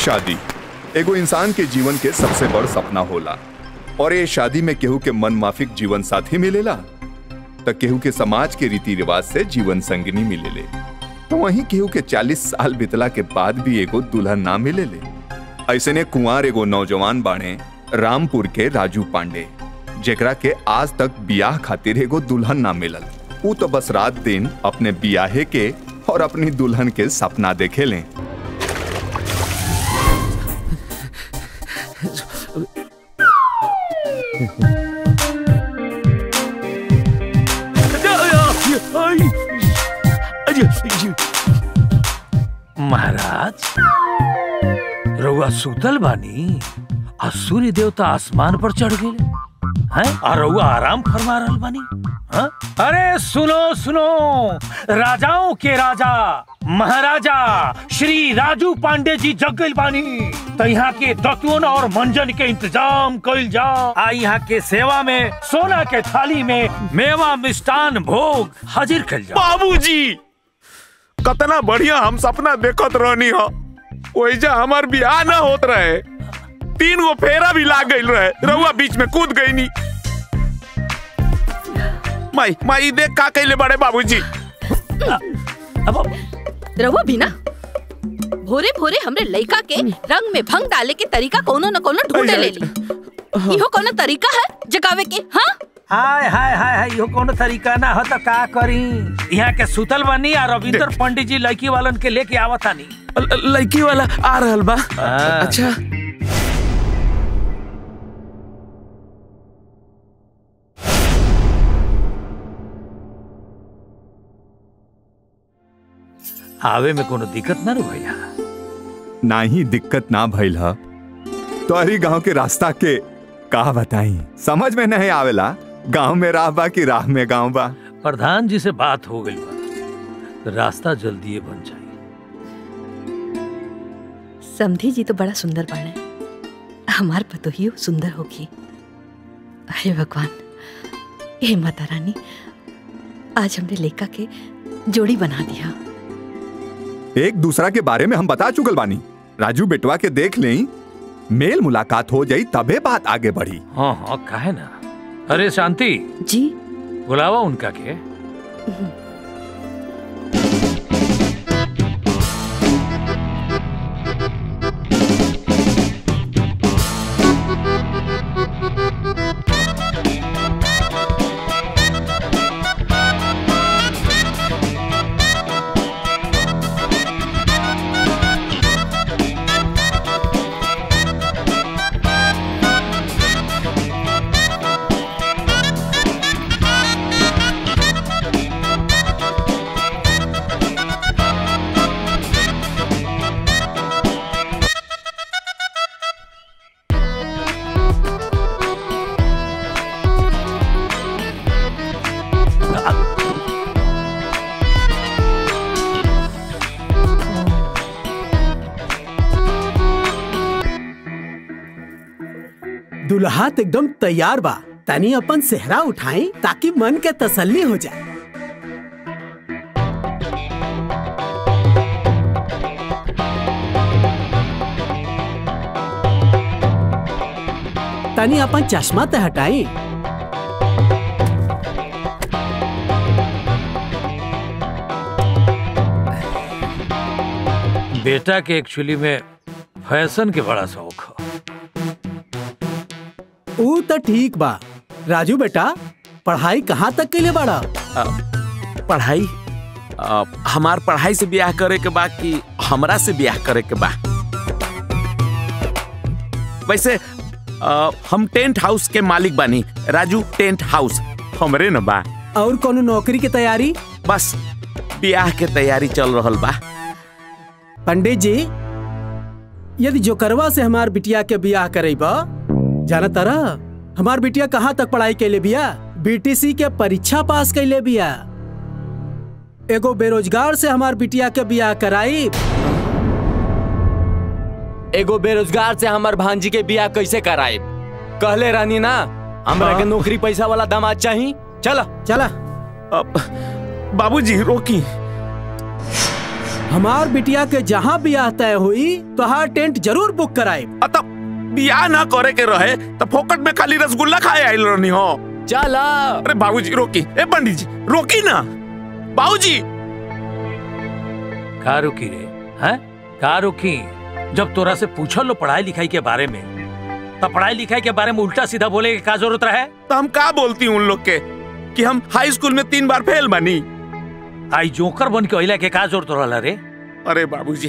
शादी। एगो इंसान के जीवन के सबसे बड़ सपना होला। और ये शादी में केहू के मन माफिक जीवन साथी मिलेला? तो केहू के समाज के रीति रिवाज से जीवन संगनी मिलेले। तो वहीं केहू के 40 साल बितला के बाद भी एगो दुल्हन ना मिलेले। ऐसे ने कुंवर एगो नौजवान बाणे रामपुर के राजू पांडे, जेकरा के आज तक बियाह खातिर एगो दुल्हन ना मिलल। ऊ तो बस रात दिन अपने बियाहे के और अपनी दुल्हन के सपना देखे लें महाराज रउआ सुतल बानी आ सूर्य देवता आसमान पर चढ़ गए रउआ आराम फरमा रहल बानी। हाँ? अरे सुनो सुनो। राजाओं के राजा महाराजा श्री राजू पांडे जी जग गइल बानी। तो यहाँ के दतुन और मंजन के इंतज़ाम कइल जाओ आ यहाँ के सेवा में सोना के थाली में मेवा मिष्ठान भोग हाजिर कइल जाओ बाबूजी कतना बढ़िया हम सपना देखत रहनी हो। ओइजा हमार बियाह ना होत रहे। तीन गो फेरा भी लाग गइल रहे। रउआ बीच में कूद गई नी माई माई देख का कइले बड़े बाबूजी। अब रहुआ भी ना भोरे भोरे हमरे लइका के रंग में भंग डाले के तरीका कोनो न कोनो ढूंढे ले ली इहो कोनो तरीका है जगावे के हाँ? हाय हाय हाय हाय यो कोनो तरीका ना हो तो का करी? यहाँ के सुतल बनी आ रविंदर पंडित जी लड़की वालन के लेके आवतानी। लड़की वाला आ रहल बा। हाँ। अच्छा। आवे में कोनो दिक्कत ना रू भैया ना ही दिक्कत ना भइल। ह तो अरी गाँव के रास्ता के का बताई? समझ में नहीं आवेला गाँव में राह बा कि राह में गाँव बा? प्रधान जी से बात हो गई बा। रास्ता जल्दी बन जाए समधी जी तो बड़ा सुंदर बाड़े हमार पतोहियो सुंदर होगी अरे भगवान हे माता रानी आज हमने लेका के जोड़ी बना दिया। एक दूसरा के बारे में हम बता चुकल बानी राजू बेटवा के देख ले मेल मुलाकात हो जाई तबे बात आगे बढ़ी। हाँ हाँ कहे ना। अरे शांति जी। बुलावा उनका के। त एकदम तैयार बा। तनी अपन सेहरा उठाई ताकि मन के तसल्ली हो जाए। तनी अपन चश्मा त हटाई बेटा के एक्चुअली में फ़ैशन के बड़ा शौक। ऊ त ठीक बा। राजू बेटा पढ़ाई कहाँ तक के लिए बड़ा? पढ़ाई? हमार पढ़ाई से ब्याह करे के बा कि हमरा से ब्याह करे के बा? वैसे अ, हम टेंट हाउस के मालिक बानी। राजू टेंट हाउस हमरे न बा। और कोनो नौकरी की तैयारी? बस ब्याह के तैयारी चल रहल बा। पंडित जी यदि जोकरवा से हमार बिटिया के बियाह करेबा जाना तारा हमार बिटिया कहाँ तक पढ़ाई कैले बिया? बीटीसी के परीक्षा पास कैले बिया। एगो बेरोजगार से हमार बिटिया के बियाह कराई। एगो बेरोजगार से हमर भांजी के बियाह कैसे कराए कहले रानी ना हमरा के नौकरी पैसा वाला दामाद चाही। चला। चला। बाबूजी रोकी। हमार बिटिया के जहाँ ब्याह तय हुई तो हर टेंट ज़रूर बुक कराए अतः बियाह ना करे के रहे तो फोकट में खाली रसगुल्ला खाए आइल रहनी हो। चला। अरे बाबूजी रोकी। ए पंडित जी रोकी ना। बाबूजी। का रुकी रे? हैं? का रुकी? जब तोरा से पूछल लो पढ़ाई लिखाई के बारे में तब पढ़ाई लिखाई के बारे में उल्टा सीधा बोले के का ज़रूरत रहे? तो हम का बोलती हूँ उन लोग के? कि हम हाई स्कूल में तीन बार फेल बनी। आई जोकर बन के अइला के का ज़रूरत रहला रे? अरे बाबूजी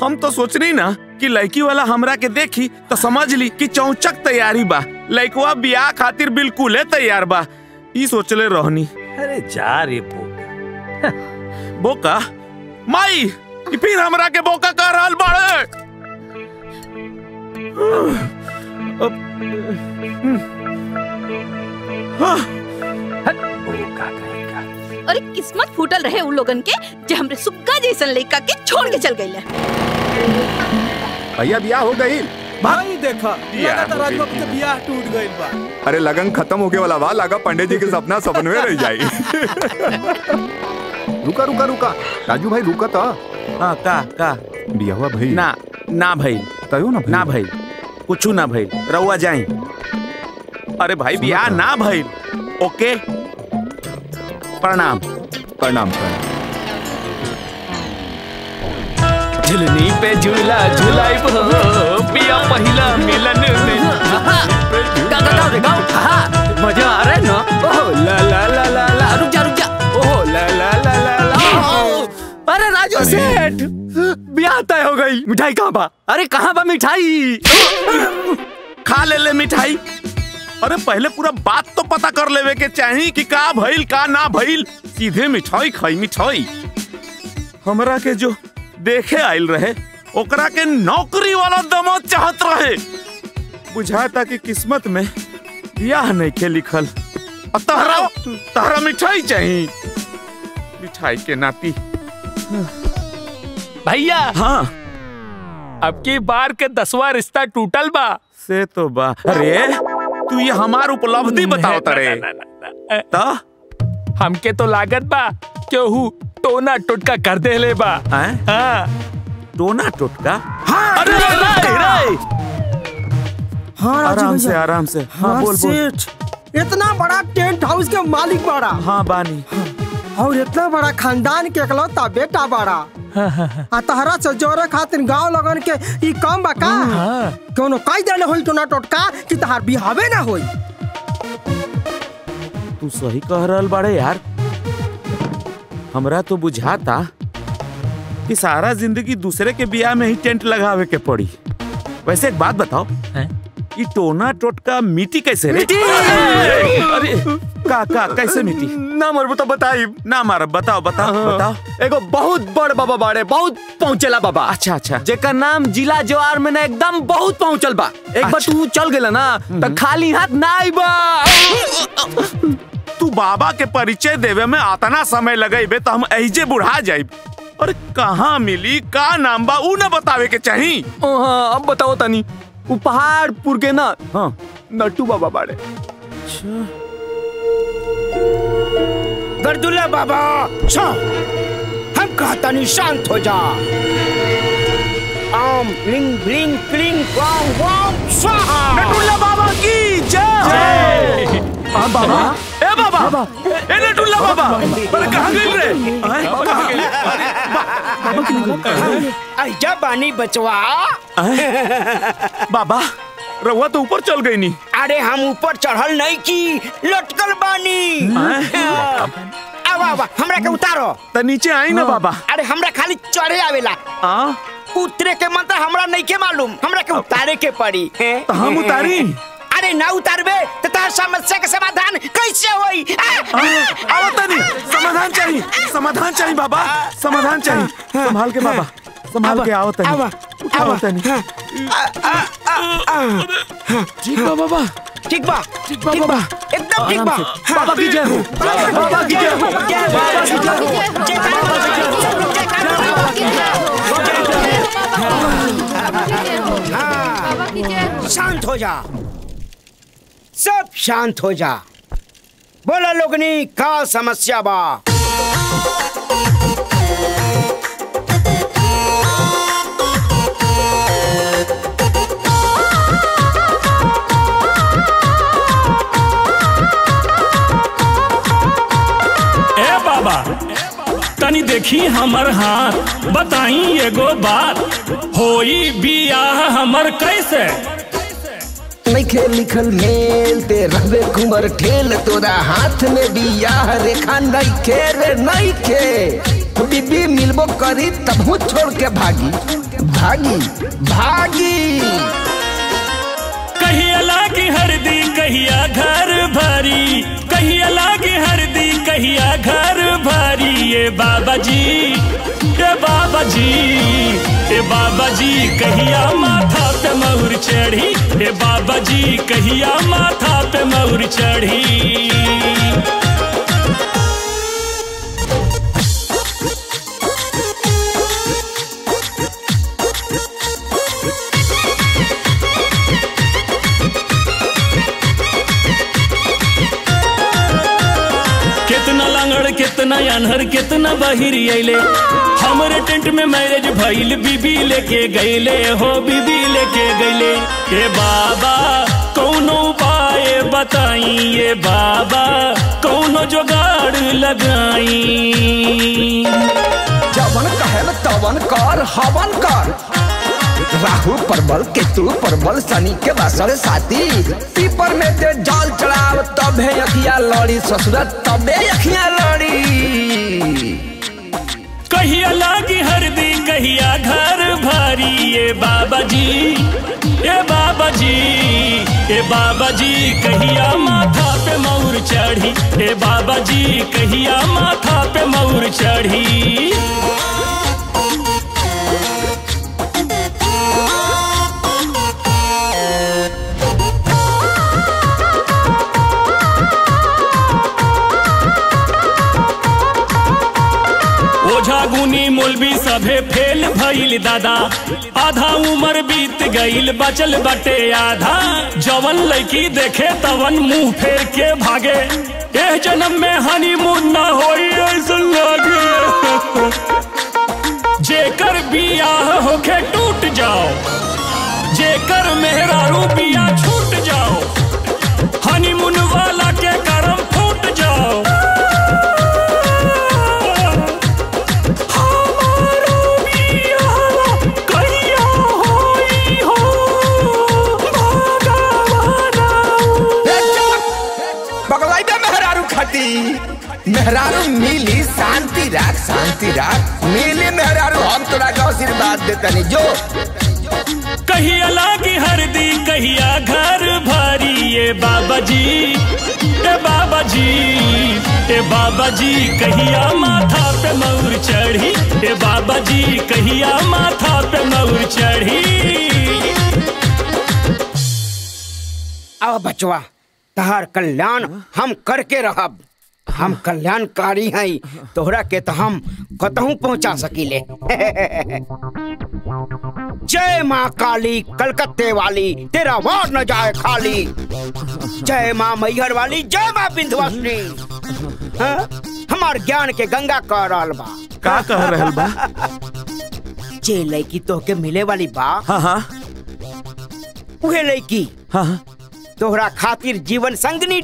हम तो सोच रही ना कि लड़की वाला हमरा के देखी तो समझ ली कि चौचक तैयारी बा। लड़कवा बियाह खातिर बिल्कुल है तैयार बा। ई सोचले रहनी। अरे जा रे बोका। बोका? माई फिर हमरा के बोका कर रहल बाड़े। बोका अरे किस्मत फूटल रहे उन लोगन के जे हमरे सुग्गा जैसन लइका के छोड़ के चल गइले भैया बियाह हो गई। भाई देखा बियाह लगातार के बियाह टूट गइल बा। अरे लगन खत्म होके वाला बा लगा पंडित जी के सपना सपन में रह जाई। रुका रुका रुका। राजू भाई रुका था हाँ का का? बिया हुआ भाई? ना ना भाई। तयो ना ना भाई। कुछ ना भाई। रउआ जाई। अरे भाई बियाह ना भाई। ओके? प्रणाम। प्रणाम प्रणाम। झुलनी पे झूला झुलाई हो पिया पहिला मिलन में गा गा गा रे गाओ। हा मज़ा आ रहा है ना? ओह ला ला ला ला ला। रुक जा रुक जा। ओह ला ला ला ला ला। अरे राजू सेठ ब्याह तय हो गई। मिठाई कहाँ बा? अरे कहाँ बा मिठाई? खा ले ले मिठाई। अरे पहले पूरा बात तो पता कर लेवे के चाही कि का भइल का ना भइल। सीधे मिठाई खाई मिठाई। हमरा के जो देखे आइल रहे ओकरा के नौकरी वाला दमाद चाहत रहे। बुझाता कि किस्मत में बियाह नहीं के लिखल। तहरा तहरा मिठाई चाहिए मिठाई के नाती। भैया! हाँ। अब की बार के दसवा रिश्ता टूटल बा? से तो बा। अरे! तू ये हमार उपलब्धि बताओ तरे तो? हमके तो लागत बा केहू टोना टोटका कर दे ले बा। हैं? हाँ। टोना टोटका? अरे रे, रे, हाँ हाँ आराम से आराम से। हाँ बोल बोल। इतना बड़ा टेंट हाउस के मालिक बड़ा। हाँ बानी। और इतना बड़ा खानदान के इकलौता बेटा बड़ा। आ तहरा से जोरे खातिर गाँव लगन के ई काम बा का? कोनो कई देले होई तो ना टोटका कि तहार बिहावे ना होई। तू सही कह रहल बाड़े यार। हमरा तो बुझाता कि सारा ज़िंदगी दूसरे के बियाह में ही टेंट लगावे के पड़ी। वैसे एक बात बताओ। हैं? ये टोना टोटका मिट्टी कैसे रे? अरे का का कैसे मिट्टी ना मरबू तो बताई। ना मार बताओ बताओ बताओ। एगो बहुत बड़ बाबा बाड़े बहुत पहुंचेला बाबा। अच्छा अच्छा। जेकर नाम जिला जवार में ना एकदम बहुत पहुंचल बा। एक बार अच्छा। तू चल गेला ना तो खाली हाथ ना आइबा तू बाबा के परिचय देवे में आतना समय लगेबे तो हम ऐजे बुढ़ा जाइब। अरे कहाँ मिली का नाम बा ऊ न बतावे के चाही। हाँ अब बताओ तनी। वो पहाड़पुर के ना हाँ। नटू बाबा बाड़े। गर्दुल्ला बाबा हम कहता नहीं शांत हो जा। आम ब्लिंग ब्लिंग क्लिंग वाम वाम स्वाहा। नटुल्ला बाबा की जय। हाँ बाबा। ए बाबा। ए नटुल्ला बाबा। अरे कहाँ गइल रे? गइल? आइजा बानी बचवा। बाबा रउआ तो ऊपर चल गई नी। अरे हम ऊपर चढ़ल नहीं की लटकल बानी। आवा आवा हमरा के उतारो। त नीचे आई ना बाबा। अरे हमरा खाली चढ़े आवेला। हाँ। उतरे के मंत्र हमरा नहीं के मालूम। हमरा के उतारे के पड़ी। हैं? तो हम उतारी? अरे ना उतारबे तो तार समस्या के समाधान कैसे होई? आ, आओ तनी। समाधान चाहिए समाधान चाहिए बाबा समाधान चाहिए संभाल के बाबा संभाल के आओ तनी आवा। तनी। ठीक बा बाबा। ठीक बा ठीक बा बाबा। एकदम ठीक बा। बाबा की जय हो। बाबा की जय हो। बाबा की जय हो। जय हाँ। शांत हो जा। सब शांत हो जा। बोला लोगनी का समस्या बा? बाबा तनी देखी हमर हाथ बताई एगो बात होई बियाह हमर कैसे? नइखे लिखल मेल ते रहबे कुमर ठेल, तोरा हाथ में बियाह रेखा नइखे रे, नइखे। बीबी मिलबो करी तबहू छोड़ के भागी। भागी भागी। कहिया हर हरदी कहिया घर भारी। भरी कहिया हर दी कहिया घर भारी। ये बाबा जी ये बाबा जी ये बाबा जी कहिया माथा पे मऊर चढ़ी। ये बाबा जी कहिया माथा पे मऊर चढ़ी। कितना अनहर, कितना बहिरी अइले। हमरे टेंट में मैरिज भइल, बीबी लेके गईले हो बीबी लेके गईले ए बाबा, कौनो उपाय बताई? ये बाबा, कौनो जुगाड़ लगाई? जवन कहल तवन कर, हवन कर। राहु परबल, केतु परबल, शनि के बसर साथी। पीपर में ते जल चढ़ाव, तबे अखिया लड़ी ससुर, तबे अखिया लड़ी। कहिया लागी हरदी कहिया घर भारी। ये बाबा जी ये बाबा जी ये बाबा जी कहिया माथा पे मऊर चढ़ी। ये बाबा जी कहिया माथा पे मऊर चढ़ी। सभे फेल भइल दादा। आधा उम्र बीत गईल बचल बटे आधा। जवन लड़की देखे तवन मुँह फेर के भागे। एह जन्म में हनीमून ना होई, ऐसा लागे। जेकर बियाह होके टूट जाओ, जेकर मेहरा बिया छूट जाओ। मेहरारू खटी मेहरारू मिली शांति राख शांति राख। मिली मेहरारू हम तोरा के आशीर्वाद देतनी जो कहिया लागी हरदी कहिया घर भारी ये बाबा जी ए बाबा जी ए बाबा जी कहिया माथा पे मऊर चढ़ी। ए बाबा जी कहिया माथा पे मऊर चढ़ी। अब बचवा तहार कल्याण हम करके रहब। हम कल्याणकारी हैं तोहरा के तो हम कतहू पहुँचा सकीले। जय माँ काली कलकत्ते वाली तेरा वार न जाए खाली। जय माँ मैहर वाली जय माँ विंध्यवासिनी। हाँ? हमार ज्ञान के गंगा कह रहल बा। का कह रहल बा? जे लड़की तोहके मिले वाली बा हाँ हाँ। उहे लड़की हाँ। तोहरा खातिर जीवन संगनी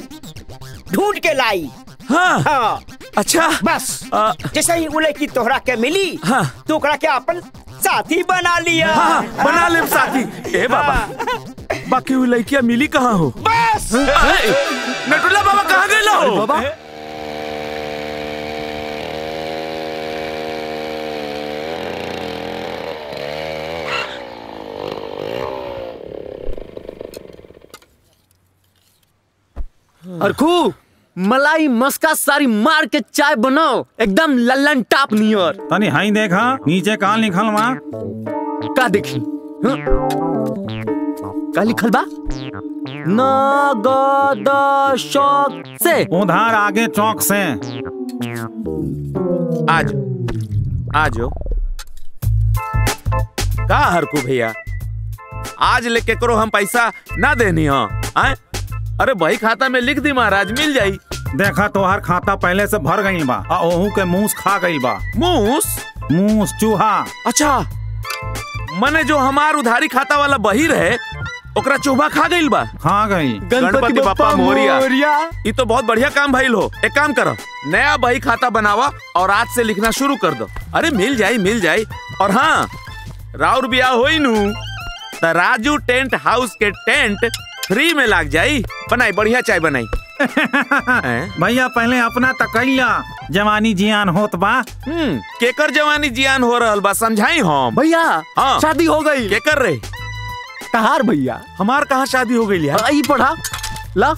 ढूंढ के लाई। हाँ, हाँ। अच्छा। बस। जैसे ही वो लड़की तोहरा के मिली हाँ। तो ओकरा के अपन साथी बना लिया। हाँ, बना ले साथी। ए बाबा। बाकी वो लड़कियाँ मिली कहाँ हो? बस। नटुल्ला बाबा कहाँ गए हो? बाबा। अरखू मलाई मस्का सारी मार के चाय बनाओ। एकदम लल्लन टाप नियर। तनी हाई देखा नीचे कहाँ लिखल वहाँ का देखी? हाँ? का लिखल बा नगद शौक से। उधार आगे चौक से। आज आजो का हरकू भैया? आज ले केकरो हम पैसा ना देनी हो आए? अरे भाई खाता में लिख दी महाराज मिल जाई। देखा तोहार खाता पहले से भर गई बा आ ओहू के मूस खा गई बा। मूस? मूस चूहा। अच्छा मने जो हमार उधारी खाता वाला बही रहे ओकरा चोभा खा गइल बा? खा गई। गणपति बप्पा मोरिया। ये तो बहुत बढ़िया काम भइल हो। एक काम करो नया बही खाता बनावा और आज से लिखना शुरू कर दो। अरे मिल जाई मिल जाई। और हाँ राउर बिया होई नु त राजू टेंट हाउस के टेंट फ्री में लाग जाई। बनाई बढ़िया चाय बनाई। भैया पहले अपना तकैया जवानी जियान होत बा। हम्म केकर जवानी जियान हो रहल बा समझाई हम। भैया हाँ। शादी हो गई। केकर रे? कहार भैया। हमार कहाँ शादी हो गई यार ई पढ़ा। ला।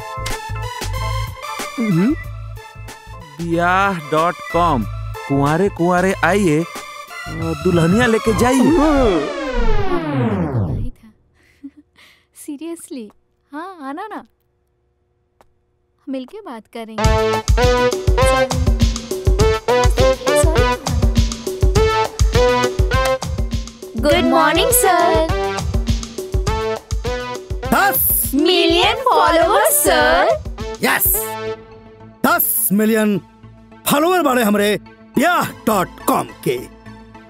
बियाह डॉट कॉम। कुआरे कुआरे आइए। दुल्हनिया लेके जाइए। सीरियसली। हाँ आना ना। मिलके बात करेंगे। गुड मॉर्निंग सर दस मिलियन फॉलोअर्स सर यस दस मिलियन फॉलोअर बड़े हमरे ब्याह डॉट कॉम के।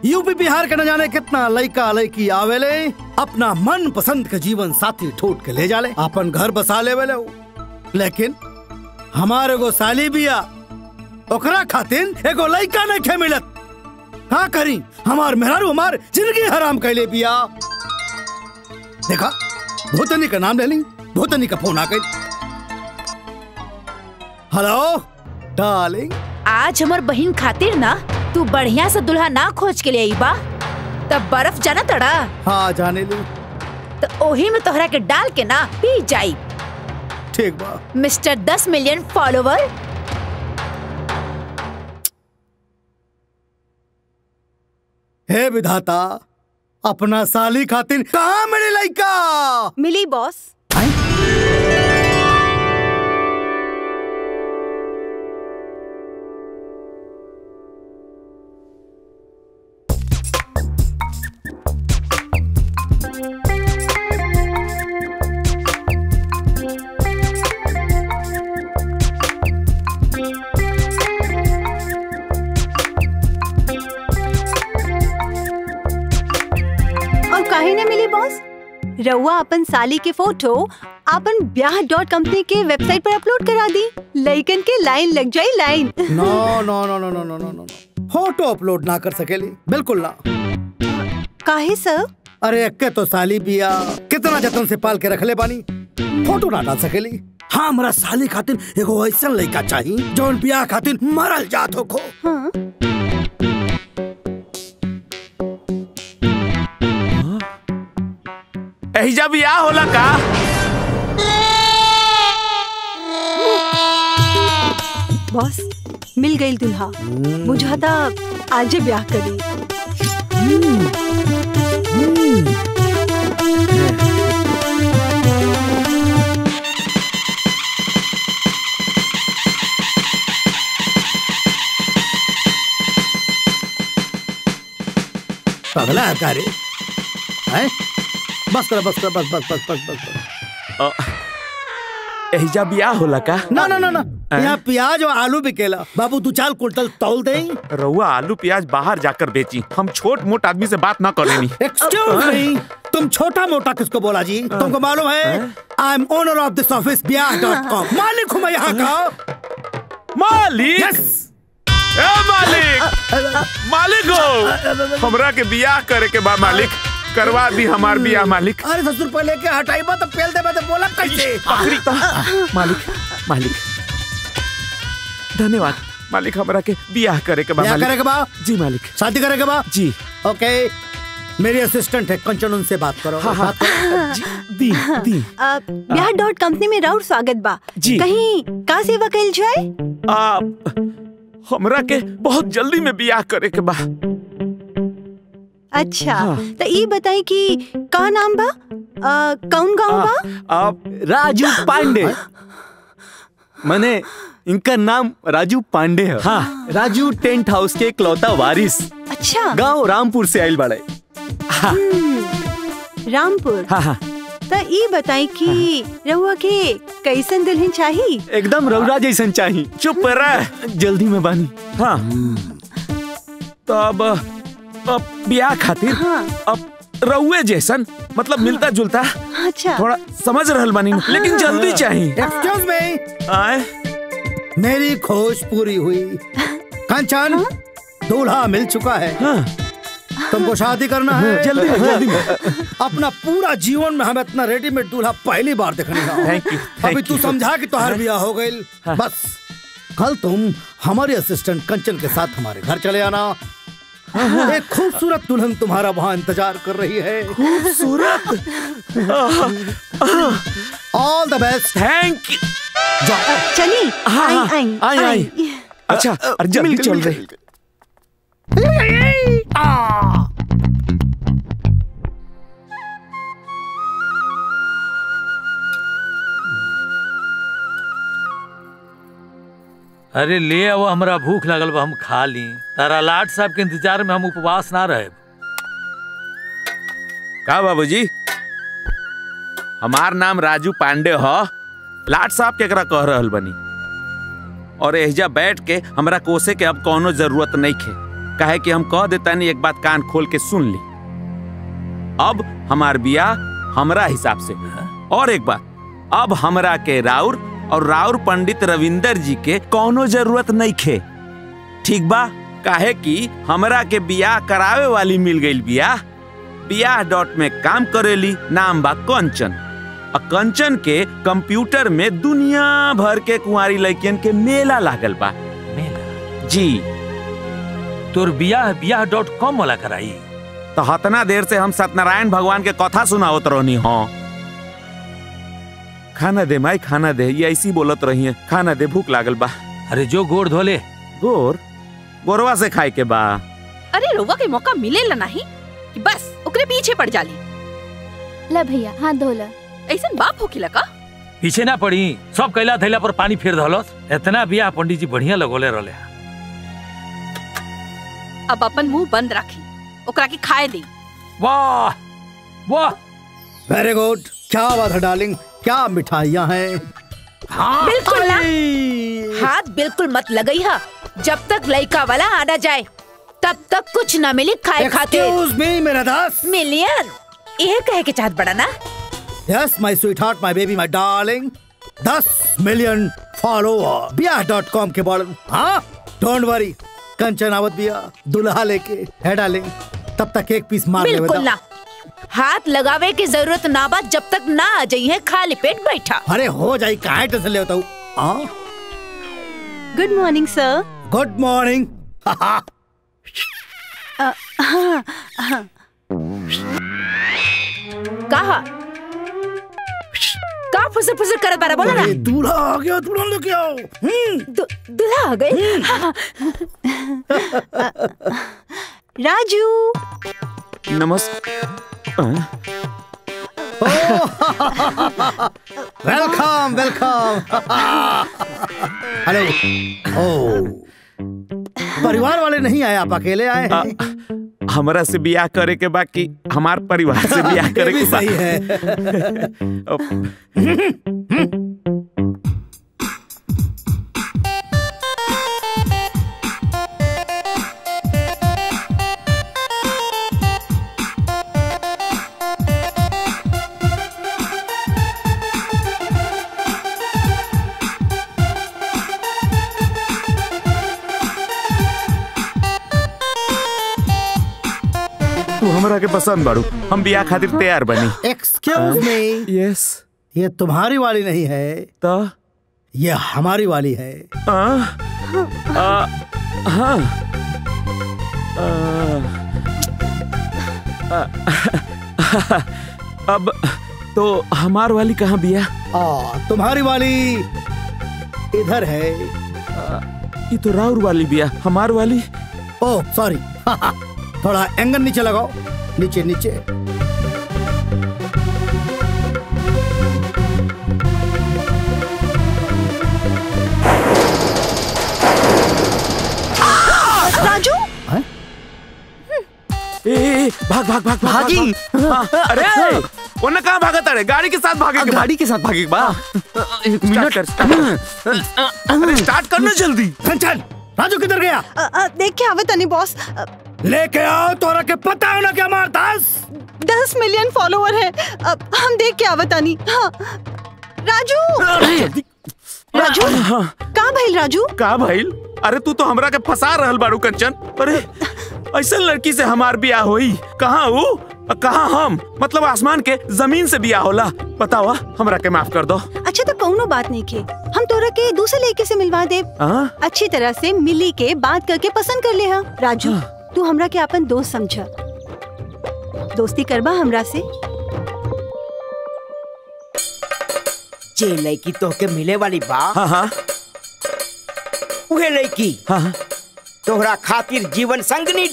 यूपी बिहार के न जाने कितना लड़का लड़की आवेले अपना मन पसंद के जीवन साथी ठोट के ले जाले अपन घर बसा ले वेले लेकिन हमारे एगो साली बिया। ओकरा खातिर एगो लड़का नहीं खे मिलत। का करी? हमार मेहरारू हमार ज़िंदगी हराम कैले बिया। देखा भूतनी का नाम ले ली भूतनी का फ़ोन आ गई। Hello darling. आज हमर बहन खातिर ना तू बढ़िया से दुल्हा ना खोज के लिए आई बा। तब बर्फ़ जाना तड़ा हाँ जाने ली तो ओही में तोहरा के डाल के ना पी जाई। ठीक बा मिस्टर दस मिलियन फॉलोवर। हे विधाता अपना साली खातिर कहा मिली लड़का? मिली बॉस। रउआ अपन साली के फ़ोटो अपन ब्याह डॉट कंपनी के वेबसाइट पर अपलोड करा दी। लइकन के लाइन लग जाई line no no no no no no no no photo upload ना कर सकेली। बिल्कुल ना। काहे सर? अरे अक्के तो साली बिया कितना जतन से पाल के रखले बानी। फ़ोटो ना डाल सकेली। हाँ हमारा साली खातिर एगो ऐसा लड़का चाहिए जौन बियाह खातिर मरल जात हो खो हाँ। एहिजा बियाह होला का? बॉस मिल गई दुल्हा। बुझाता आज ब्याह करी। पगला का रे? बस कर बस कर बस बस बस बस बस, बस। एहिजा बियाह होला का ना ना ना ना यहाँ प्याज और आलू बिकेला बाबू तू चाल कुंटल तौल दे रउआ आलू प्याज बाहर जाकर बेची हम छोट मोट आदमी से बात ना करेनी एक्सक्यूज मी तुम छोटा मोटा किसको बोला जी तुमको मालूम है I am owner of this office ब्याह डॉट कॉम मालिक हूँ मैं यहाँ का मालिक ए मालिक मालिक हो हमरा के बियाह करे के बा मालिक करवा दी हमार बियाह मालिक। अरे ससुर पहले के हटाई बा तो पेल दे बा तो बोला कैसे आखिरी तो मालिक मालिक। धन्यवाद। मालिक हमरा के बियाह करे के बा ब्याह करे के बा? जी मालिक। शादी करे के बा? जी। ओके। मेरी असिस्टेंट है कंचन उनसे बात करो। हाँ, हाँ। बात करो। दी दी। ब्याह डॉट कंपनी में राउर स्वागत बा। जी। कहीं का सेवा कइल जाए आप हमरा के बहुत जल्दी में बियाह करे के बा। अच्छा हाँ। तो ई बताई कि का नाम बा? अ, कौन गाँव बा? आप राजू पांडे। मने इनका नाम राजू पांडे है। हाँ। राजू टेंट हाउस के इकलौता वारिस। अच्छा। गाँव रामपुर से आइल बाड़े। हम्म, रामपुर। हाँ हाँ। तो ई बताई कि रहुआ के कैसन दुल्हन चाही? एकदम रौरा जैसन चाही। चुप रह। जल्दी में बानी। हाँ। तो अब अब बियाह खातिर हाँ। अब रउए जैसन मतलब मिलता जुलता अच्छा। थोड़ा समझ रहल बानी। लेकिन जल्दी चाहिए एक्सक्यूज मी आए। मेरी खोज पूरी हुई। कंचन दूल्हा मिल चुका है। तुमको शादी करना है जल्दी में, जल्दी में। अपना पूरा जीवन में हम इतना रेडीमेड दूल्हा पहली बार देखने का Thank you, अभी तू समझा कि तुम्हारा ब्याह हो गई। बस। कल तुम हमारे असिस्टेंट कंचन के साथ हमारे घर चले आना। एक खूबसूरत दुल्हन तुम्हारा वहाँ इंतज़ार कर रही है। खूबसूरत? All the best thank you चली हाँ, आई हाँ, आई आई, आई। अच्छा अर्जुन जल्दी चल रहे। अरे ले आओ हमरा भूख लगल बा हम खा ली। तारा लाट साहब के इंतज़ार में हम उपवास ना रहे का बाबूजी? हमार नाम राजू पांडे ह। लाट साहब केकरा कह रहल बनी? और एहजा बैठ के हमरा कोसे के अब कोनो ज़रूरत नहीं खे। काहे कि हम कह देतानी एक बात कान खोल के सुन ली। अब हमार बिया हमरा हिसाब से। और एक बात अब हमरा के राउर और राउर पंडित रविंदर जी के कोनो ज़रूरत नहीं खे। ठीक बा? काहे कि हमरा के बियाह करावे वाली मिल गई बियाह बियाह डॉट में काम करेली नाम बा कंचन। और कंचन के कंप्यूटर में दुनिया भर के कुंवारी लड़कियन के मेला लागल बा। मेला? जी। तोर बियाह बियाह डॉट कॉम वाला कराई। तो हतना देर से हम सत्यनारायण भगवान के कथा सुनावत रहनी हो। खाना दे माई खाना दे ये ऐसी बोलत रही है। खाना दे भूख लागल बा। अरे जो गोड़ धोले। गोर? गोरवा से खाए के बा। अरे रोवा के मौका मिलेला नहीं कि बस ओकरे पीछे पड़ जाली। ला भैया हाथ धोला ऐसन बाप होखिला का पीछे ना पड़ी सब कैला थैला पर पानी फेर धलस इतना बियाह पंडित जी बढ़िया लगोले रहले अब अपन मुँह बंद राखी ओकरा के खाए दी। वाह वाह। वेरी गुड क्या बात है डार्लिंग क्या मिठाइयाँ हैं? बिल्कुल ना। हाथ बिल्कुल मत लगई हा जब तक लड़का वाला आना जाए तब तक कुछ ना मिली खाए खाते मी मेरा दास। मिलियन यह कहे के चाहत बड़ा ना। Yes my sweet heart my baby my darling दस मिलियन फॉलोअर बिया डॉट कॉम के बड़ हाँ डोंट वरी कंचन आवत बिया दुल्हा लेके है डार्लिंग तब तक एक पीस मार ले बिल्कुल ना। हाथ लगावे की ज़रूरत ना बा जब तक ना आ जाइए खाली पेट बैठा। अरे हो जाई काहे टेंशन ले हूँ good morning sir good morning कहा का फुसर फुसर करत बारा बोला ना। दूल्हा आ गया दूल्हा लेके आओ। दु- दूल्हा आ गए हाँ, राजू। Welcome welcome. हेलो। ओ। परिवार वाले नहीं आए आप अकेले आए हैं? हमरा से बियाह करे के बाकी हमार परिवार से बियाह करे के सही है। के पसंद बाड़ू। हम बियाह खातिर तैयार बनी। एक्सक्यूज मी यस ये तुम्हारी वाली नहीं है। तो? ये हमारी वाली है। आ, आ, हाँ आ, आ, अब तो हमार वाली कहाँ बिया? आ, तुम्हारी वाली इधर है। ये तो राउर वाली बिया हमार वाली। ओ सॉरी थोड़ा एंगल नीचे लगाओ। नीचे नीचे। राजू? ए, ए, भाग भाग भाग भाग भागी। भाग, भाग। हाँ, अरे उन्हें कहाँ भागत अरे गाड़ी के साथ भागे के गाड़ी के साथ भागे के बा एक मिनट। कर स्टार्ट करना जल्दी। कंचन राजू किधर गया? देख के आवे तनी बॉस। अ, लेके आओ तोरा के पता है ना क्या मारतास दस मिलियन फॉलोवर है। अब हम देख क्या बतानी हाँ। राजू! राजू? का भइल राजू? का भइल? अरे तू तो हमरा के फंसा रहल बारू कंचन। अरे ऐसा लड़की से हमार बियाह होई। कहाँ वो कहाँ हम? मतलब आसमान के ज़मीन से बियाह होला। बतावा हमरा के माफ़ कर दो। अच्छा तो कौनो बात नहीं के। हम तोरा के दूसरे लड़के से मिलवा दे हाँ? अच्छी तरह से मिली के बात करके पसंद कर ले हा। राजू। तू हमरा के अपन दोस्त समझ। दोस्ती करबा हमरा से। जे लड़की तोहके मिले वाली बा। हाँ हाँ। उहे लड़की हाँ हाँ। तोहरा खातिर जीवन संगनी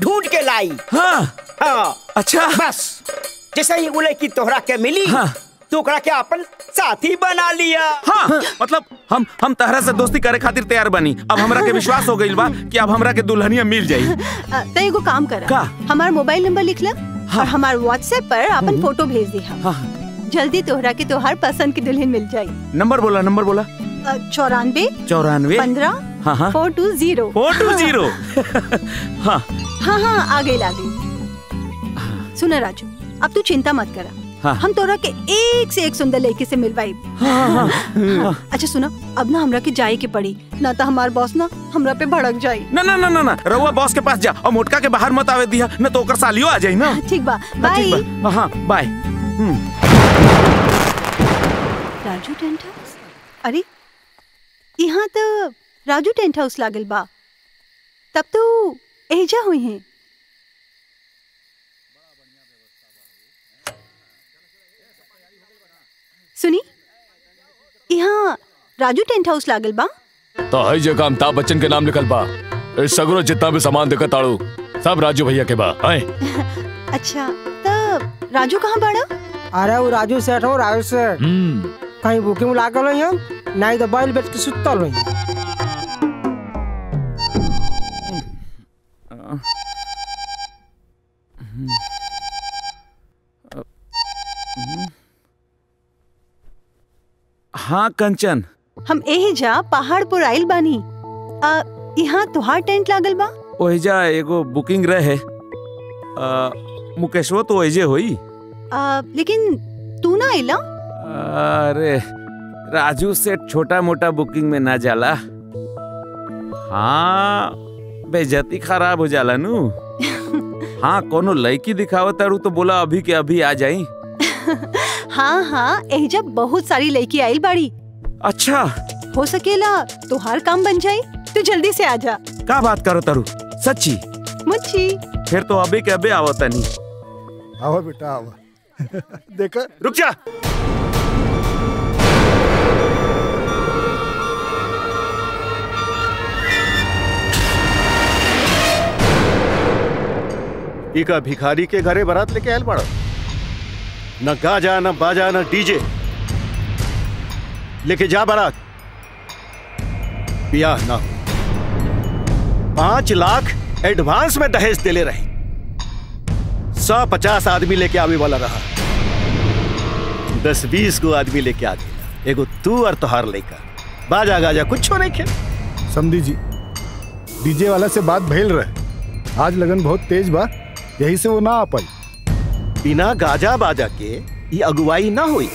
ढूंढ के लाई। हाँ। हाँ। अच्छा। बस। जैसे ही वो लड़की तोहरा के मिली हाँ। तो ओकरा के अपन साथी बना लिया। हाँ मतलब हम हम तहरा से दोस्ती करे खातिर तैयार बनी। अब हमरा के विश्वास हो गइल बा कि अब हमरा के दुल्हनिया मिल जाई। तो एगो काम कर। का? हमार मोबाइल नंबर लिख ला और हमार व्हाट्सएप पर अपन फ़ोटो भेज दी हाँ जल्दी तोहरा के तोहार पसंद की दुल्हन मिल जाई। नंबर बोला नंबर बोला। चौरानवे चौरानवे पंद्रह हाँ हाँ। Four two zero. Four two zero. हाँ हाँ हाँ आ गई आ गई सुना राजू अब तू चिंता मत करा। हाँ। हम तोरा के एक से एक सुंदर लड़की से मिलवाई। हाँ, हाँ, हाँ। अच्छा सुना अब ना हमरा के जाए के पड़ी। ना तो हमार बॉस ना हमरा पे भड़क जाई। ना ना ना ना ना। रउआ बॉस के पास जा। और मोटका के बाहर मत आवे दिया। न तो ओकर सालियो आ जाई ना। ठीक बा। हाँ, बाय। हाँ बाय। हम्म। Raju tent house? अरे यहाँ तो राजू टेंट हाउस लागल बा। तब तो एजा हुई हैं। सुनी? यहाँ राजू टेंट हाउस लागल बा। तो हर जगह अमिताभ बच्चन के नाम लिखल बा। इस सगरो जितना भी सामान देखा ताड़ू सब राजू भैया के बा आए अच्छा तब राजू कहाँ बड़ा? अरे वो राजू सेठ हो राजू सेठ। कहीं भूखे लागल हो हम नहीं तो बैल बेच के सुतल हो हाँ कंचन। हम एही जा पहाड़पुर आइल बानी। आ, यहाँ तुहार टेंट लागल बा? ओहिजा एगो बुकिंग रहे। आ, मुकेशवा तो ओहिजे होई। आ, लेकिन तू ना आइला अरे राजू से छोटा मोटा बुकिंग में ना जाला। हाँ बेजती खराब हो जाला नु। हाँ कोनो लड़की दिखावत तारू तो बोला अभी के अभी आ जाई। हाँ हाँ एहिजा बहुत सारी लड़की आई बाड़ी। अच्छा। हो सकेला तुहार काम बन जाई तू जल्दी से आ जा। का बात करो तारू? सच्ची? मुच्छी फिर तो अभी के अभी आवता नहीं आओ बेटा आओ देखा? रुक जा। इका भिखारी के घरे बारात लेके आयल बड़ा। न गाजा, न बाजा, न डीजे। लेके जा बारात। ब्याह ना हो। पाँच लाख एडवांस में दहेज देले रहे सौ पचास आदमी लेके आवे वाला रहा। दस, बीस गो आदमी लेके आ गया एगो तू और तोहार लेकर बाजा, गाजा कुछ नहीं खेल। समझी जी, डीजे वाला से बात भइल रहे। आज लगन बहुत तेज बा। यही से वो ना आ पाई बिना गाजा बाजा के ये अगुवाई ना हुई।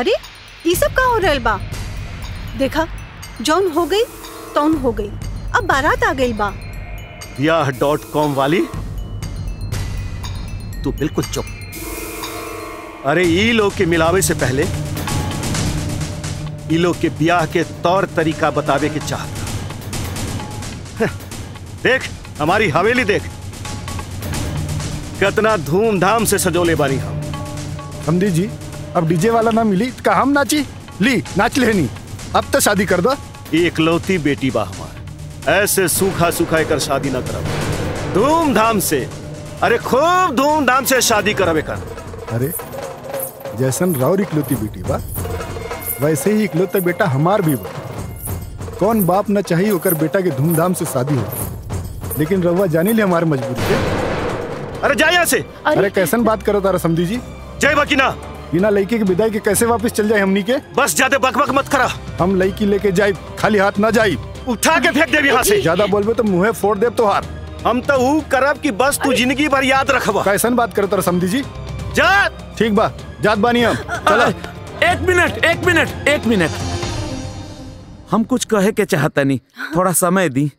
अरे ये सब का हो रहल बा देखा जौन हो गई तौन हो गई। अब बारात आ गई बा ब्याह डॉट कॉम वाली? तू बिल्कुल चुप। अरे ई लोग के मिलावे से पहले ई लोग के ब्याह के तौर तरीका बतावे के चाहता। देख हमारी हवेली देख। कितना धूमधाम से सजोले बानी हम। समझी जी अब डीजे वाला ना मिली तो का हम नाची? ली नाच लेनी। अब तो शादी कर दो। एकलौती बेटी बा हमार। ऐसे सूखा सूखा कर शादी ना करब। धूमधाम से। अरे खूब धूमधाम से शादी करबे कर अरे जैसन राउर इकलौती बेटी बा वैसे ही इकलौता बेटा हमार भी बा। कौन बाप न चाहिए ओकर बेटा के धूमधाम से शादी हो। लेकिन रवा जाने ले हमारे मजबूरी के अरे जाए यहाँ से। अरे कैसन बात करो तारा समझी जी। जय बकीना। बिना लड़की की विदाई के कैसे वापस चल जाए हमनी के? बस ज़्यादा बकबक मत करा। हम लड़की लेके जाए खाली हाथ ना जाए उठा के फेंक दे यहाँ से। ज़्यादा बोलबे तो मुँह फोड़ देव तोहार हम तो ऊ करब की बस तू ज़िंदगी भर याद रखबा। कैसन बात करो तारा समझी जी। जात। ठीक बा जात बानी हम। एक मिनट एक मिनट एक मिनट। हम कुछ कहे के चाहता नहीं थोड़ा समय दी।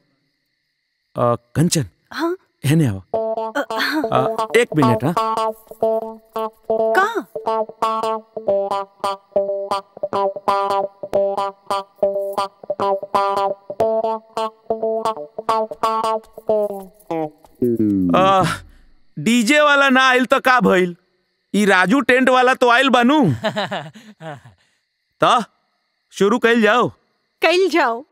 कंचन। हाँ। हेने हाँ। एक मिनट हाँ। कहा? डीजे वाला ना आयल तो का भइल? ई राजू टेंट वाला तो आयल बनू। तो शुरू कर जाओ। कैल जाओ।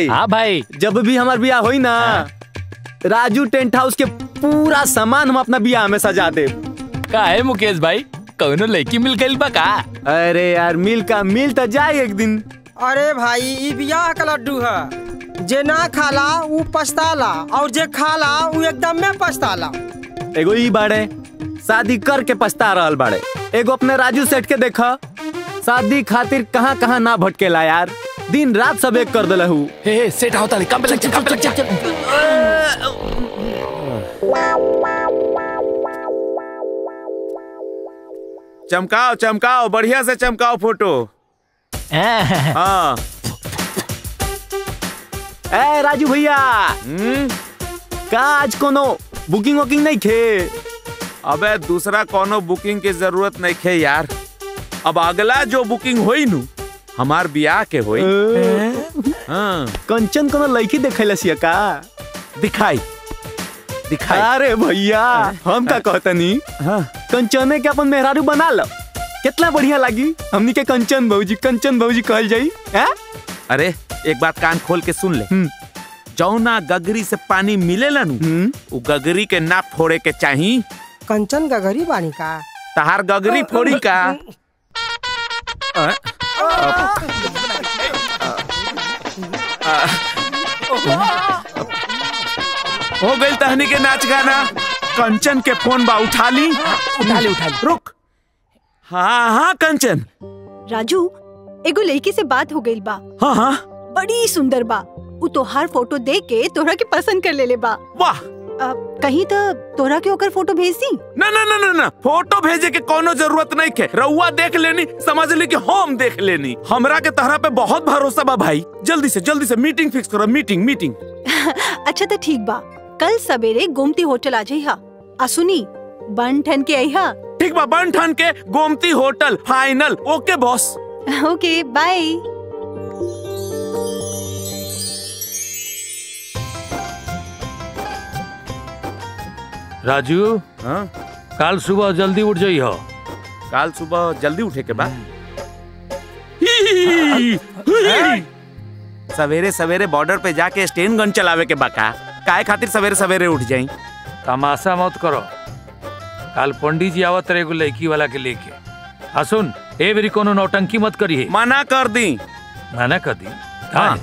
भाई। हाँ भाई। जब भी हमारे बिया हो ना हाँ। राजू टेंट हाउस के पूरा सामान हम अपना बिया में सजा दे का है मुकेश भाई? कौन लड़की मिल गई बा का? अरे यार मिल का मिल तो जाए एक दिन। अरे भाई ये बिया का लड्डू है। जे ना खाला वो पछताला और जे खाला वो एकदम में पछताला। एगो ई बाड़े शादी करके पछता रहा बाड़े। एगो अपने राजू सेठ के देखा। शादी खातिर कहाँ कहाँ ना भटकेला यार। दिन रात सब एक कर दिले हे हे सेट आओ ताले काम पे लग जा काम पे लग जा। चमकाओ चमकाओ बढ़िया से चमकाओ फ़ोटो। हाँ। राजू भैया। हम्म? का आज कोनो बुकिंग वुकिंग नहीं खे? अबे दूसरा कोनो बुकिंग की ज़रूरत नहीं खे यार। अब अगला जो बुकिंग हुई नू हमार बियाह के होई। हाँ। कंचन कोनो लड़की देखेला सिया का? दिखाई। दिखाई। अरे भैया हम का कहतनी? कंचने के अपन मेहरारू बना लो कितना बढ़िया लगी। हमनी के कंचन भौजी कंचन भौजी कहल जाई। हैं अरे एक बात कान खोल के सुन ले। जौना गगरी से पानी मिले नु उ गगरी के ना फोड़े के चाही। कंचन गगरी बानी का? तहार गगरी फोड़ी का? हो गई तहनी के नाच गाना। कंचन के फ़ोन बा उठा ली। उठा ली उठा ले। रुक। हाँ हाँ कंचन। राजू एगो लड़की से बात हो गई बा। हाँ हाँ। बड़ी सुंदर बा। उ तोहार फ़ोटो देख के तोहरा के पसंद कर लेले बा। वाह। कहीं तो तोरा के ओकर फ़ोटो भेज दी? ना ना ना ना ना। फ़ोटो भेजे के कोनो ज़रूरत नहीं के रउआ देख लेनी समझ ली कि हम देख लेनी। हमरा के तहरा पे बहुत भरोसा बा भाई। जल्दी से जल्दी से मीटिंग फिक्स करो मीटिंग मीटिंग। अच्छा तो ठीक बा। कल सवेरे गोमती होटल आ जाइहा। आ सुनी बन ठन के आइहा ठीक बा बन ठन के Gomti hotel final. Okay boss. Okay bye. Raju हाँ? कल सुबह जल्दी उठ हो कल सुबह जल्दी उठे के बाद? सवेरे सवेरे बॉर्डर पे जाके स्टेन गन चलावे के बाका काय खातिर सवेरे सवेरे उठ जाई? तमाशा मत करो। कल पंडित जी आवत रहे एगो लड़की वाला के लेके। आ सुन ए बेरी कोनो नौटंकी मत करिए मना कर दी। मना कर दी? हाँ।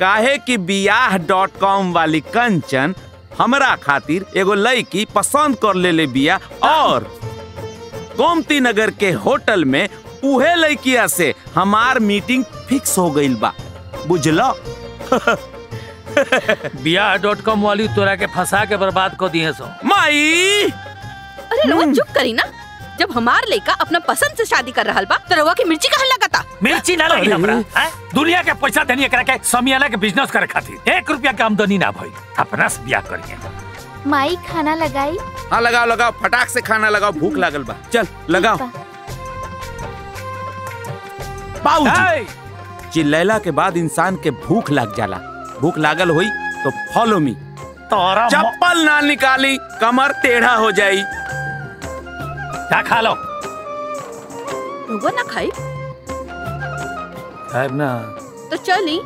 काहे? कि बियाह डॉट कॉम वाली कंचन हमरा खातिर एगो लड़की पसंद कर ले ले बिया और गोमती नगर के होटल में उहे लड़किया से हमार मीटिंग फिक्स हो गई बा। बुझलो? बियाह डॉट कॉम वाली तोरा के फंसा के बर्बाद कर दिए सो। माई! अरे चुप करी ना। जब हमार लड़का अपना पसंद से शादी कर रहा बा तो रउआ की मिर्ची कहाँ लगाता मिर्ची ना लगी हमरा दुनिया के पैसा देनी एकरा के समियाना के बिज़नेस करे खातिर। एक रुपया के आमदनी ना भई अपना से बियाह करिए। माई खाना लगाई? हाँ लगाओ लगाओ फटाक से खाना लगाओ भूख लागल बा। चल लगाओ। चिल्लैला के बाद इंसान के भूख लग जाला। भूख लागल हुई तो फॉलो मी। तोरा चप्पल ना निकाली कमर टेढ़ा हो जाई। क्या खा लो रउआ ना खाई साहब ना तो चली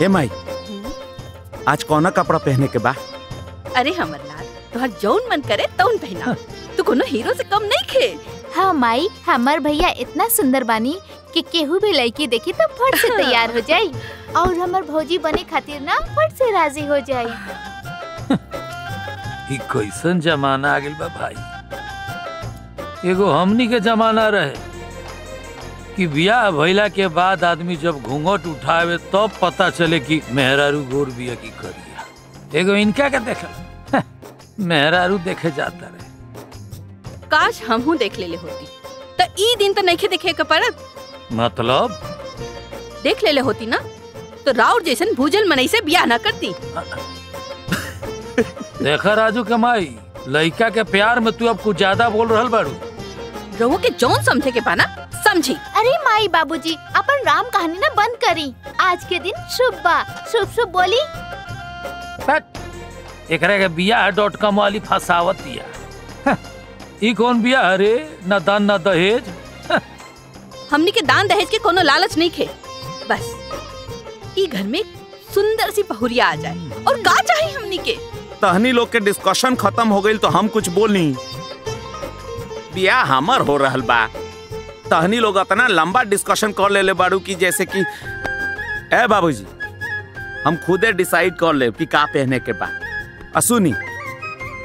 हे माई आज कौना कपड़ा पहने के बा? अरे हमर लाल तोहर जौन मन करे तौन पहना। तू कोनो हीरो से कम नहीं खे हाँ माई हमार भैया इतना सुंदर बानी कि केहू भी लड़की देखी तो फट से तैयार हो जाई। और हमार भौजी बने खातिर ना फट से राज़ी हो जाई। ई कैसन जमाना आ गेल बा भाई। एगो हमनी के जमाना रहे। कि बियाह भइला के बाद आदमी जब घूंघट उठावे तब तो पता चले कि मेहरारू गोर बिया की करिया। एगो इनका के देखल। मेहरारू देखे जाता रहे। काश हमहू देख लेले होती। तो ई दिन तो नहीं देखे के पड़त। मतलब? देख ले, ले होती ना तो राउर जैसन भूजल मनई से बियाह ना करती। देखा राजू कमाई लड़का के प्यार में तू अब कुछ ज़्यादा बोल रहल बाड़ू। रउआ के जौन समझे के पाना समझी। अरे माई बाबूजी अपन राम कहानी ना बंद करी। आज के दिन शुभ बा। शुभ शुभ बोली। एकरा के बियाह डॉट कॉम वाली फसावत दिया ई कौन बियाह रे? न दान न दहेज। हमनी के दान दहेज के कोनो लालच नहीं खे। बस ई घर में सुंदर सी पहुरिया आ जाए और का चाहिए हमनी के? तहनी लोग के डिस्कशन खत्म हो गई तो हम कुछ बोली बियाह हमर हो रहल बा। तहनी लोग इतना लंबा डिस्कशन कर ले, ले बाड़ू की जैसे कि ए बाबूजी हम खुदे डिसाइड कर ले कि का पहने के बा। असुनी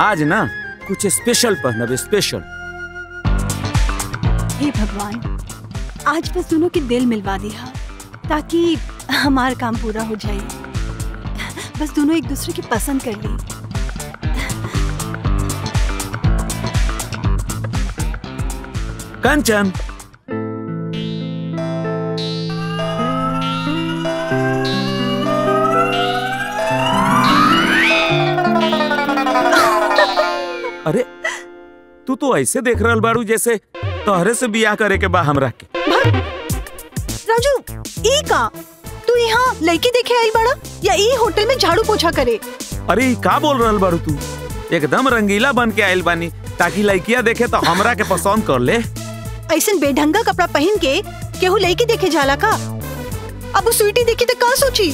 आज ना कुछ स्पेशल पहनब स्पेशल हे भगवान आज बस दोनों के दिल मिलवा दिया, ताकि हमारा काम पूरा हो जाए। बस दोनों एक दूसरे की पसंद कर ली। कंचन। अरे, तू तो ऐसे देख रहा बारू जैसे तोहरे से बियाह करे के बा हमरा के। राजू ई का तू यहाँ लड़की देखे आई बड़ा? या ई होटल में झाड़ू पोछा करे? अरे का बोल रहल बारू तू? एकदम रंगीला बन के आयल बानी ताकि लड़किया देखे तो हमरा के पसंद कर ले। ऐसन बेढंगा कपड़ा पहन के केहू लड़की देखे जाला का? अब वो स्वीटी देखी तो का सोची?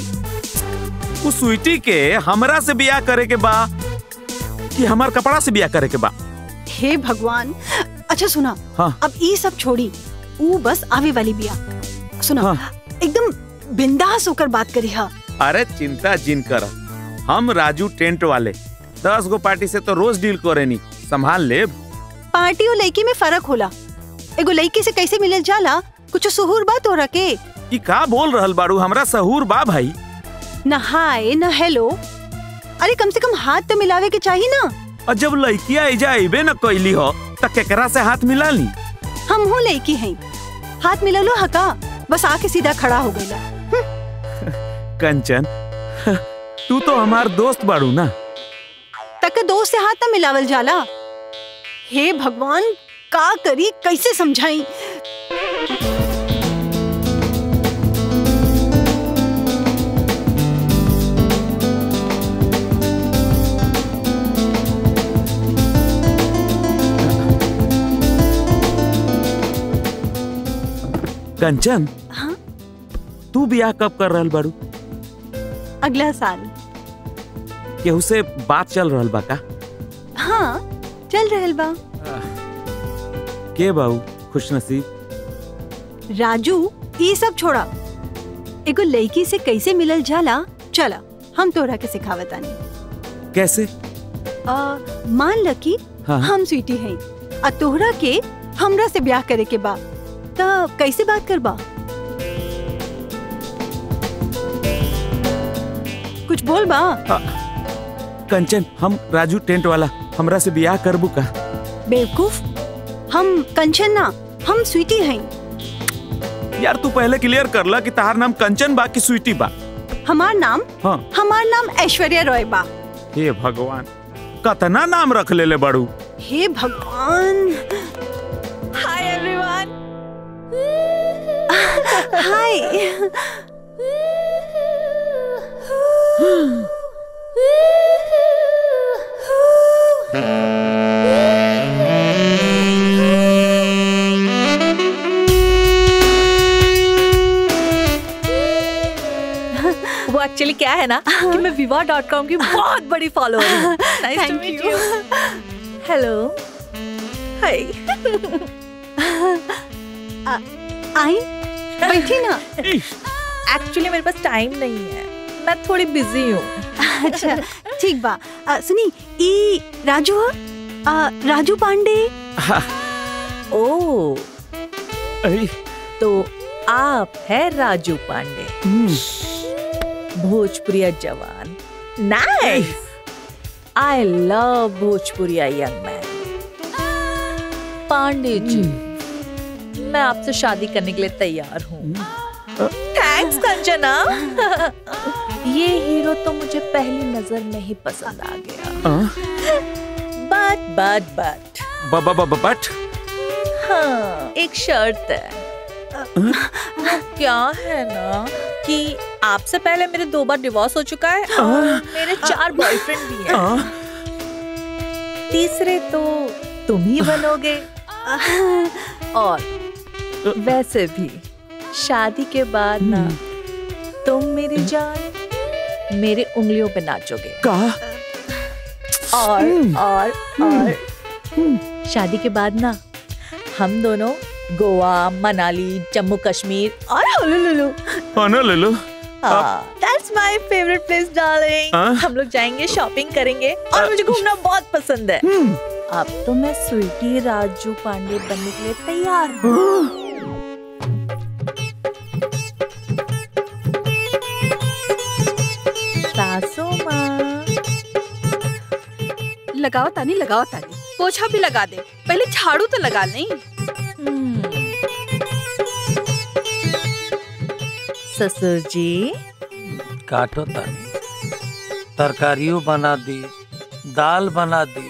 उस स्वीटी के हमरा से बियाह करे के बा कि हमार कपड़ा से बियाह करे के बा? हे भगवान अच्छा सुना हाँ। अब ई सब छोड़ी। ऊ बस आवे वाली बिया। सुना एकदम बिंदास होकर बात करी हा। अरे चिंता जिन कर। हम राजू टेंट वाले। दस गो पार्टी से तो रोज डील करेनी संभाल ले पार्टी और लड़की में फ़र्क होला। एगो लड़की से कैसे मिलल जाला? कुछ सुहूर बात हो रखे। ई का बोल रहल बारू? हमरा सहूर बा भाई। न हाय न हेलो। अरे कम से कम हाथ तो मिलावे के चाहिए ना। और जब लड़किया ऐजा अबे न कैली हो त केकरा से हाथ मिला ली हम हूँ लड़की हैं। हाथ मिला लो हका बस आके सीधा खड़ा हो गया कंचन तू तो हमार दोस्त बाड़ू ना। तक दोस्त से हाथ ना मिलावल जाला। हे भगवान का करी कैसे समझाई? कंचन हाँ? तू बियाह कब कर रहल बाड़ू? अगला साल। केहू से बात चल रहल बा का? हाँ चल रहल बा। के बाऊ खुश नसीब राजू ये सब छोड़ा। एगो लड़की से कैसे मिलल जाला? चला हम तोरा के सिखावतानी कैसे? आ, मान ल कि हाँ। हम स्वीटी हैं आ तोहरा के हमरा से ब्याह करे के बा। त कैसे बात करबा कुछ बोल बा। कंचन हम राजू टेंट वाला हमरा से बियाह करबू का? बेवकूफ़? हम कंचन ना हम स्वीटी हैं। यार तू पहले क्लियर कर ला कि तहार नाम कंचन बा कि स्वीटी बा। हमार नाम? हाँ। हमार नाम ऐश्वर्या रॉय बा। हे भगवान कतना नाम रख ले ले बड़ू। हे भगवान। हाय एवरीवन हाय वो एक्चुअली क्या है ना कि मैं विवाह डॉट कॉम की बहुत बड़ी फॉलोअर हूँ। Nice to meet you hello hi आई? बैठी ना। एक्चुअली मेरे पास टाइम नहीं है। मैं थोड़ी बिज़ी हूँ। अच्छा ठीक बा। सुनी ई राजू आ, राजू पांडे? ओ। तो आप है राजू पांडे। भोजपुरिया जवान। Nice I love Bhojpuriya young man Pandey ji. मैं आपसे शादी करने के लिए तैयार हूँ। थैंक्स कंचना। ये हीरो तो मुझे पहली नज़र में ही पसंद आ गया। बट बट बट बाबा बट हाँ एक शर्त है। क्या है ना कि आपसे पहले मेरे दो बार डिवोर्स हो चुका है और मेरे चार बॉयफ्रेंड भी हैं। तीसरे तो तुम ही बनोगे। और वैसे भी शादी के बाद ना तुम मेरी जान मेरी उंगलियों पे नाचोगे। का और और और। शादी के बाद ना हम दोनों गोवा मनाली जम्मू कश्मीर और हुलुलुलु। आना that's my favourite place darling हाँ? हम लोग जाएँगे शॉपिंग करेंगे और मुझे घूमना बहुत पसंद है। अब तो मैं स्वीटी राजू पांडे बनने के लिए तैयार हूँ। सासू लगाओ तानी लगाओ तानी। पोछा भी लगा दे। पहले झाड़ू तो लगा नहीं ससुर जी काटो तानी। तरकारियों बना दी दाल बना दी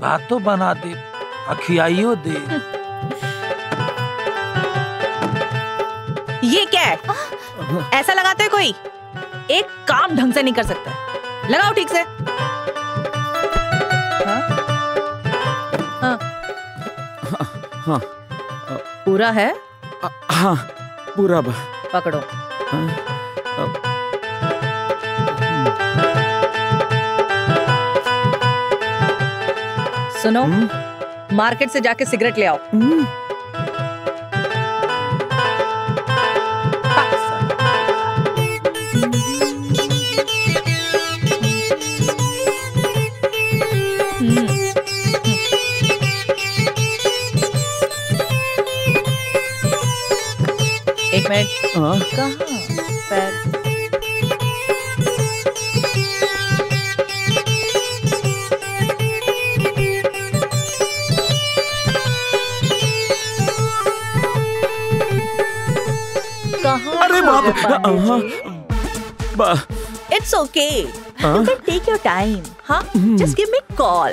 भातो बना दी अखियाइयो दे। ये क्या है? ऐसा लगाते है कोई? एक काम ढंग से नहीं कर सकता। लगाओ ठीक से। हाँ? हाँ, हाँ। पूरा है? हाँ पूरा पकड़ो। सुनो मार्केट से जाके सिगरेट ले आओ। हाँ? कहाँ पैर अरे बाप हाँ, जी? बा इट्स ओके हाँ? You can take your time हाँ? Just give me call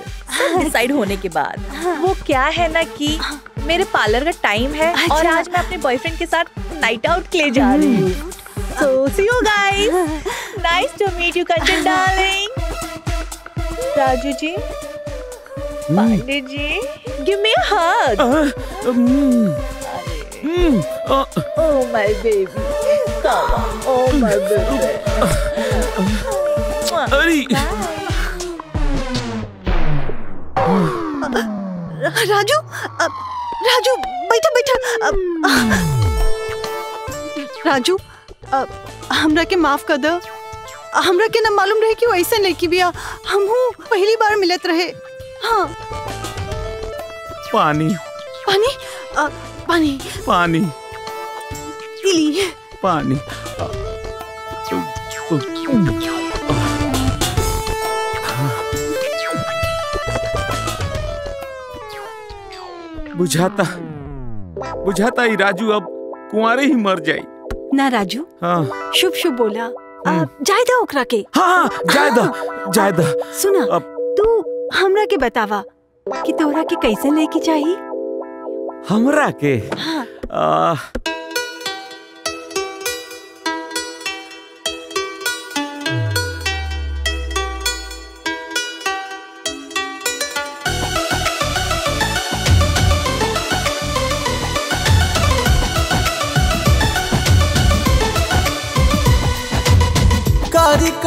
decide होने के बाद। वो क्या है ना कि मेरे पार्लर का टाइम है और आज मैं अपने बॉयफ्रेंड के साथ नाइट आउट के लिए जा रही हूँ। So see you guys nice to meet you Kanchan darling Raju ji Pandey ji give me a hug Oh my baby. Come on. Oh my baby. अरे राजू राजू बैठा बैठा राजू हमरा के माफ़ कर दो। हमरा के ना मालूम रहे कि वो ऐसा लड़की बिया हमहू पहली बार मिलत रहे। हाँ। पानी। पानी? अ, पानी। पानी। इली पानी। बुझाता बुझाता ही राजू अब कुंवारे ही मर जाई ना राजू? हाँ। शुभ शुभ बोला। जायदा जाय ओकरा के हाँ जायदा जायदा। सुना अब... तू हमरा के बतावा कि तोरा के कैसे लेके चाहिए हमरा के हाँ। आ,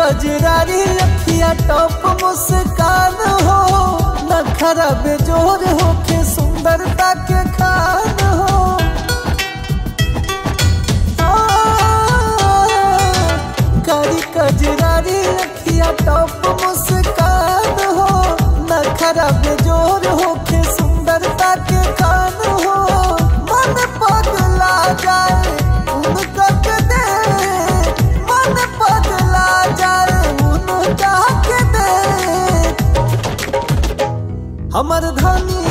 कारी कजरारी अखिया टॉप मुस्कान हो नखरा बेजोर हो के सुंदरता के खान हो। कारी कजरारी अखिया टॉप मुस्कान हो नखरा बेजोर हो हमर धनिया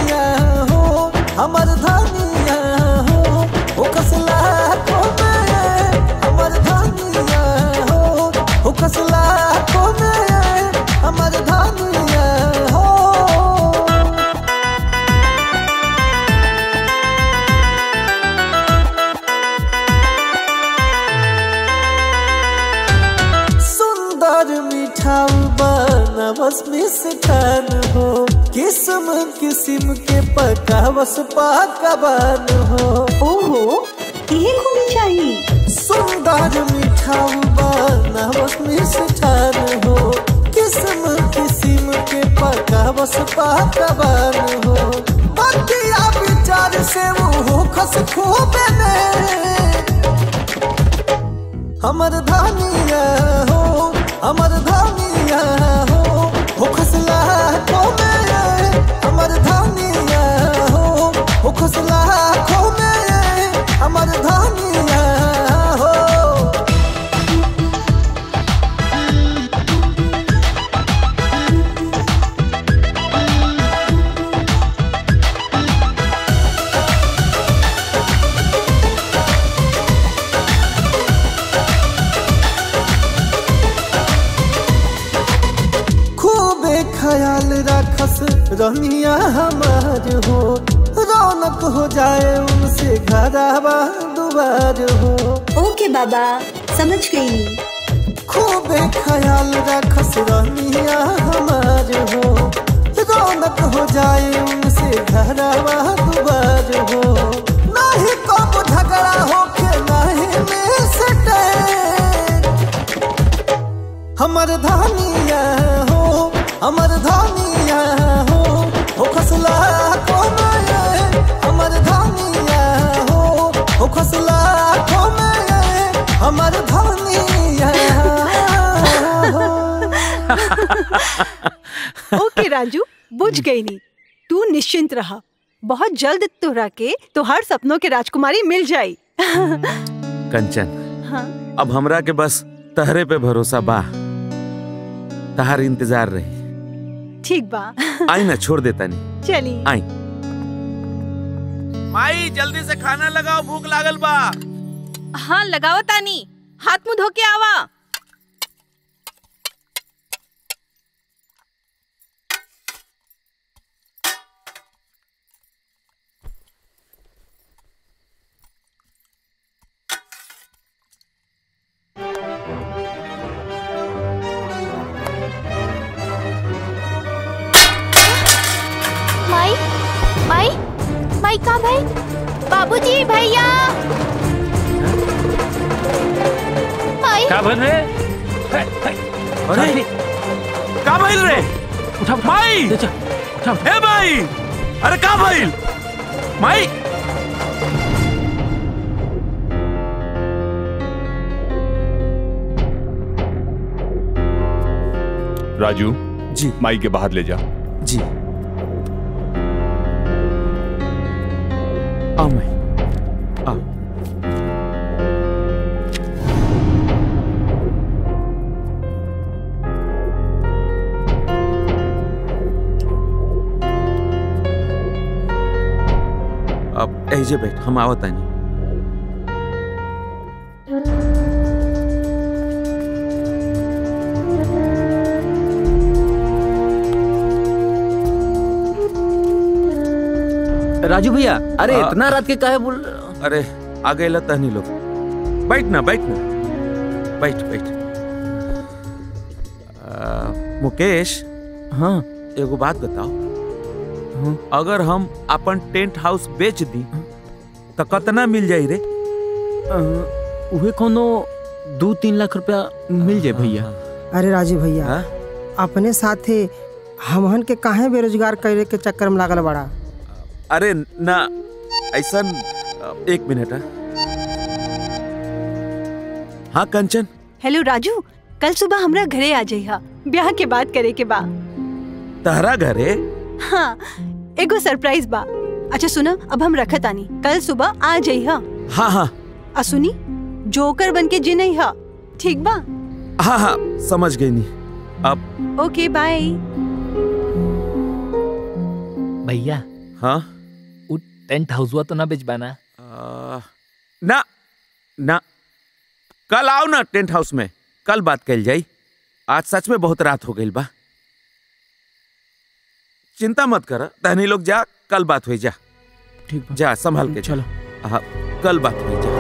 किस्म किस्म के पकावस पाकवान हो। ओहो ये खूबी चाहिए सुंदर मिठाऊ बनवस मिष्ठान हो। किस्म किस्म के पकावस पाकवान हो। बतिया विचार से वो खस खूबे ने हमर धानिया हो हमर दुआर हो। ओके बाबा समझ गई। खूबे ख्याल रखस रनिया हमार हो। रौनक हो जाए उनसे घरवा दुआर हो। नहीं कब झगड़ा होके नहीं में सटे हमर धानिया हो हमर धानिया हमर हो। ओके राजू बुझ गई नी तू निश्चिंत रहा। बहुत जल्द तोहरा के तोहर सपनों के राजकुमारी मिल जाई। कंचन हाँ। अब हमरा के बस तहरे पे भरोसा बा। तहार इंतज़ार रही। ठीक बा। आई ना छोड़ देता नहीं। चली। आई। माई जल्दी से खाना लगाओ भूख लागल बा। हाँ लगाओ तानी। हाथ मुँह धो के आवा। माई माई माई का भाई? बाबूजी, भैया। माई का भइल रे अरे। का भइल रे उठा माई उठा ए भाई। अरे का भइल माई राजू जी। माई के बाहर ले जा। जी। आओ मैं। आओ ऐजे बैठ हम आवत नहीं राजू भैया अरे आ- इतना रात के काहे बोल अरे आ गए तहनी लोग। बैठ ना बैठ ना। बैठ बैठ। आ, मुकेश हाँ। एगो बात बताओ। अगर हम अपन टेंट हाउस बेच दी तो कितना मिल जाई रे? उहे कोनो दो तीन लाख रुपया मिल जाए भैया। अरे राजू भैया अपने साथे हमहन के काहे बेरोजगार करे के चक्कर में लागल बड़ा? अरे ना ऐसा एक मिनट हाँ। हाँ कंचन? हेलो राजू कल सुबह हमरा घरे आ जाइहा ब्याह के बात करे के बा। तहरा घरे? हाँ एगो सरप्राइज़ बा। अच्छा सुना अब हम रखत आनी। कल सुबह आ जाइहा हाँ? हाँ आ सुनी जोकर बन के जी नहीं हा? ठीक बा? हाँ हाँ समझ गई नहीं अब ओके बाय। भैया। हाँ? वो टेंट हाउस हुआ तो ना बेचबाना आ, ना ना। कल आओ ना टेंट हाउस में। कल बात कल जाई। आज सच में बहुत रात हो गई बा। चिंता मत कर तहनी लोग जा कल बात हुई जा। ठीक जा संभाल के चलो। हाँ कल बात हुई जा।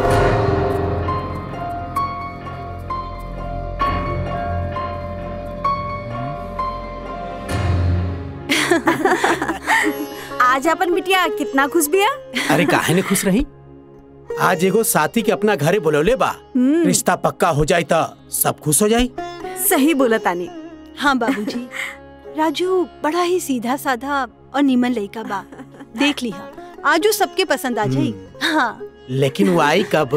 आज अपन बिटिया कितना खुश बिया अरे काहे ने खुश रही? आज एगो साथी के अपना घरे बुलौले बा। हम्म। रिश्ता पक्का हो जाए तो सब खुश हो जाई। सही बोला तानी हाँ बाबूजी। राजू बड़ा ही सीधा साधा और नीमन लड़का बा। देख लिहा आज वो सबके पसंद आ जाई। हाँ। लेकिन वो आई कब?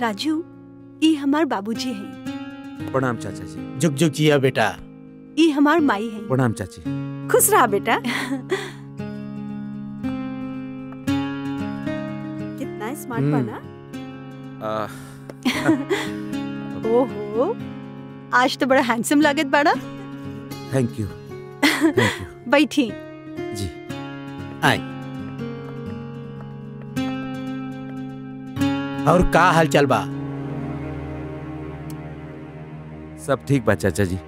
राजू ई हमार बाबूजी हैं। प्रणाम चाचा जी। जुग जुग जिया बेटा। ये हमार माई हैं। प्रणाम चाची। खुश रहा बेटा। स्मार्ट बना हम्म। हाँ। ओहो। आज तो बड़ा हैंडसम लागत बड़ा। थैंक यू बैठी जी। आई और का हाल चाल बा? सब ठीक बा चाचा जी।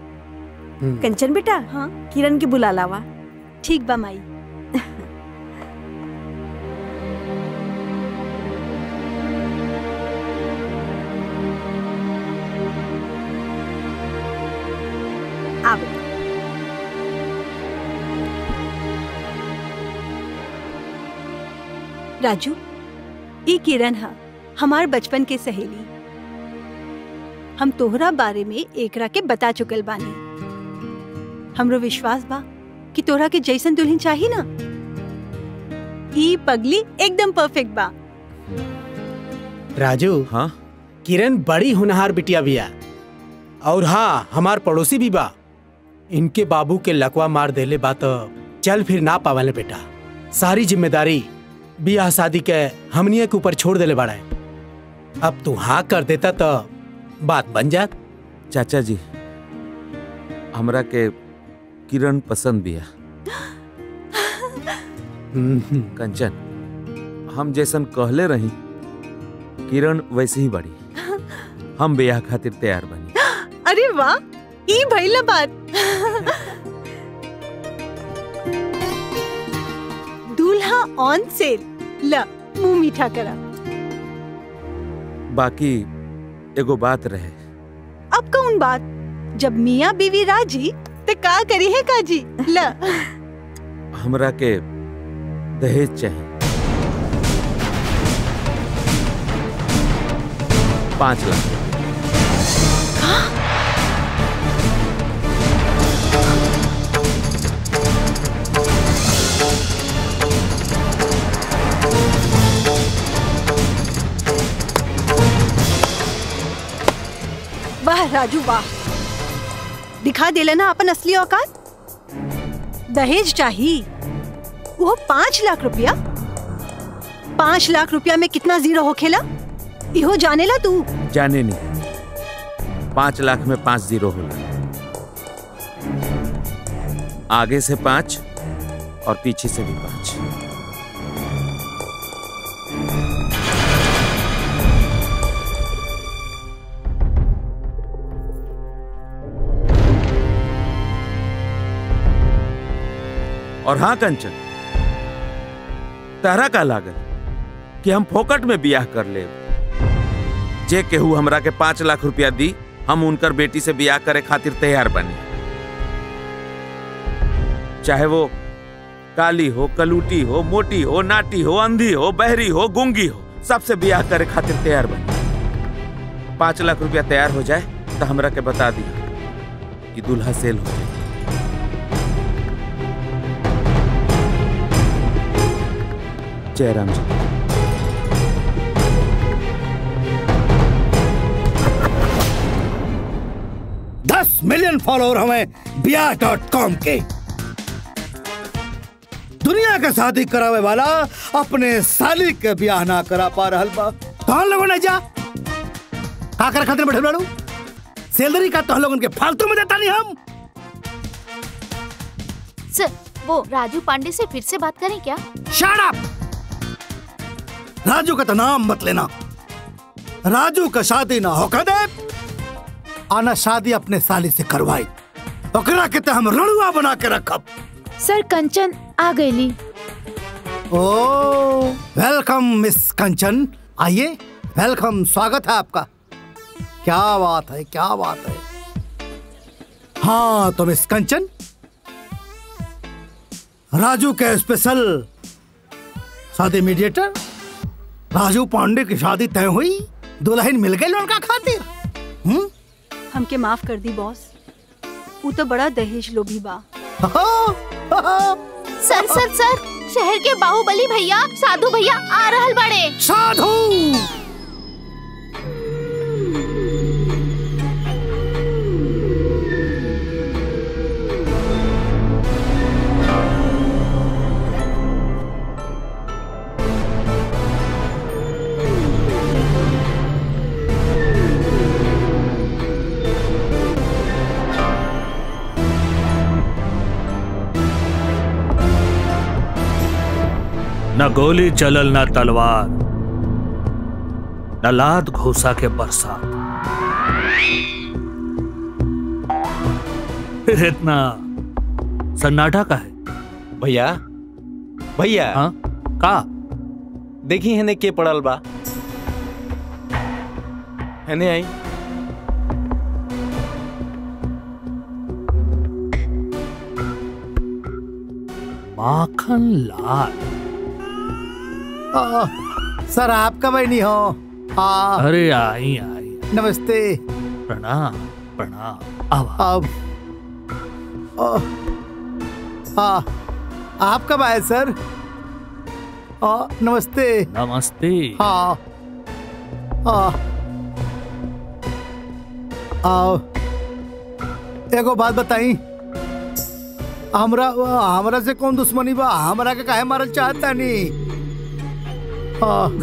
कंचन बेटा हाँ। किरण के बुला लावा ठीक बा माई। राजू ई किरण हा हमार बचपन के सहेली। हम तोहरा बारे में एकरा के बता चुकल बानी। हमरो विश्वास बा कि तोहरा के जैसन दुल्हन चाही ना? ई पगली एकदम परफेक्ट बा। राजू हाँ? किरण बड़ी होनहार बिटिया बिया। और हाँ हमार पड़ोसी भी बा। इनके बाबू के लकवा मार देले बा तो चल फिर ना पावले बेटा। सारी ज़िम्मेदारी बियाह शादी के हमनिया के ऊपर छोड़ देले बड़ा अब तू हाँ कर देता तो बात बन जात। चाचा जी हमरा के किरण पसंद बिया। कंचन हम जैसन कहले रही किरण वैसे ही बड़ी। हम ब्याह खातिर तैयार बनी। अरे वाह ई भइला बात। दूल्हा ऑन सेल ल मुँह मीठा करा। बाकी एगो बात रहे। अब कौन बात? जब मियाँ बीवी राज़ी तो का करी है काजी? ला। हमरा के दहेज चाहिए पाँच लाख। वाह, राजू वाह। दिखा देला ना अपन असली औकात। दहेज चाहिए। वो पाँच लाख रुपया। पाँच लाख रुपया में कितना ज़ीरो होखेला इहो जाने ला तू। जाने नहीं। पाँच लाख में पाँच ज़ीरो होला आगे से पाँच और पीछे से भी पाँच। और हाँ कंचन, तहरा का लागल कि हम फोकट में बियाह कर ले। जे केहू हमरा के पाँच लाख रुपया दी, हम उनकर बेटी से बियाह करे खातिर तैयार बनी। चाहे वो काली हो, कलूटी हो, मोटी हो, नाटी हो, अंधी हो, बहरी हो, गुंगी हो, सबसे बियाह करे खातिर तैयार बनी। पाँच लाख रुपया तैयार हो जाए तो हमरा के बता दिया कि दूल्हा सेल हो जाए। जयराम जी। दस मिलियन फॉलोअर हमें बिया डॉट कॉम के। दुनिया के शादी करावे वाला अपने साली के ब्याह ना करा पा रहल बा। कौन लोगों ने जा। का कर खातिर बैठल बाड़ू? सैलरी का तो लोगन के फालतू में देता नहीं हम। सर वो राजू पांडे से फिर से बात करें क्या? शट अप राजू का तो नाम मत लेना। राजू का शादी ना होकर दे। आना शादी अपने साली से करवाई। ओकरा के तो हम रणुआ बना के रखब। सर कंचन आ गईली ओ वेलकम मिस कंचन। आइए वेलकम स्वागत है आपका। क्या बात है क्या बात है। हाँ तो मिस कंचन राजू के स्पेशल शादी मीडिएटर राजू पांडे की शादी तय हुई? दुल्हन मिल गई लड़का खातिर? हम हमके माफ़ कर दी बॉस। वो तो बड़ा दहेज लोभी बा। सर सर सर शहर के बाहुबली भैया साधु भैया आ रहल बड़े। साधु! न गोली चलल न तलवार नलाद घोसा के बरसात। फिर इतना सन्नाटा का है? भैया भैया। हाँ? का? देखी हने के पड़ल बा? हने आई? माखन लाल। आ, सर आपका नहीं हो? हाँ। अरे आई आई। नमस्ते। प्रणाम प्रणाम। अब आ, आ, आप कब आए सर? आ, नमस्ते। नमस्ते। हाँ। हाँ आओ एगो बात बताई। हमरा हमरा से कौन दुश्मनी बा? हमरा के काहे मारल चाहता नहीं? पगला।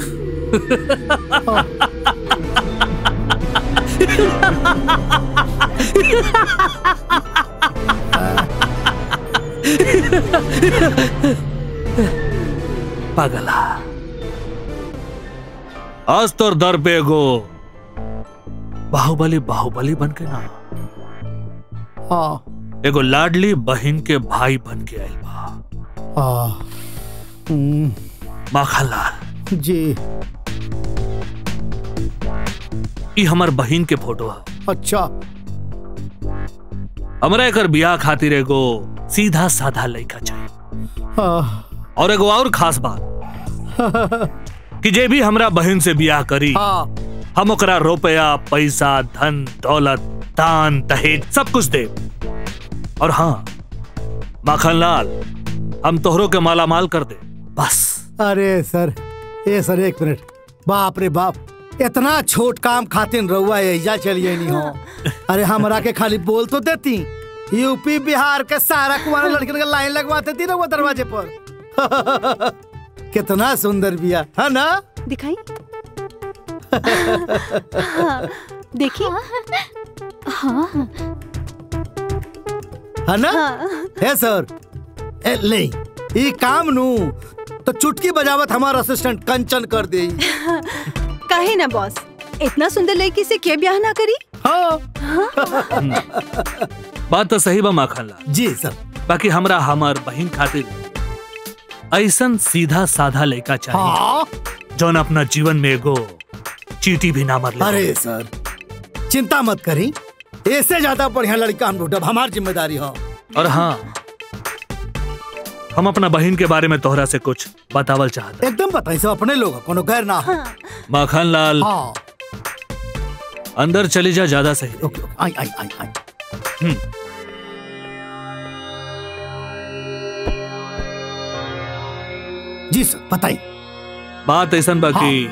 आज तोर दर पे एगो बाहुबली बाहुबली बन के ना। हाँ। एगो लाडली बहन के भाई बन के आयल बा। हाँ। माखनलाल। जी। ई हमर बहन के फ़ोटो है। अच्छा। हमरा एकर बियाह खातिर एगो सीधा साधा लड़का चाहिए हाँ। और एगो और खास बात कि जे भी हमरा बहन से बियाह करी हाँ। हम ओकरा रुपया पैसा धन दौलत दान दहेज सब कुछ दे और हाँ माखनलाल हम तोहरों के माला माल कर दे बस। अरे सर ए सर एक मिनट। बाप रे बाप इतना छोट काम खातिन रहुआ एजा चलिए नहीं हो। अरे हमरा के खाली बोल तो देती। यूपी बिहार के सारा कुमार लड़कियों का लाइन लगवा देती रहुआ दरवाजे पर। कितना सुंदर बिया है ना? दिखाई। हाँ, देखिए। हाँ। है ना? है। सर ए, ले ई काम नु तो चुटकी बजावत हमारा असिस्टेंट कंचन कर दे। कहे ना बॉस इतना सुंदर लड़की से के ब्याह ना करी? हाँ। बात तो सही बा माखनलाल। जी सर। बाकी हमरा हमार बहन खातिर ऐसा सीधा साधा लड़का चाहिए हाँ। जौन अपना जीवन में एगो चीटी भी ना मर ले। अरे सर। चिंता मत करी। ऐसे ज़्यादा बढ़िया लड़का हम ढूंढब हमार ज़िम्मेदारी हो। और हाँ हम अपना बहन के बारे में तोहरा से कुछ बतावल चाहते एकदम बताई सब अपने लोग कोनो गैर ना। हाँ। माखन लाल। हाँ। अंदर चली जा ज़्यादा सही। Okay I I I I. Hmm. Ji sir बताई बात ऐसा बाकी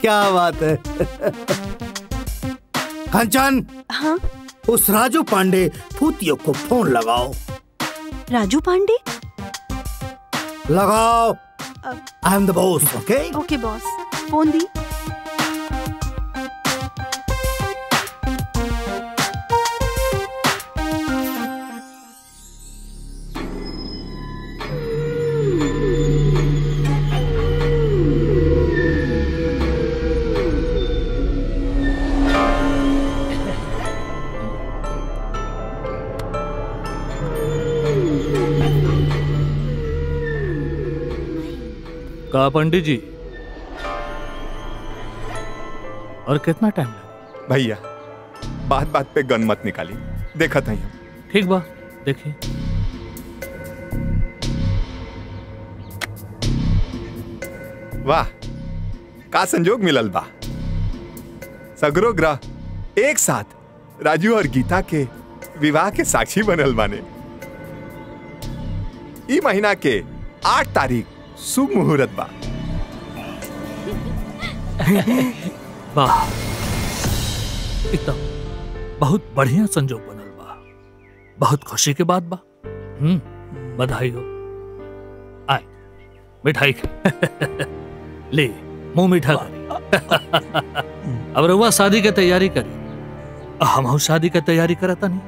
क्या बात है? कंचन हाँ? उस राजू पांडे फूतियों को फ़ोन लगाओ। राजू पांडे? लगाओ। I am the boss okay okay boss phone दी। पंडित जी। और कितना टाइम लगा? भैया बात बात पे गन मत निकाली। देखा था हम ठीक बा देखिए। वाह का संजोग मिलल बा। सगरो ग्रह एक साथ राजू और गीता के विवाह के साक्षी बनल बाने। ई महीना के आठ तारीख शुभ मुहूर्त, बा। एकदम। बहुत बढ़िया संजोग बनल, बा। बहुत खुशी के बात, बा। हम्म बधाई हो आए, मिठाई ले, मुँह मीठा करी। अब रउआ शादी के तैयारी करी। हम शादी के तैयारी करता नहीं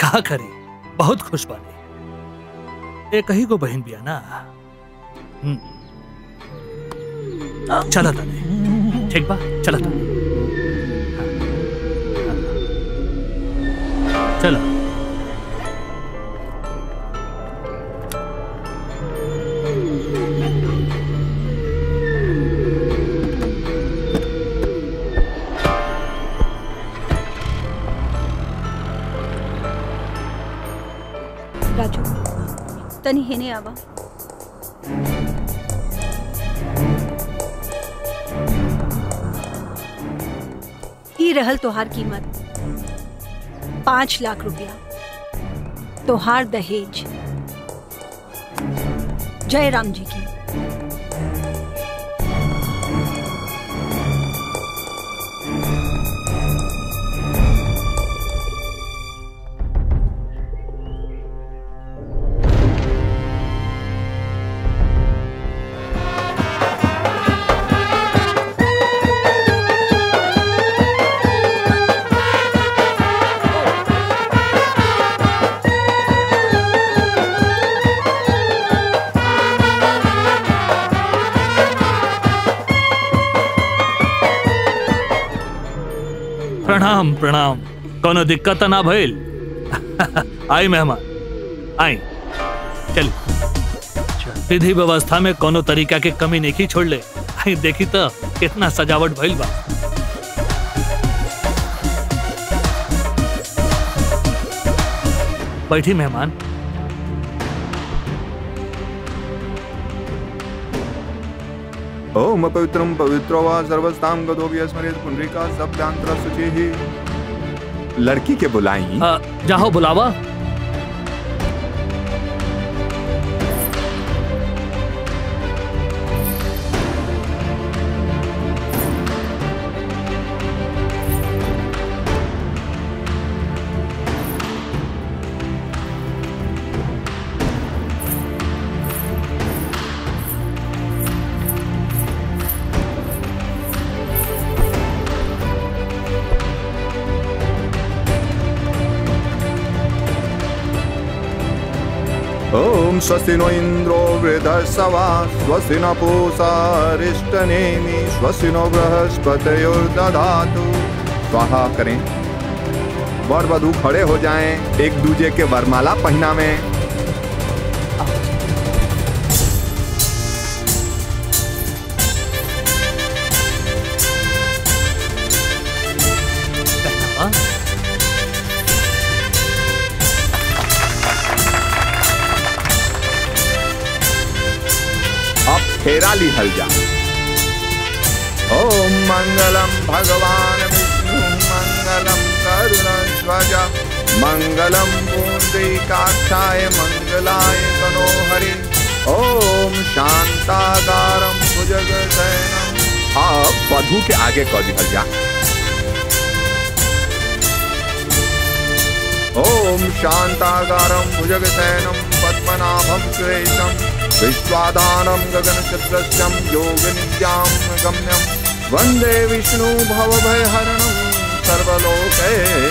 कहा करी? बहुत खुश बानी। एक ही को बहन बिया ना। हम्म। चला तने ठीक बा चला तने चला। राजू तनी हेने आवा। ई रहल तोहार कीमत? पाँच लाख रुपया। तोहार दहेज। जय राम जी की। प्रणाम प्रणाम। कोनो दिक्कत ना भइल। आई मेहमान, आई। चल। विधि व्यवस्था में कोनो तरीका के कमी नहीं छोड़ ले आई देखी तो कितना सजावट भइल बा। बैठी मेहमान ओम पवित्रम पवित्र वा सर्वस्ताम का सब पुंडरीका शब्दांतर शुचि लड़की के बुलाई जाओ बुलावा? स्वस्ति नो इंद्रो वृद्धसवा स्वस्ति न पूषा अरिष्टनेमि स्वस्ति नो बृहस्पतिर्दधातु। स्वाहा करें। वर वधु खड़े हो जाएँ, एक दूजे के वरमाला पहना में अब फेरा लिहल जा। ओम मंगलम भगवान विष्णु, मंगलम करुणध्वज मंगलम काक्षाय मंगलाय तनोहरि ओम शांताकारम भुजगशयनम अब वधु के आगे कह दिहल जा। ओम शांताकारम भुजगशयनम पद्मनाभम सुरेशम विश्वादानं गगनचत्रस्यं योगनित्यां गम्यं। वंदे विष्णु भवभयहरणं सर्वलोकैकनाथम्।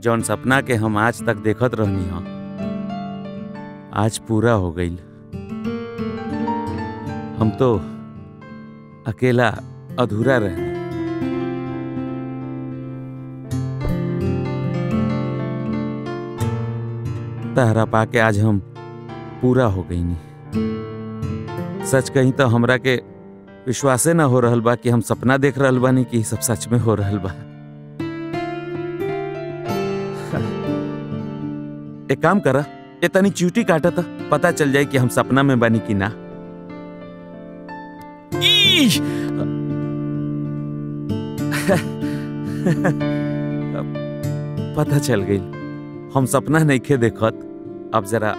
जौन सपना के हम आज तक देखत रहनी हो। आज पूरा हो गई। हम तो अकेला अधूरा रहने तहरा पाके आज हम पूरा हो गई नहीं सच कहीं तो हमरा के विश्वासे ना हो रहल बा कि हम सपना देख रहल बानी कि सब सच में हो रहल बा। एक काम करा ये तनी चूटी काटा था पता चल जाए कि हम सपना में बनी कि ना। पता चल गई। हम सपना नहीं खे देखत। अब जरा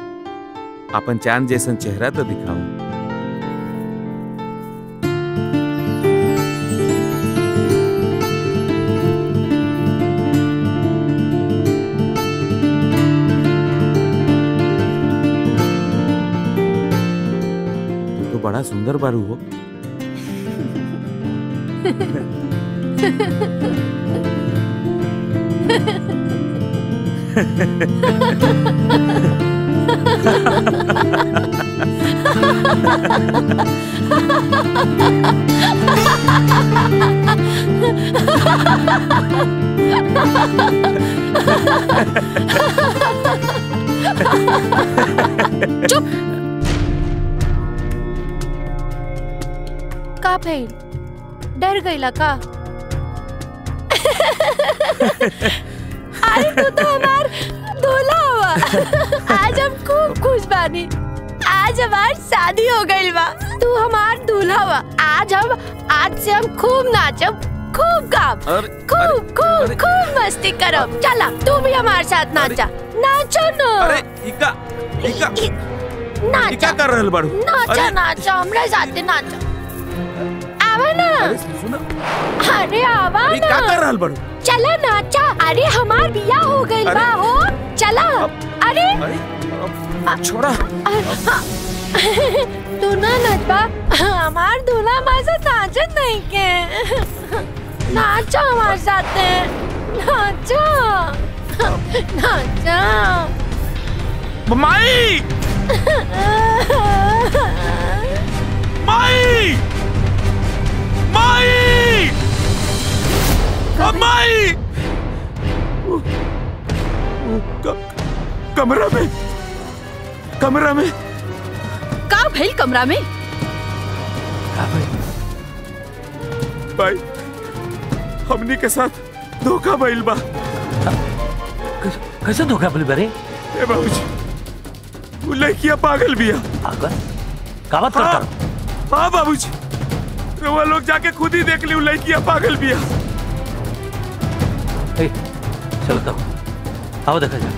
अपन चाँद जैसा चेहरा तो दिखाओ बड़ा सुंदर बारू हो। चुप। का भइल डर गईला का अरे तू तो हमार दूल्हा हुआ। आज हम खूब खुश बानी। आज हमार शादी हो गई बा। तू हमार दूल्हा हुआ। आज हम आज से हम खूब नाचब खूब गाब खूब खूब खूब मस्ती करब। चला तू भी हमारे साथ नाचा। नाचो ना। अरे इका इका। नाचा। इका कर रहल बारू नाचा नाचा हमरे साथ नाचा। अरे आवा अरे ना। का कर रहल बारू चला नाचा। अरे हमार बिया हो गई बा हो चला। अरे। छोड़ा। तू ना नचबा। हमार दूल्हा हमारे साथ नहीं के। नाचा हमारे साथ। नाचा। नाचा। माई! माई! माई अब माई क- कमरा में! कमरा में! का भइल कमरा में? भाई। हमनी के साथ धोखा भइल बा। कैसे धोखा बोली बरे ए बाबूजी वो लड़किया पागल बिया। पागल? का बात करता हाँ बाबूजी। रउआ लोग जाके खुद ही देख लियो, लड़किया पागल बिया है। चलो तब आओ देखा जा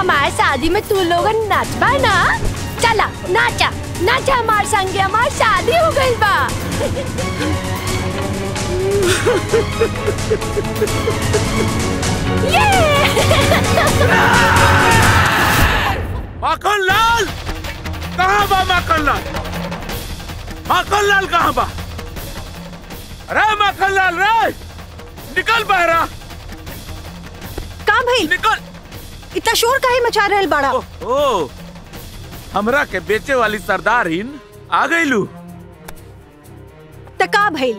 हमार शादी में तू लोग नाचबा ना? चला नाचा। नाचा हमारे संगे हमार शादी हो गई बा। माखन लाल कहाँ बा माखन लाल माखन लाल कहाँ बा? अरे माखन लाल रे! निकल बहरा। का भइल निकल। इतना शोर काहे मचा रहल बाड़ा? ओ ओ हमरा के बेचे वाली सरदारिन आ गईलू त का भइल?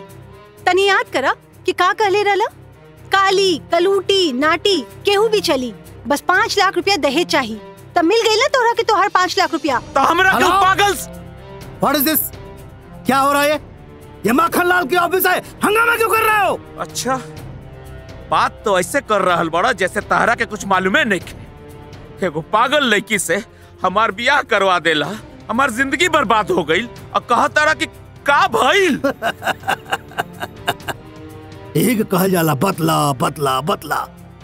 तनी याद करा कि का कहले रहला? काली कलूटी नाटी केहू भी चली। बस पाँच लाख रुपया दहेज चाहिए तब मिल गई ना तोहरा के तोहर पाँच लाख रुपया। तो हमरा Hello? पागल व्हाट इज़ दिस क्या हो रहा है? ये माखन लाल की ऑफ़िस है। हंगामा क्यों कर रहे हो? अच्छा बात तो ऐसे कर रहल बड़ा जैसे तहरा के कुछ मालूम है नहीं। के एगो पागल लड़की से हमार बियाह करवा देला। हमार ज़िंदगी बर्बाद हो गई। और कहा तारा कि का भइल? एक कहल जाला, बतला बतला बतला।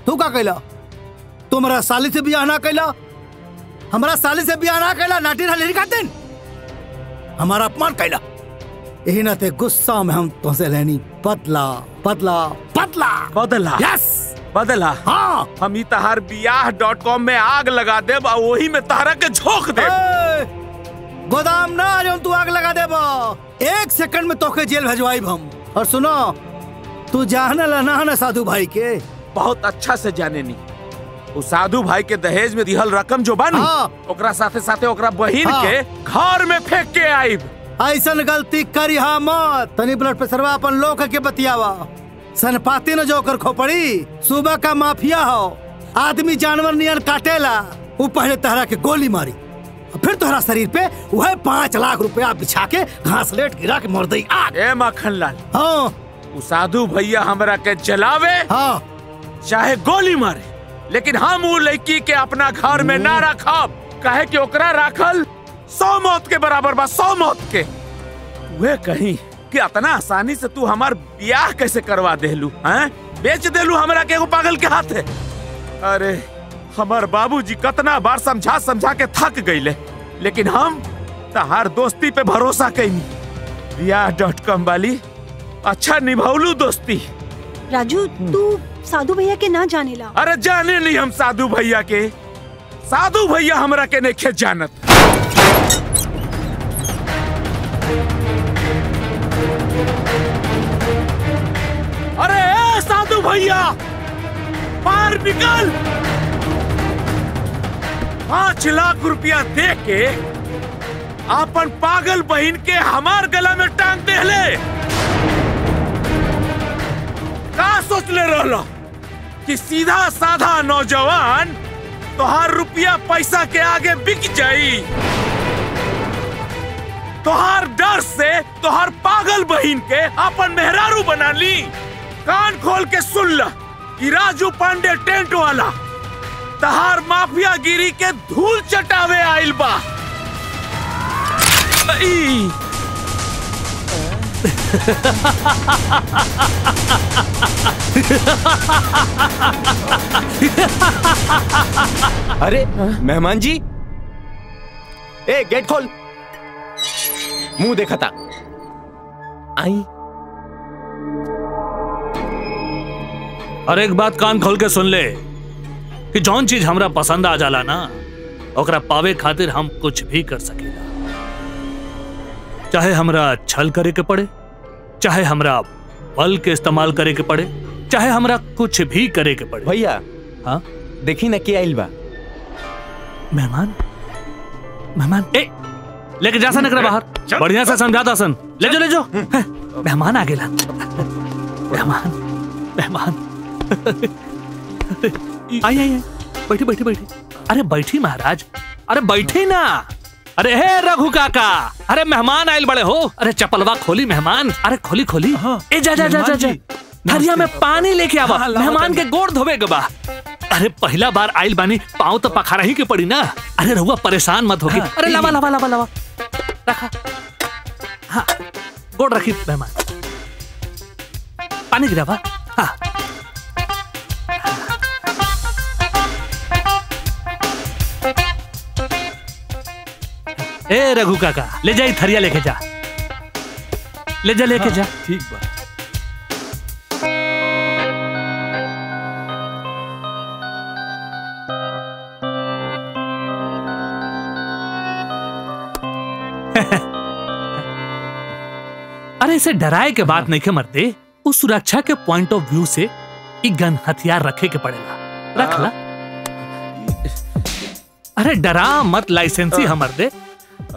तू का कैला तुम्हारा साली से बियाह ना कैला हमारा साली से बियाह ना कैला नाटी ना लेनी खाते हमारा अपमान कैला ना ते गुस्सा में हम तुमसे लेनी बदला बदला बदला। बदला। यस बदला। हाँ। हम ई तहार बियाह डॉट कॉम में आग लगा और वही में तहरा के झोंक देब। गोदाम ना जो तू आग लगा देबो। एक सेकंड में तोके जेल भेजवाई हम। और सुनो तू जाने ला ना ना साधु भाई के। बहुत अच्छा से जाने नी। उ साधु भाई के दहेज में दिहल रकम जो बानी हाँ। ओकरा साथे साथे ओकरा बहिन हाँ। के घर में फेंक के आईब ऐसन गलती करी हा मत। तनी ब्लड प्रेशरवा अपन लोग के बतियावा। सनपाती न जो कर खोपड़ी। सुबह का माफिया हो। आदमी जानवर नियन काटेला। वो पहले तहरा के गोली मारी। फिर तोहरा शरीर पे वह पाँच लाख रुपया बिछा के घास लेट गिरा के मर दई आग। ए माखन लाल हाँ साधु भैया हमरा के जलावे। हाँ। चाहे गोली मारे लेकिन हम उ लड़की के अपना घर में ना रखब। कहे कि ओकरा राखल? सौ मौत के बराबर बा सौ मौत के। वे कहीं बाकी इतना आसानी से तू हमार ब्याह कैसे करवा देलू हैं? बेच देलू हमरा के एगो पागल के हाथे अरे हमार बाबूजी कतना बार समझा समझा के थक गईले। लेकिन हम तहार दोस्ती पे भरोसा कैनी ब्याह डॉट कॉम वाली अच्छा निभौलू दोस्ती। राजू तू साधु भैया के ना जाने ला अरे जाने नहीं हम साधु भैया के। साधु भैया हमरा के नहीं खेत जानत। साधु भैया। बाहर निकल। पाँच लाख रुपया दे के अपन पागल बहन के हमार गला में टांग दे ले। का सोच ले रहलो? कि सीधा साधा नौजवान तोहार रुपया पैसा के आगे बिक जाई। तोहार डर से तोहार पागल बहन के अपन मेहरारू बना ली। कान खोल के सुन ल कि राजू पांडे टेंट वाला तहार माफिया गिरी के धूल चटावे आइल बा। अरे मेहमान जी ए गेट खोल। मुँह देखा था। आई। और एक बात कान खोल के सुन ले कि जौन चीज़ हमरा पसंद आ जाला ना ओकरा पावे खातिर हम कुछ भी कर सकेला। चाहे हमरा छल करे के पड़े चाहे हमरा बल के इस्तेमाल करे के पड़े चाहे हमरा कुछ भी करे के पड़े। भैया हाँ? देखी ना के आइल बा? मेहमान मेहमान ए लेके जा सन एकरा बाहर। बढ़िया से समझा दा सन। ले जो ले जो। मेहमान आ गेला। मेहमान मेहमान। आई आई आई बैठी बैठी बैठी। अरे बैठी महाराज। अरे बैठी ना। अरे हे रघु काका। अरे मेहमान आयल बड़े हो। अरे चपलवा खोली मेहमान। अरे खोली खोली। ए जा जा जा जा जा। थरिया में पानी लेके आवा। हाँ, मेहमान के गोड़ धोबे के बा। अरे पहला बार आइल बानी पाँव तो पखारा ही के पड़ी ना। अरे रहुआ परेशान मत होगी हाँ, अरे लावा है। लावा लावा लावा। रखा। हाँ गोड़ रखी मेहमान। पानी गिरावा। हाँ। ए रघु काका ले जा थरिया लेके जा. ले जा लेके जा. ठीक बा अरे इसे डराए के बात नहीं के मरते. उस सुरक्षा के पॉइंट ऑफ़ व्यू से एक गन हथियार रखे के पड़ेगा रख ला. अरे डरा मत लाइसेंसी हमर दे.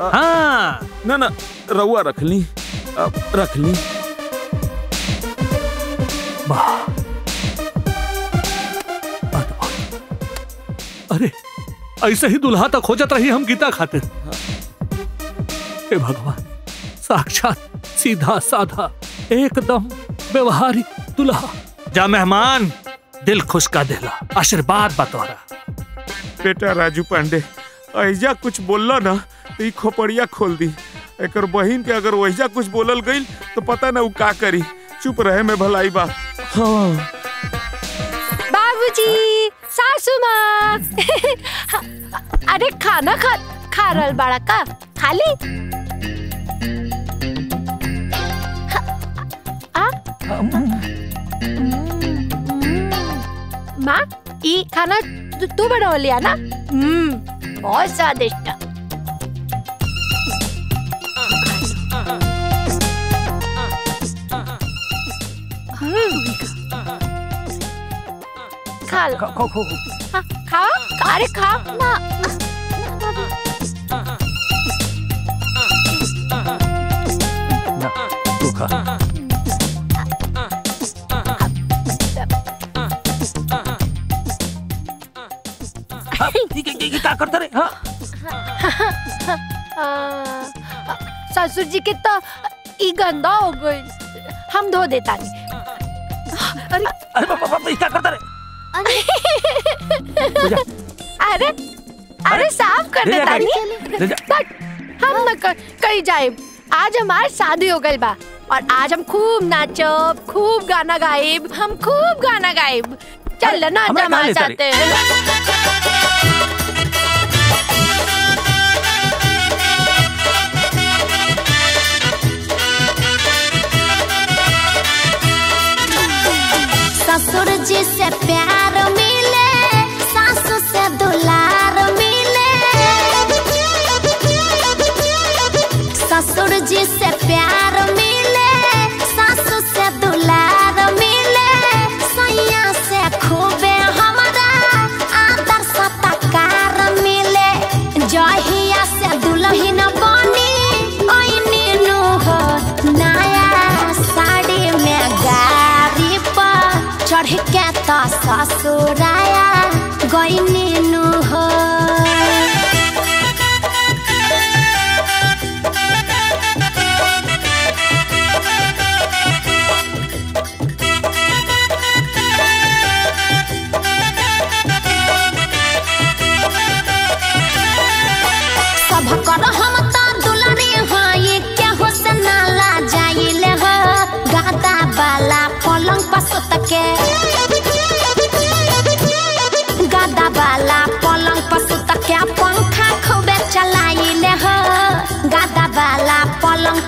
हाँ। ना ना रउआ रख ली। अब रख ली। अरे ऐसे ही दुल्हा तक खोजत रही हम गीता खातिर। हे भगवान साक्षात सीधा साधा एकदम व्यवहारिक दुल्हा। जा मेहमान दिल खुश का दिला आशीर्वाद बतौरा। बेटा राजू पांडे ऐजा कुछ बोलला ना तो ई खोपड़िया खोल दी। एकर बहिन के अगर वैजा कुछ बोलल गईल तो पता ना उ का करी। चुप रहे में भलाई बा। हाँ। बाबूजी सासू माँ। अरे खाना खा खा रहल बाड़ा का? खाली? माँ ई खाना तू, तू बनवलिया ना? हम्म। बहुत स्वादिष्ट खा लो खा खो। हाँ, खा अरे खा ना तू खा। क्या करता रे हाँ? ससुर जी के तो ई गंदा हो गई हम धो देता नहीं। अरे अरे क्या करता रे अरे। अरे साफ़ कर देता नहीं। बट हम न कहीं जाए। आज हमारे शादी हो गई बा। और आज हम खूब नाचब खूब गाना गाइब हम खूब गाना गाइब। चल ना हमारे साथ ससुर जी से ससुराया गइनी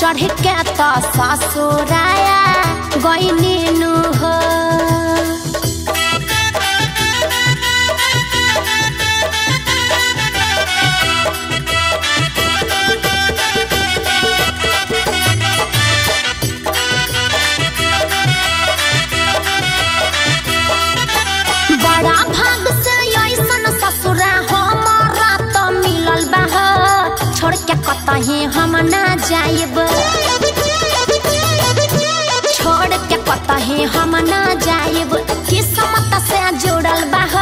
चढ़ के तो ससुराया गइनीनु हो कतही हम ना जाइब छोड़ के हम ना जाइब किस्मत से जुड़ल बाह।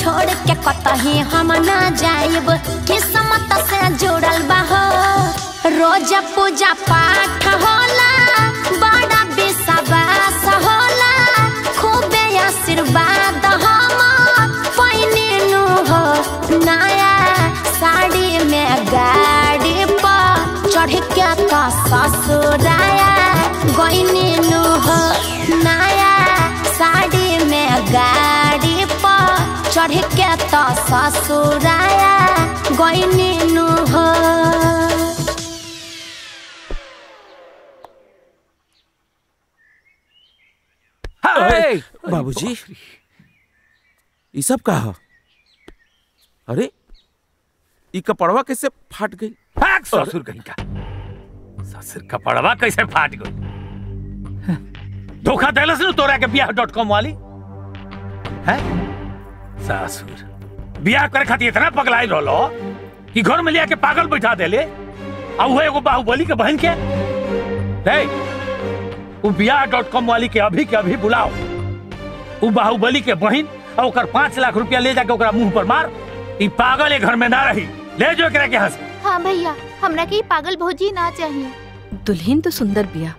छोड़ के कतही हम ना जाइब किस्मत से जुड़ल बाह। रोज पूजा पाठ ससुराया गइनेनु हो नया साड़ी में गाड़ी पर चढ़ के तो ससुराया गइनेनु हो बाबूजी ये सब कहा अरे ई कपड़वा कैसे फाट गई? ससुर कहीं का। ससुर कपड़वा कैसे फाट गई? धोखा देलस न तोरा के बियाह डॉट कॉम वाली? है? ससुर, बियाह करे खातिर इतना पगलाई रहलो कि घर में लिया के पागल बैठा देले, आ वो एगो बाहुबली के बहन के? वो बियाह डॉट कॉम वाली के अभी के अभी बुलाओ। वो बाहुबली के बहन और ओकर पाँच लाख रुपया ले जाके ओकरा मुँह पर मार, ई पागल ये घर में ना रही। ले जो एकरा के यहाँ से हाँ भैया। हमरा के पागल भौजी ना चाहिए। दुल्हन तो सुंदर बिया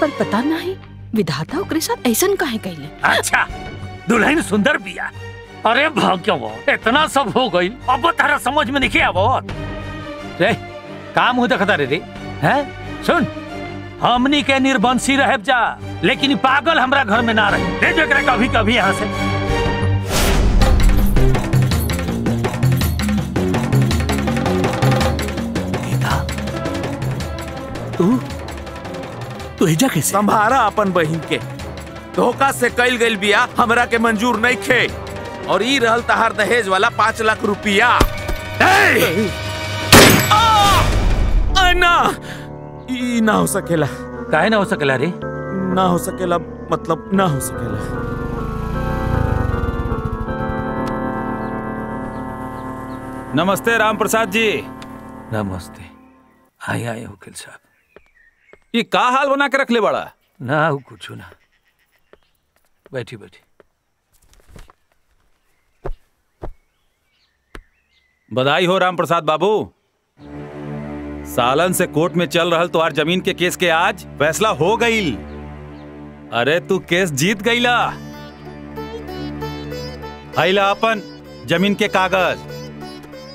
पर पता नहीं विधाता ओकरे साथ ऐसन काहे कैले अच्छा दुल्हन सुंदर बिया। अरे भाग्य वो इतना सब हो गई अब तारा समझ में नहीं आवो। रे काम हो देखता रे रे। हैं? सुन हमनी के निर्बंसी रह जा लेकिन पागल हमरा घर में ना रहे। ले जो एकरा कभी कभी यहाँ से। तू? तू एजा कैसे? संभारा अपन बहिन के। धोखा से कैल गइल बिया हमरा के मंजूर नहीं खे। और ई रहल तहार दहेज वाला पाँच लाख रुपया। ना ई ना हो सकेला। काहे ना हो सकेला रे? ना हो सकेला मतलब ना हो सकेला। नमस्ते राम प्रसाद जी। नमस्ते। आए आए वकील साहब। ये का हाल बना के रख ले बड़ा? ना हो कुछ ना। बैठी बैठी। बधाई हो राम प्रसाद बाबू। सालन से कोर्ट में चल रहल तुम्हार ज़मीन के केस के आज फैसला हो गई अरे तू केस जीत गईला। हैला अपन ज़मीन के कागज़।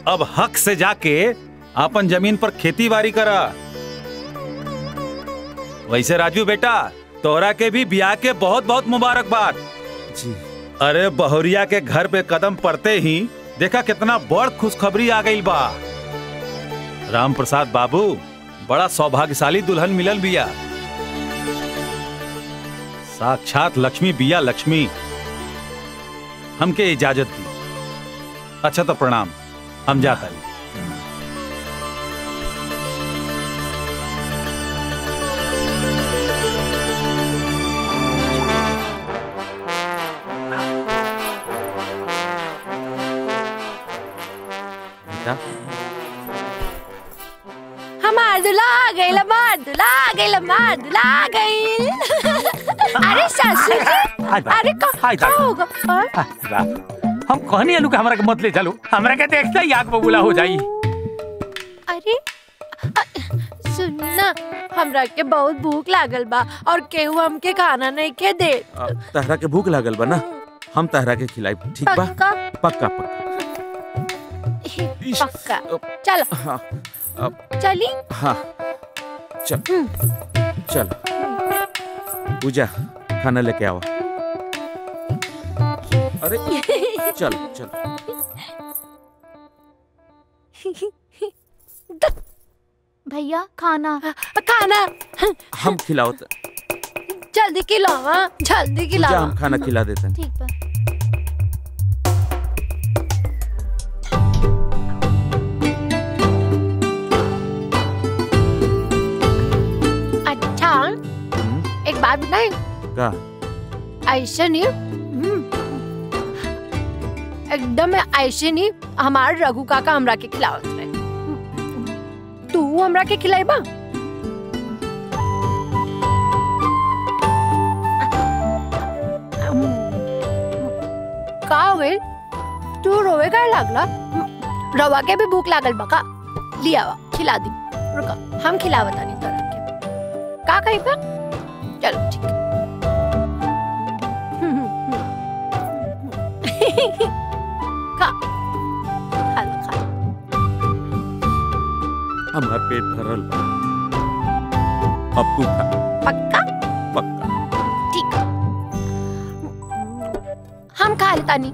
अब हक से जाके अपन ज़मीन पर खेती बाड़ी करा। वैसे राजू बेटा तोरा के भी ब्याह के बहुत बहुत मुबारकबाद। जी। अरे बहुरिया के घर पे कदम पड़ते ही देखा कितना बड़ खुशखबरी आ गई बा। राम प्रसाद बाबू बड़ा सौभाग्यशाली दुल्हन मिलल बिया। साक्षात लक्ष्मी बिया लक्ष्मी। हमके इजाज़त दी। अच्छा तो प्रणाम। हम जाता ही। दुल्हा आ गइल हमार दुल्हा आ गइल अरे ससुर जी अरे का का होगा? हम कहनी अलू के हमरा के मत ले चलो। हमरा के देखते ही आग बबूला हो जाई। अरे सुनना हमरा के बहुत भूख लागल बा और केहू हमके खाना नहीं के दे। तहरा के भूख लागल बा ना? हम तहरा के खिलाई ठीक बा? पक्का? पक्का पक्का। पक्का। चलो। हाँ। अब चली हाँ। चल। चल। पूजा खाना लेके आओ। अरे चल चल। भैया खाना। खाना। हम खिलाओ जल्दी खिलावा जल्दी पूजा खिलावा हम खाना खिला देते हैं। ठीक बा एक बात बताए? का ऐसे नहीं हम्म, एकदम ऐसे नहीं हमार रघु काका हमरा के खिलावत रहे। तू हमरा के खिलाइबा? का होइल? तू रोवे का लागला? रवा के भी भूख लागल बका लिया खिला दी। रुका हम खिलावता नहीं तोरा के। का कही बा? चलो ठीक। खा। खा खा हमार पेट भरल बा। अब तू खा। पक्का? पक्का। ठीक। हम खा लेता नहीं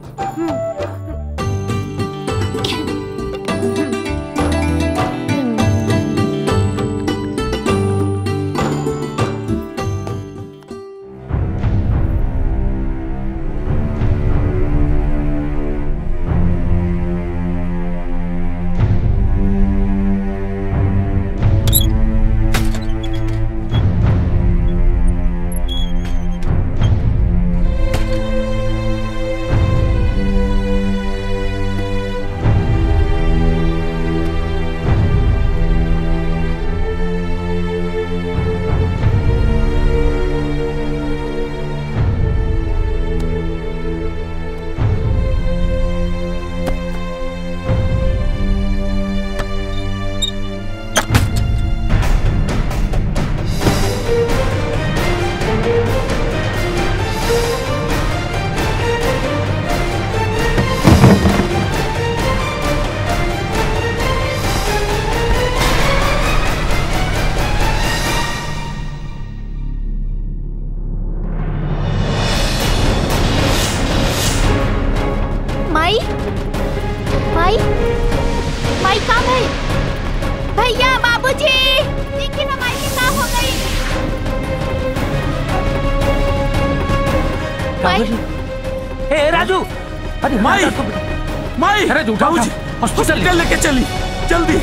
हॉस्पिटल लेके चली। जल्दी।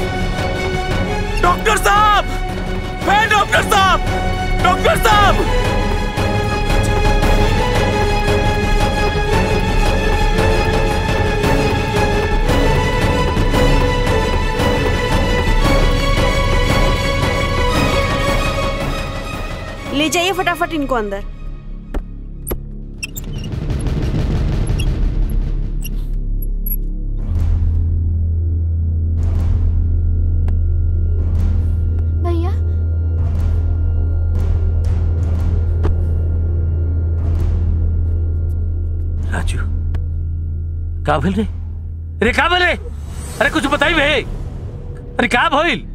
डॉक्टर साहब! है डॉक्टर साहब! डॉक्टर साहब! ले जाइए फटाफट इनको अंदर। का रे? अरे का रे? अरे कुछ बताई बे अरे का भइल?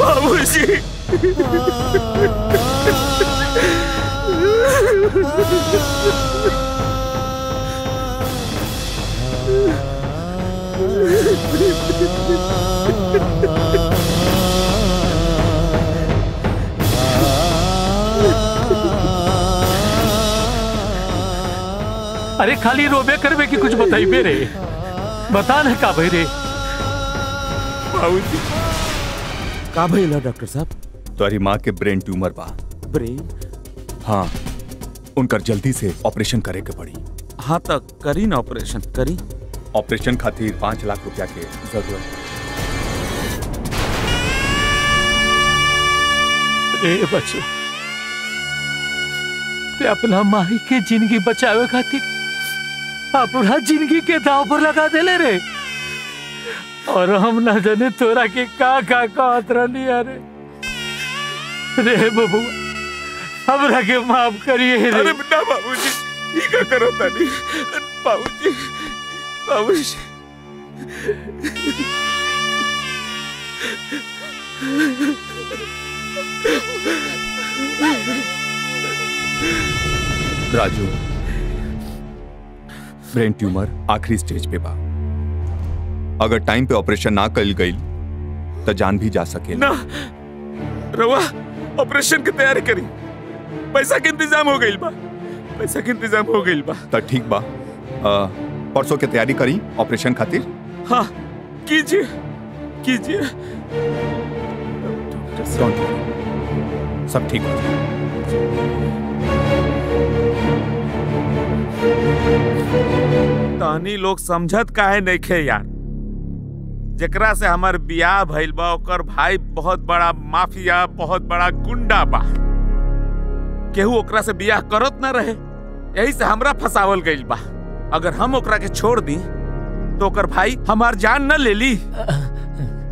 बाबूजी। अरे खाली रोबे करबे कि कुछ बताई बे रे। बता ना का भइल रे। बाबूजी का भइल है डॉक्टर साहब? तुम्हारी माँ के ब्रेन ट्यूमर बा। ब्रेन? हाँ उनकर जल्दी से ऑपरेशन करे के पड़ी। हाँ तक करी ना ऑपरेशन करी। ऑपरेशन खातिर पाँच लाख रुपया के ज़रूरत। रे बच्चों अपना माही के ज़िंदगी बचावे खातिर अपना ज़िंदगी के दाव पर लगा देले रे। और हम न जाने तोरा के का का कहत रहनी अरे रे बबुआ हमरा के माफ़ करिए रे। अरे बेटा बाबूजी ये क्या करो तानी। बाबूजी बाबूजी। राजू ब्रेन ट्यूमर आखिरी स्टेज पे बा। अगर टाइम पे ऑपरेशन ना कल गई तो जान भी जा सके ना। रवा ऑपरेशन की तैयारी करी। पैसा के इंतज़ाम हो गई बा। पैसा के इंतज़ाम हो गई बा। तो ठीक बा। परसों के तैयारी करी ऑपरेशन खातिर? हाँ कीजिए। कीजिए। सब ठीक हो जाएगा। तानी लोग समझत काहे नहीं खे यार? जेकरा से हमार बियाह भइल बा, ओकर भाई बहुत बड़ा माफिया, बहुत बड़ा गुंडा बा। केहू ओकरा से बियाह करत ना रहे यही से हमरा फसावल गइल बा। अगर हम ओकरा के छोड़ दी तो ओकर भाई हमार जान न ले ली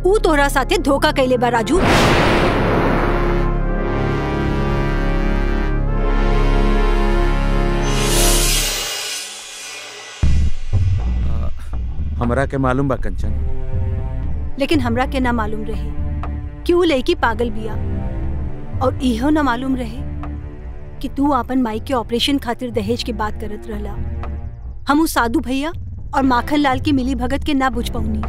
ऊ तोहरा साथे धोखा कैले बा, राजू। हमरा के मालूम बा कंचन। लेकिन हमरा के ना मालूम रहे। कि ऊ लड़की पागल बिया? और इहो ना मालूम रहे कि तू अपन माई के ऑपरेशन खातिर दहेज के बात करत रहला। हम उस साधु भैया और माखन लाल की मिली भगत के ना बुझ पौनी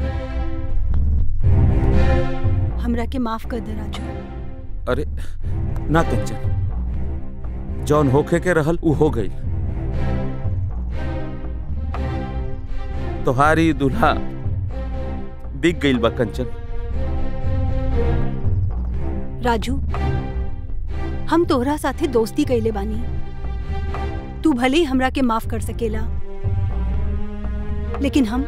हमरा के माफ़ कर दे राजू। अरे ना कंचन। जौन होखे के रहल उ हो गई। तोहारी दुल्हा दिख गई बा कंचन। राजू हम तोहरा साथे दोस्ती कैले बानी। तू भले ही हमरा के माफ़ कर सकेला लेकिन हम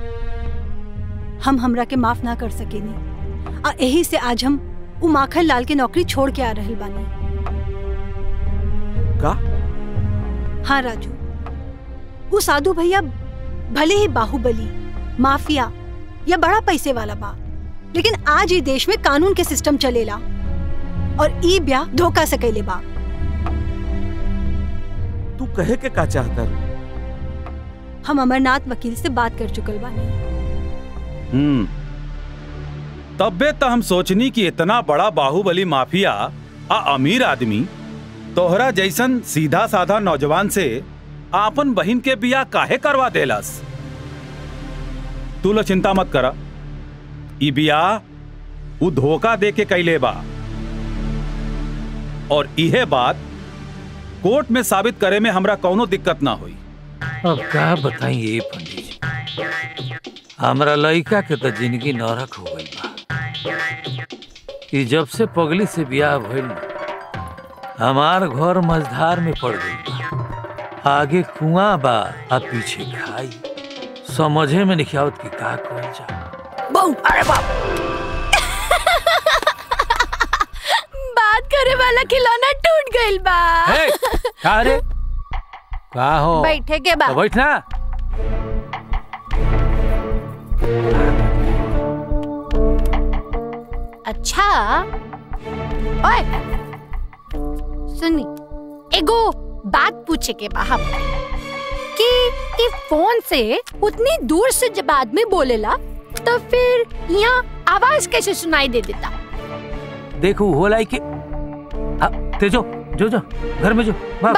हम हमरा के माफ़ ना कर सकेनी। आ यही से आज हम उ माखन लाल के नौकरी छोड़ के आ रहे बानी। का? हाँ राजू वो साधु भैया भले ही बाहुबली माफिया या बड़ा पैसे वाला बा लेकिन आज ही देश में कानून के सिस्टम चलेला और ई ब्याह धोखा से कैले बा। तू कहे के का चाहता? हम अमरनाथ वकील से बात कर चुकल बानी। हम्म। तब्बे तो हम सोचनी कि इतना बड़ा बाहुबली माफिया आ अमीर आदमी तोहरा जैसन सीधा साधा नौजवान से आपन बहिन के बियाह काहे करवा देलस? तू लो चिंता मत करा। ई बियाह उ धोखा दे के कैले बा। और इहे बात कोर्ट में साबित करे में हमरा कौनो दिक्कत ना हुई। अब का ये पंडित जी? हमरा लड़का के तो ज़िंदगी नरक हो गई बा। जब से पगली से ब्याह भइल हमार घर मझधार में पड़ गई आगे कुआँ बा आ पीछे खाई। समझे में नहीं आवत कि का कहल जा। बहू अरे बाप! बात करे वाला खिलौना टूट गइल बा। हे, का रे? का हो? बैठे के बा। तो बैठ ना। अच्छा। ओए सुनी एगो बात पूछे के बा हम कि ई फ़ोन से उतनी दूर से जब आदमी बोलेला तो फिर यहाँ आवाज़ कैसे सुनाई दे देता? देखो होला कि आ, ते जो जो जो घर में जो भाग।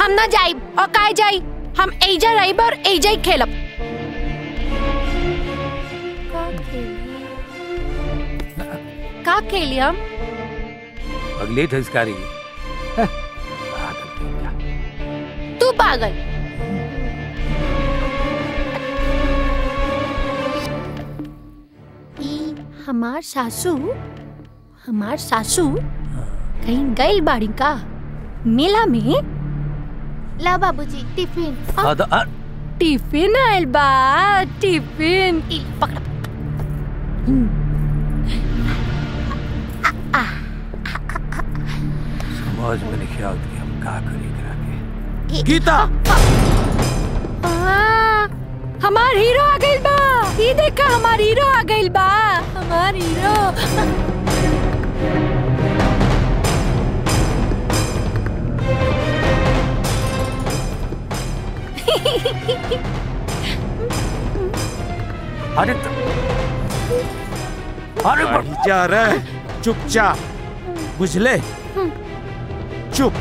हम ना जाई और काय जाई हम एजा रहीब और एजा ही खेलब। का खेली हम? अगले ठसकारी तू पागल। हमार सासू हमार सासू कहीं गई बाड़ी का मेला में? ला बाबूजी टिफ़िन। टिफ़िन आयल बा टिफ़िन। पकड़। समझ में नहीं आवत कि हम का करी। गीता! हमार हीरो आ गइल बा। ई देखा हमार हीरो आ गइल बा। हमार हीरो। अरे तो, अरे जा रहे चुपचाप। बुझले? चुप।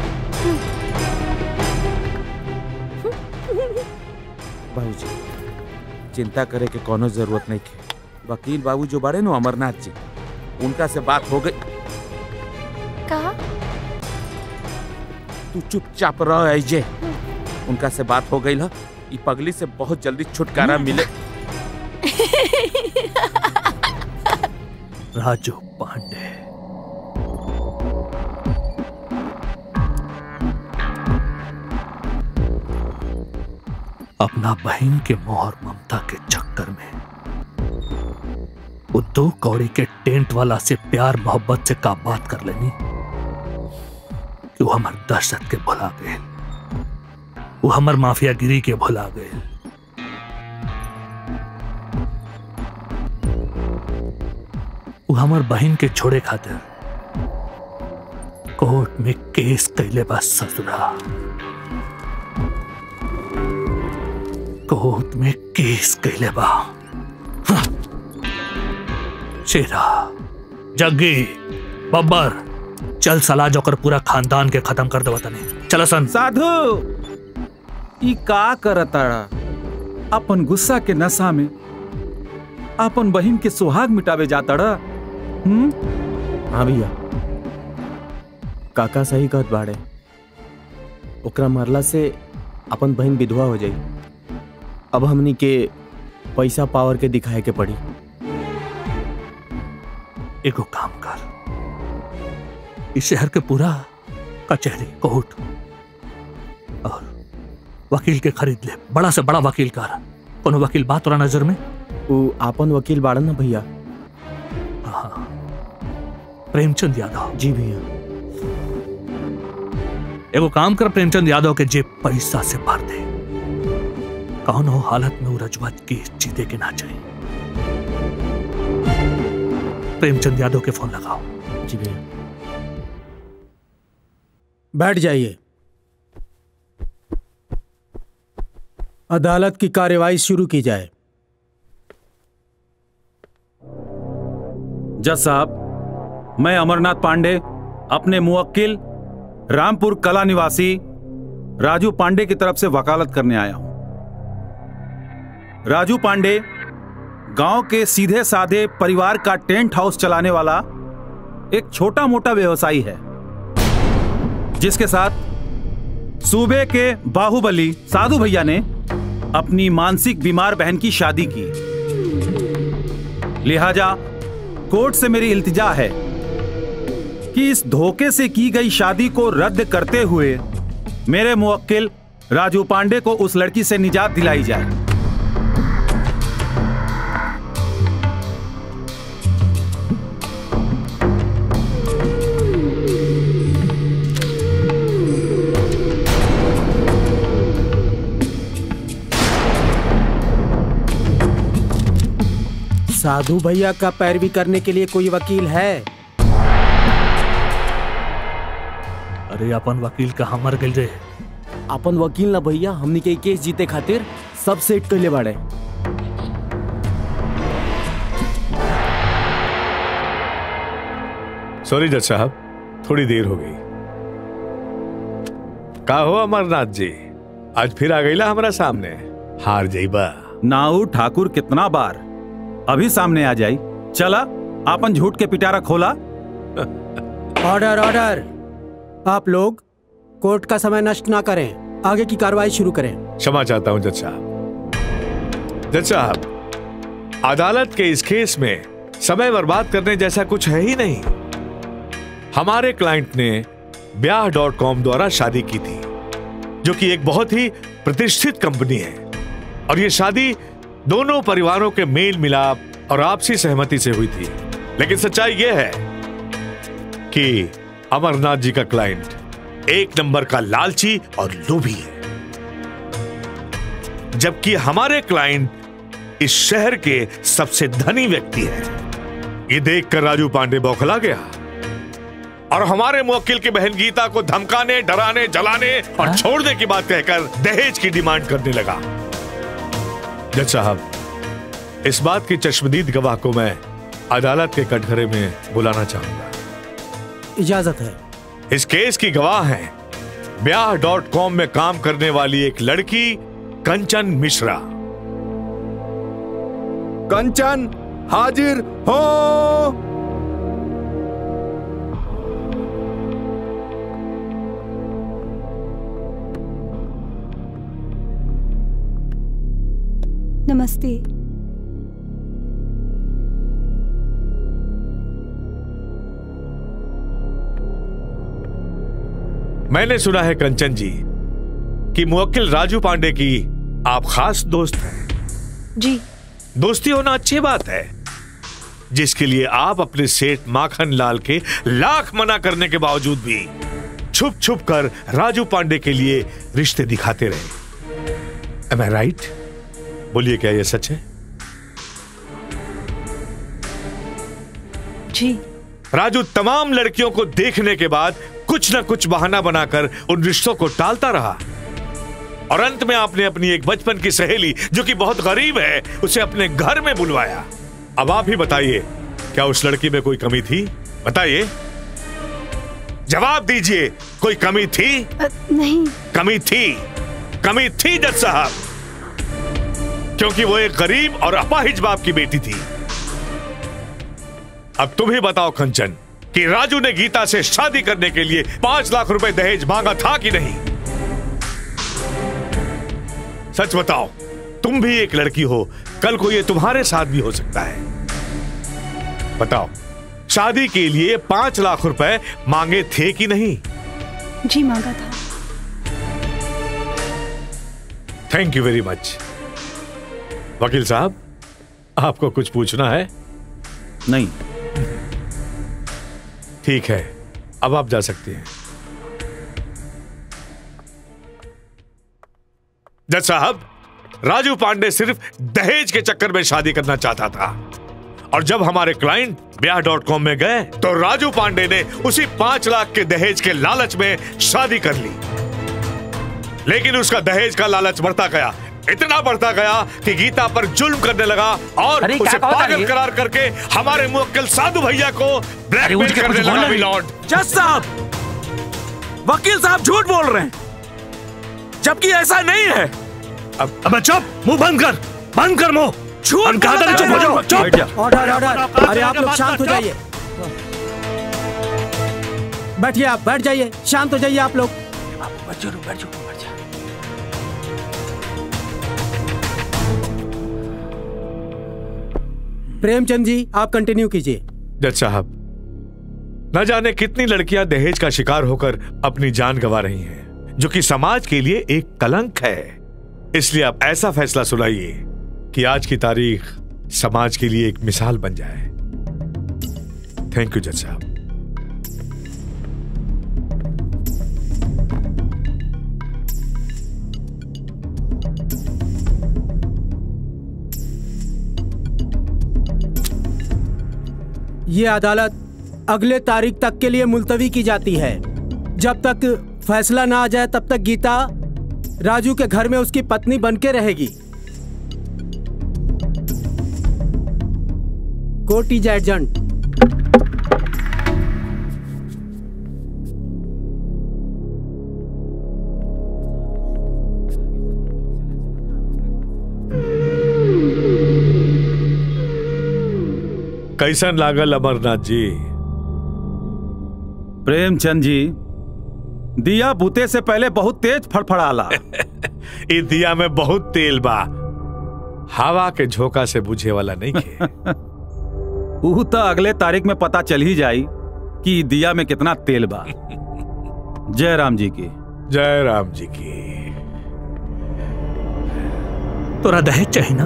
बाबूजी। चिंता करे के कोनो ज़रूरत नहीं है वकील बाबू जो बड़े नो अमरनाथ जी। उनका से बात हो गई। का तू चुपचाप रह ऐजे उनका से बात हो गई है। ई पगली से बहुत जल्दी छुटकारा मिले। राजू पांडे। अपना बहन के मोहर ममता के चक्कर में। वो दो कौड़ी के टेंट वाला से प्यार मोहब्बत से का बात कर लेनी? कि वो हमार दहशत के भुला गए। वो हमार माफियागिरी के भुला गए। वो हमार बहन के छोड़े खातिर कोर्ट में केस कैले बा ससुरा कोर्ट में केस कैले बा हाँ। शेरा जग्गी बब्बर चल सला जोकर पूरा खानदान के खत्म कर दे तने। चल सन। साधु ई का करताड़ा अपन गुस्सा के नशा में अपन बहन के सुहाग मिटावे जाताड़ा हम्म? हाँ भैया। काका सही कहत बाड़े। ओकरा मरला से अपन बहन विधवा हो जाई। अब हमनी के पैसा पावर के दिखाए के पड़ी। एगो काम कर। इस शहर के पूरा कचहरी कोर्ट और वकील के खरीद ले। बड़ा से बड़ा वकील कर। कोनो वकील बात तोरा नज़र में? वो आपन वकील बाड़न ना भैया। हाँ। प्रेमचंद यादव। जी भैया। एगो काम कर प्रेमचंद यादव के जेब पैसा से भर दे। कौन हो हालत में वो रजवा की जीते के ना चाहिए प्रेमचंद यादव के फ़ोन लगाओ। जी भैया। बैठ जाइए। अदालत की कार्यवाही शुरू की जाए। जज साहब मैं अमरनाथ पांडे अपने मुवक्किल रामपुर कला निवासी राजू पांडे की तरफ़ से वकालत करने आया हूँ। राजू पांडे, गाँव के सीधे साधे परिवार का टेंट हाउस चलाने वाला एक छोटा मोटा व्यवसायी है, जिसके साथ सूबे के बाहुबली साधु भैया ने अपनी मानसिक बीमार बहन की शादी की। लिहाजा कोर्ट से मेरी इल्तिजा है कि इस धोखे से की गई शादी को रद्द करते हुए मेरे मुवक्किल राजू पांडे को उस लड़की से निजात दिलाई जाए। साधु भैया का पैरवी करने के लिए कोई वकील है? अरे अपन वकील कहाँ मर रे? अपन वकील ना भैया हमनी के केस जीते खातिर सब सेट कर ले बाड़े। सॉरी जज साहब थोड़ी देर हो गई। का हो अमरनाथ जी? आज फिर आ गईला हमारा सामने। हार जाइबा। नाऊ ठाकुर कितना बार? अभी सामने आ जाई। चला आपन झूठ के पिटारा खोला। Order order. आप लोग कोर्ट का समय नष्ट ना करें आगे की कार्रवाई शुरू करें। क्षमा चाहता हूँ जज साहब। जज साहब अदालत के इस केस में समय बर्बाद करने जैसा कुछ है ही नहीं। हमारे क्लाइंट ने ब्याह डॉट कॉम द्वारा शादी की थी जो कि एक बहुत ही प्रतिष्ठित कंपनी है। और ये शादी दोनों परिवारों के मेल मिलाप और आपसी सहमति से हुई थी। लेकिन सच्चाई यह है कि अमरनाथ जी का क्लाइंट एक नंबर का लालची और लोभी है। जबकि हमारे क्लाइंट इस शहर के सबसे धनी व्यक्ति है। ये देखकर राजू पांडे बौखला गया और हमारे मुवक्किल की बहन गीता को धमकाने डराने जलाने और छोड़ने की बात कहकर दहेज की डिमांड करने लगा। जज साहब इस बात की चश्मदीद गवाह को मैं अदालत के कटघरे में बुलाना चाहूँगा। इजाज़त है। इस केस की गवाह है ब्याह डॉट कॉम में काम करने वाली एक लड़की कंचन मिश्रा। कंचन हाजिर हो! नमस्ते। मैंने सुना है कंचन जी कि मुवक्किल राजू पांडे की आप खास दोस्त हैं। जी। दोस्ती होना अच्छी बात है जिसके लिए आप अपने सेठ माखन लाल के लाख मना करने के बावजूद भी छुप छुप कर राजू पांडे के लिए रिश्ते दिखाते रहे। एम आई राइट बोलिए क्या यह सच है? जी। राजू तमाम लड़कियों को देखने के बाद कुछ न कुछ बहाना बनाकर उन रिश्तों को टालता रहा। और अंत में आपने अपनी एक बचपन की सहेली जो कि बहुत गरीब है उसे अपने घर में बुलवाया। अब आप ही बताइए क्या उस लड़की में कोई कमी थी? बताइए। जवाब दीजिए कोई कमी थी? नहीं। कमी थी। कमी थी जज साहब। क्योंकि वो एक गरीब और अपाहिज बाप की बेटी थी। अब तुम ही बताओ कंचन कि राजू ने गीता से शादी करने के लिए पाँच लाख रुपए दहेज मांगा था कि नहीं? सच बताओ तुम भी एक लड़की हो कल को ये तुम्हारे साथ भी हो सकता है। बताओ शादी के लिए पाँच लाख रुपए मांगे थे कि नहीं? जी मांगा था। थैंक यू वेरी मच वकील साहब आपको कुछ पूछना है? नहीं। ठीक है अब आप जा सकते हैं। जज साहब राजू पांडे सिर्फ़ दहेज के चक्कर में शादी करना चाहता था। और जब हमारे क्लाइंट ब्याह डॉट कॉम में गए तो राजू पांडे ने उसी पाँच लाख के दहेज के लालच में शादी कर ली। लेकिन उसका दहेज का लालच बढ़ता गया। इतना बढ़ता गया कि गीता पर जुल्म करने लगा और उसे पागल करार करके हमारे मुवक्किल साधु भैया को ब्लैकमेल करने लगा नहीं। मिलॉर्ड जज साहब वकील साहब झूठ बोल रहे हैं। जबकि ऐसा नहीं है। अब अब चुप मुँह बंद कर बंद कर मुँह। झूठ कहा था चुप हो जाओ? चुप। ऑर्डर ऑर्डर अरे आप लोग शांत हो जाइए। बैठिए आप बैठ जाइए शांत हो जाइए आप लोग। बैठ जाओ बैठ। जाओ प्रेमचंद जी, आप कंटिन्यू कीजिए। जज साहब, न जाने कितनी लड़कियाँ दहेज का शिकार होकर अपनी जान गंवा रही हैं, जो कि समाज के लिए एक कलंक है। इसलिए आप ऐसा फैसला सुनाइए कि आज की तारीख समाज के लिए एक मिसाल बन जाए। थैंक यू जज साहब। ये अदालत अगले तारीख तक के लिए मुलतवी की जाती है। जब तक फैसला ना आ जाए, तब तक गीता राजू के घर में उसकी पत्नी बन के रहेगी। Court is adjourned. कैसन लागल अमरनाथ जी? प्रेमचंद जी दिया बुते से पहले बहुत तेज फड़फड़ाला। ई दिया में बहुत तेल बा। हवा के झोंका से बुझे वाला नहीं ऊ तो अगले तारीख में पता चल ही जाई कि दिया में कितना तेल बा। जय राम जी की। जय राम जी की। तोरा दहेज चाहिए ना?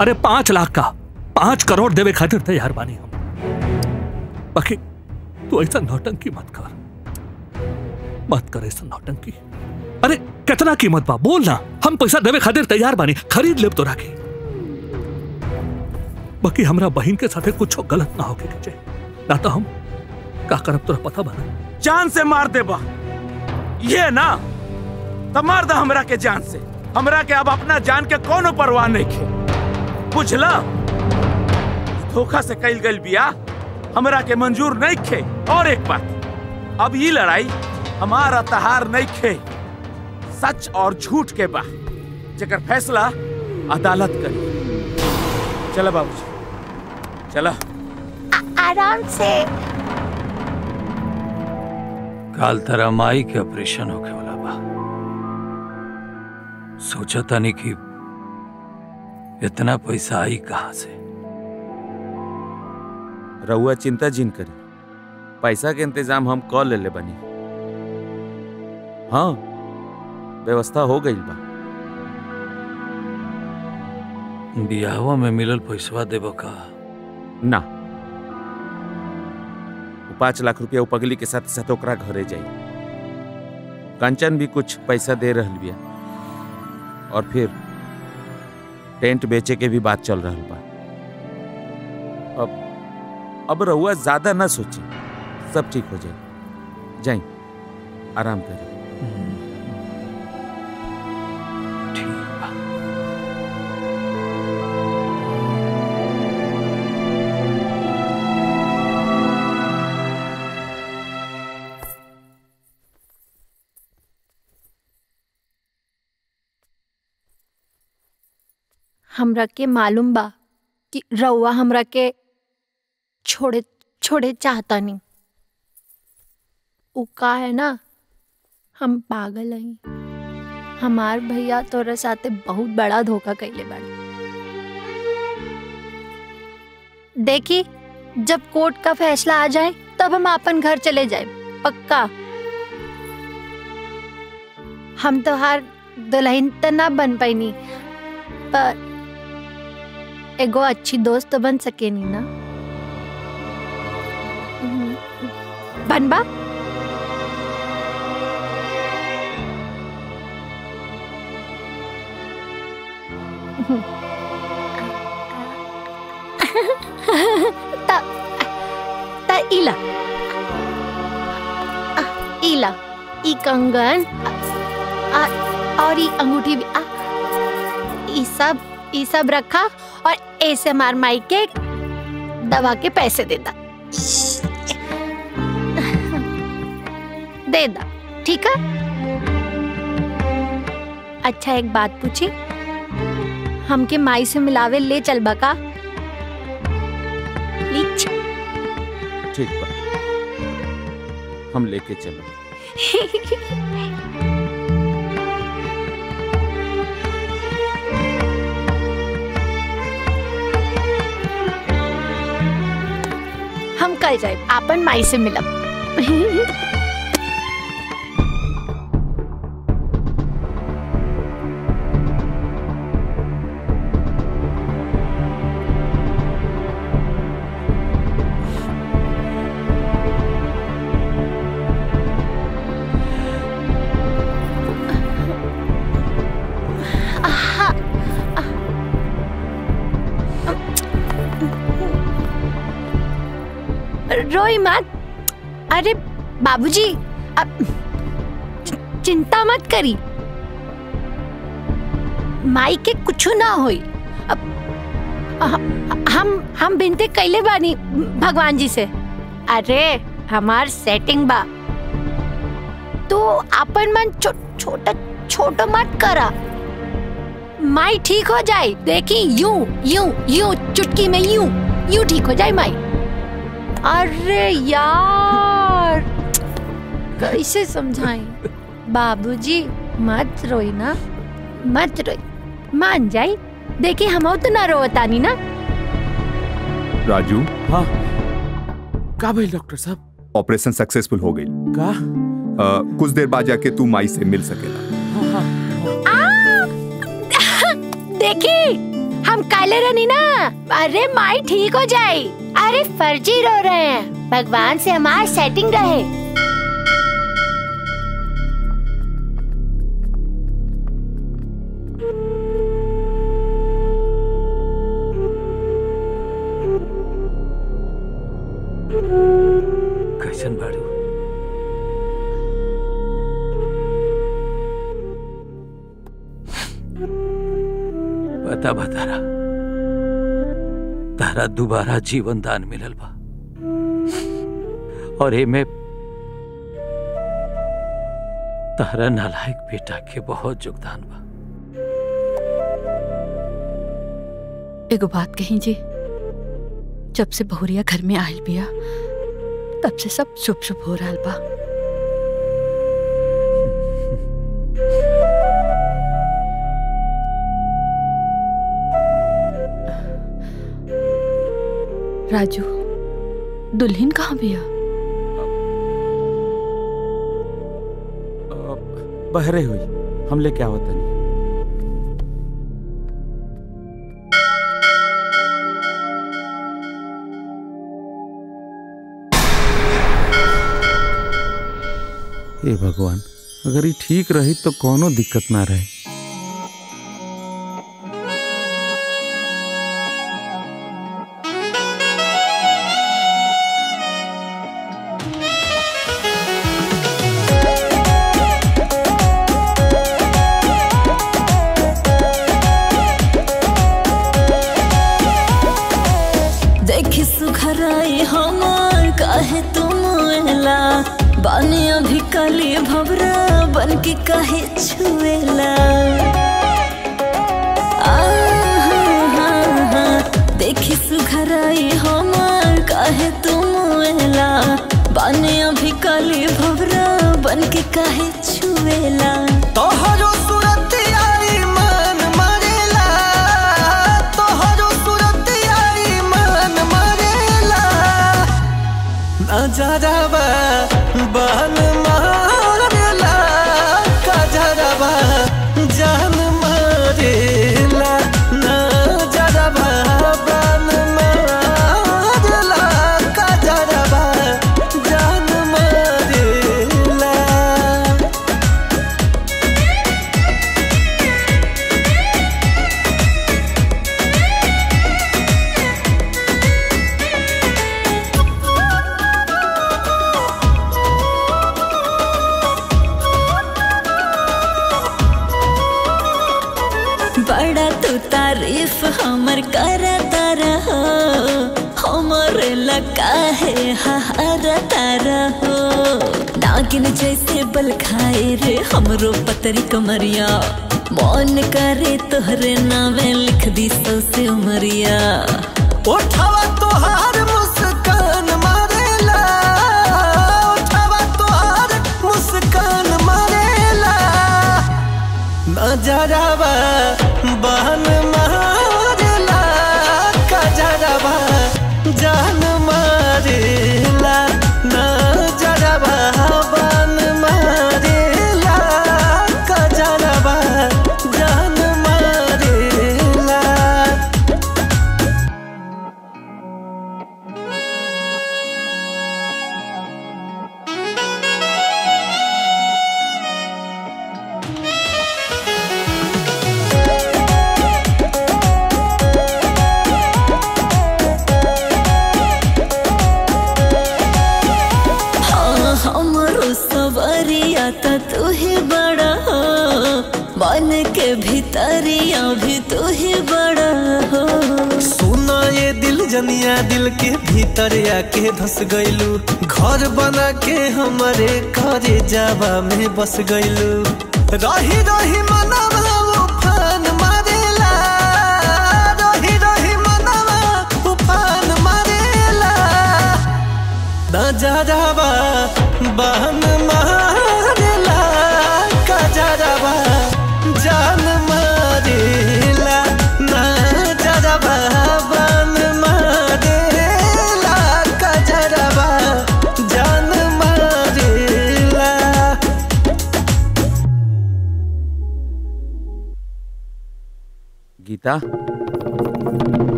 अरे पाँच लाख का। पाँच करोड़ देवे खातिर तैयार बानी हम। बाकी तू ऐसा नौटंकी मत कर। मत कर ऐसा नौटंकी। अरे, कितना कीमत बा? बोल ना। हम पैसा देवे खातिर तैयार बानी। खरीद लेब तोरा के। बाकी हमरा बहन के साथे कुछ गलत ना होके के ना तो हम का करब तोरा पता बना जान से मार दे बा। ये ना तो मार दे हमरा के जान से। हमरा के अब अपना जान के कोनो परवाह नहीं खे बुझला? धोखा से कैल गल बिया हमरा के मंजूर नहीं खे। और एक बात अब ये लड़ाई हमारा तहार नहीं खे। सच और झूठ के बा जेकर फैसला अदालत करी। चला बाबूजी चला। आराम से। काल तरह माई के ऑपरेशन होके वाला बा। सोचा था नहीं कि इतना पैसा आई कहाँ से? रहुआ चिंता जिन करी। पैसा के इंतज़ाम हम कर ले ले बनी। हाँ व्यवस्था हो गई बा। बियाहवा में मिलल पैसवा देबो का? ना। वो पाँच लाख रुपया पगली के साथ साथ ओकरा घरे जाई। कंचन भी कुछ पैसा दे रहल बिया। और फिर टेंट बेचे के भी बात चल रहा बा। अब अब रहुआ ज़्यादा ना सोची। सब ठीक हो जाए जाई आराम करें। हमरा के मालूम बा कि रउआ हमरा के छोड़े छोड़े चाहता नहीं। उ का है ना, हम पागल हई हमार भैया तोरा साथे बहुत बड़ा धोखा कैले बाड़े। देखी, जब कोर्ट का फैसला आ जाए, तब हम अपन घर चले जाए पक्का। हम तो हार दुल्हन तो ना बन पैनी पर एगो अच्छी दोस्त तो बन सके नी ना? बनबा ता ता इला। आ, इला ई कंगन आ, और ई अंगूठी भी आ, ई सब ई सब रखा और ऐसे मार माई के दवा के पैसे देता। दे दा ठीक है? अच्छा एक बात पूछी। हमके माई से मिलावे ले चल बका। ठीक बा हम लेके चलो। हम कल जाए आपन माई से मिलब अरे बाबूजी अब चिंता मत करी। माई के कुछ ना अब हम हम बिनते कैले बानी भगवान जी से। अरे हमार सेटिंग बा। तो अपन मन छो, छोटा छोटा मत करा। माई ठीक हो जाए देखी यूँ यूँ यूँ चुटकी में यूँ यूँ ठीक हो जाए माई अरे यार। कैसे समझाएँ बाबूजी मत रोई ना मत रोई। मान जाई देखी हम तो ना रोतानी ना। राजू? हाँ। का भाई डॉक्टर साहब? ऑपरेशन सक्सेसफुल हो गई। का अ, कुछ देर बाद जाके तू माई से मिल सकेला आ! देखी हम काले रहनी ना। अरे माई ठीक हो जाए अरे फर्जी रो रहे हैं। भगवान से हमार सेटिंग रहे। तारा दोबारा जीवन दान मिलल बा। और एमे तारा नालायक बेटा के बहुत योगदान बा। एगो बात कही जी। जब से बहुरिया घर में आयल बिया, तब से सब शुभ शुभ हो रहा बा। राजू दुल्हन कहाँ बिया बहरे हुई। हम क्या आवत नहीं? हे भगवान अगर ये ठीक रही तो कोनो दिक्कत ना रहे।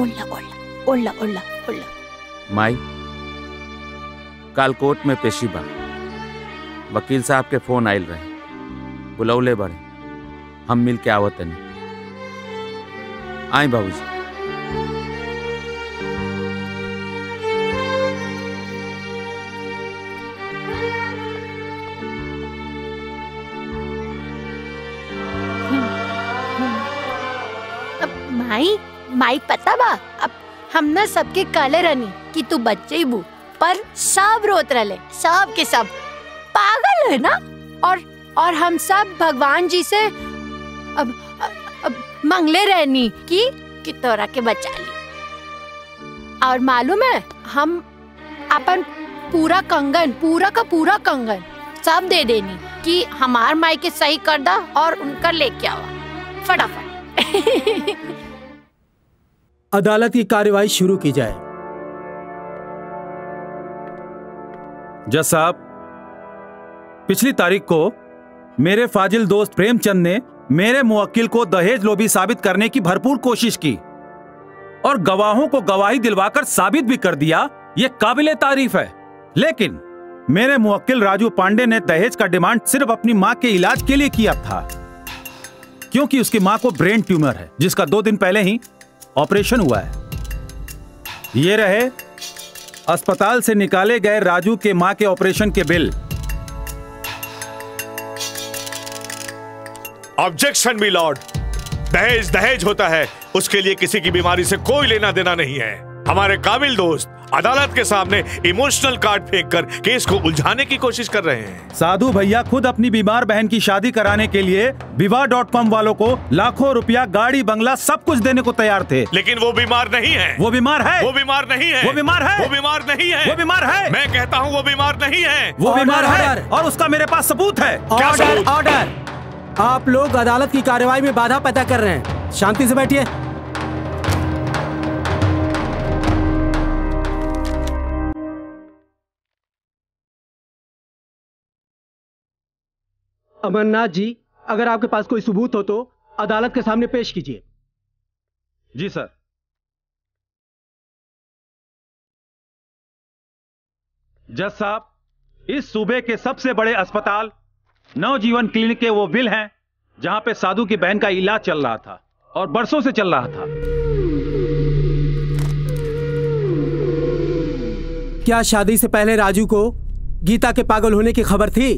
ओला ओला ओला ओला ओला। माई, काल कोर्ट में पेशी बा। वकील साहब के फ़ोन आयल रहे। बुलौले बड़े। हम मिल के आवतनी आई बाबूजी। माई पता बा? अब हम ना सबके काले रनी कि तू बच्चे ही बू। पर सब रोत रहे सब के सब। पागल है ना? और और हम सब भगवान जी से अब अब मंगले रहनी कि कि तोरा के बचा ली। और मालूम है, हम अपन पूरा कंगन, पूरा का पूरा कंगन, सब दे देनी कि हमार माई के सही कर दा और उनका लेके आवा। फटाफट। अदालत की कार्यवाही शुरू की जाए। जज साहब, पिछली तारीख को मेरे फाजिल दोस्त प्रेमचंद ने मेरे मुवक्किल को दहेज लोभी साबित करने की भरपूर कोशिश की और गवाहों को गवाही दिलवाकर साबित भी कर दिया, ये काबिले तारीफ़ है। लेकिन मेरे मुवक्किल राजू पांडे ने दहेज का डिमांड सिर्फ़ अपनी माँ के इलाज के लिए किया था, क्योंकि उसकी माँ को ब्रेन ट्यूमर है, जिसका दो दिन पहले ही ऑपरेशन हुआ है। ये रहे अस्पताल से निकाले गए राजू के माँ के ऑपरेशन के बिल। ऑब्जेक्शन भी लॉर्ड दहेज दहेज होता है। उसके लिए किसी की बीमारी से कोई लेना देना नहीं है। हमारे काबिल दोस्त अदालत के सामने इमोशनल कार्ड फेंक कर केस को उलझाने की कोशिश कर रहे हैं। साधु भैया खुद अपनी बीमार बहन की शादी कराने के लिए विवाह डॉट कॉम वालों को लाखों रुपया गाड़ी बंगला सब कुछ देने को तैयार थे। लेकिन वो बीमार नहीं है। वो बीमार है। वो बीमार नहीं है। वो बीमार है। वो बीमार नहीं है। वो बीमार है। मैं कहता हूँ वो बीमार नहीं है। वो बीमार है और उसका मेरे पास सबूत है। ऑर्डर ऑर्डर आप लोग अदालत की कार्यवाही में बाधा पैदा कर रहे हैं। शांति से बैठिए। अमरनाथ जी अगर आपके पास कोई सबूत हो तो अदालत के सामने पेश कीजिए। जी सर। जज साहब इस सूबे के सबसे बड़े अस्पताल नवजीवन क्लिनिक के वो बिल हैं जहाँ पे साधु की बहन का इलाज चल रहा था और बरसों से चल रहा था। क्या शादी से पहले राजू को गीता के पागल होने की खबर थी?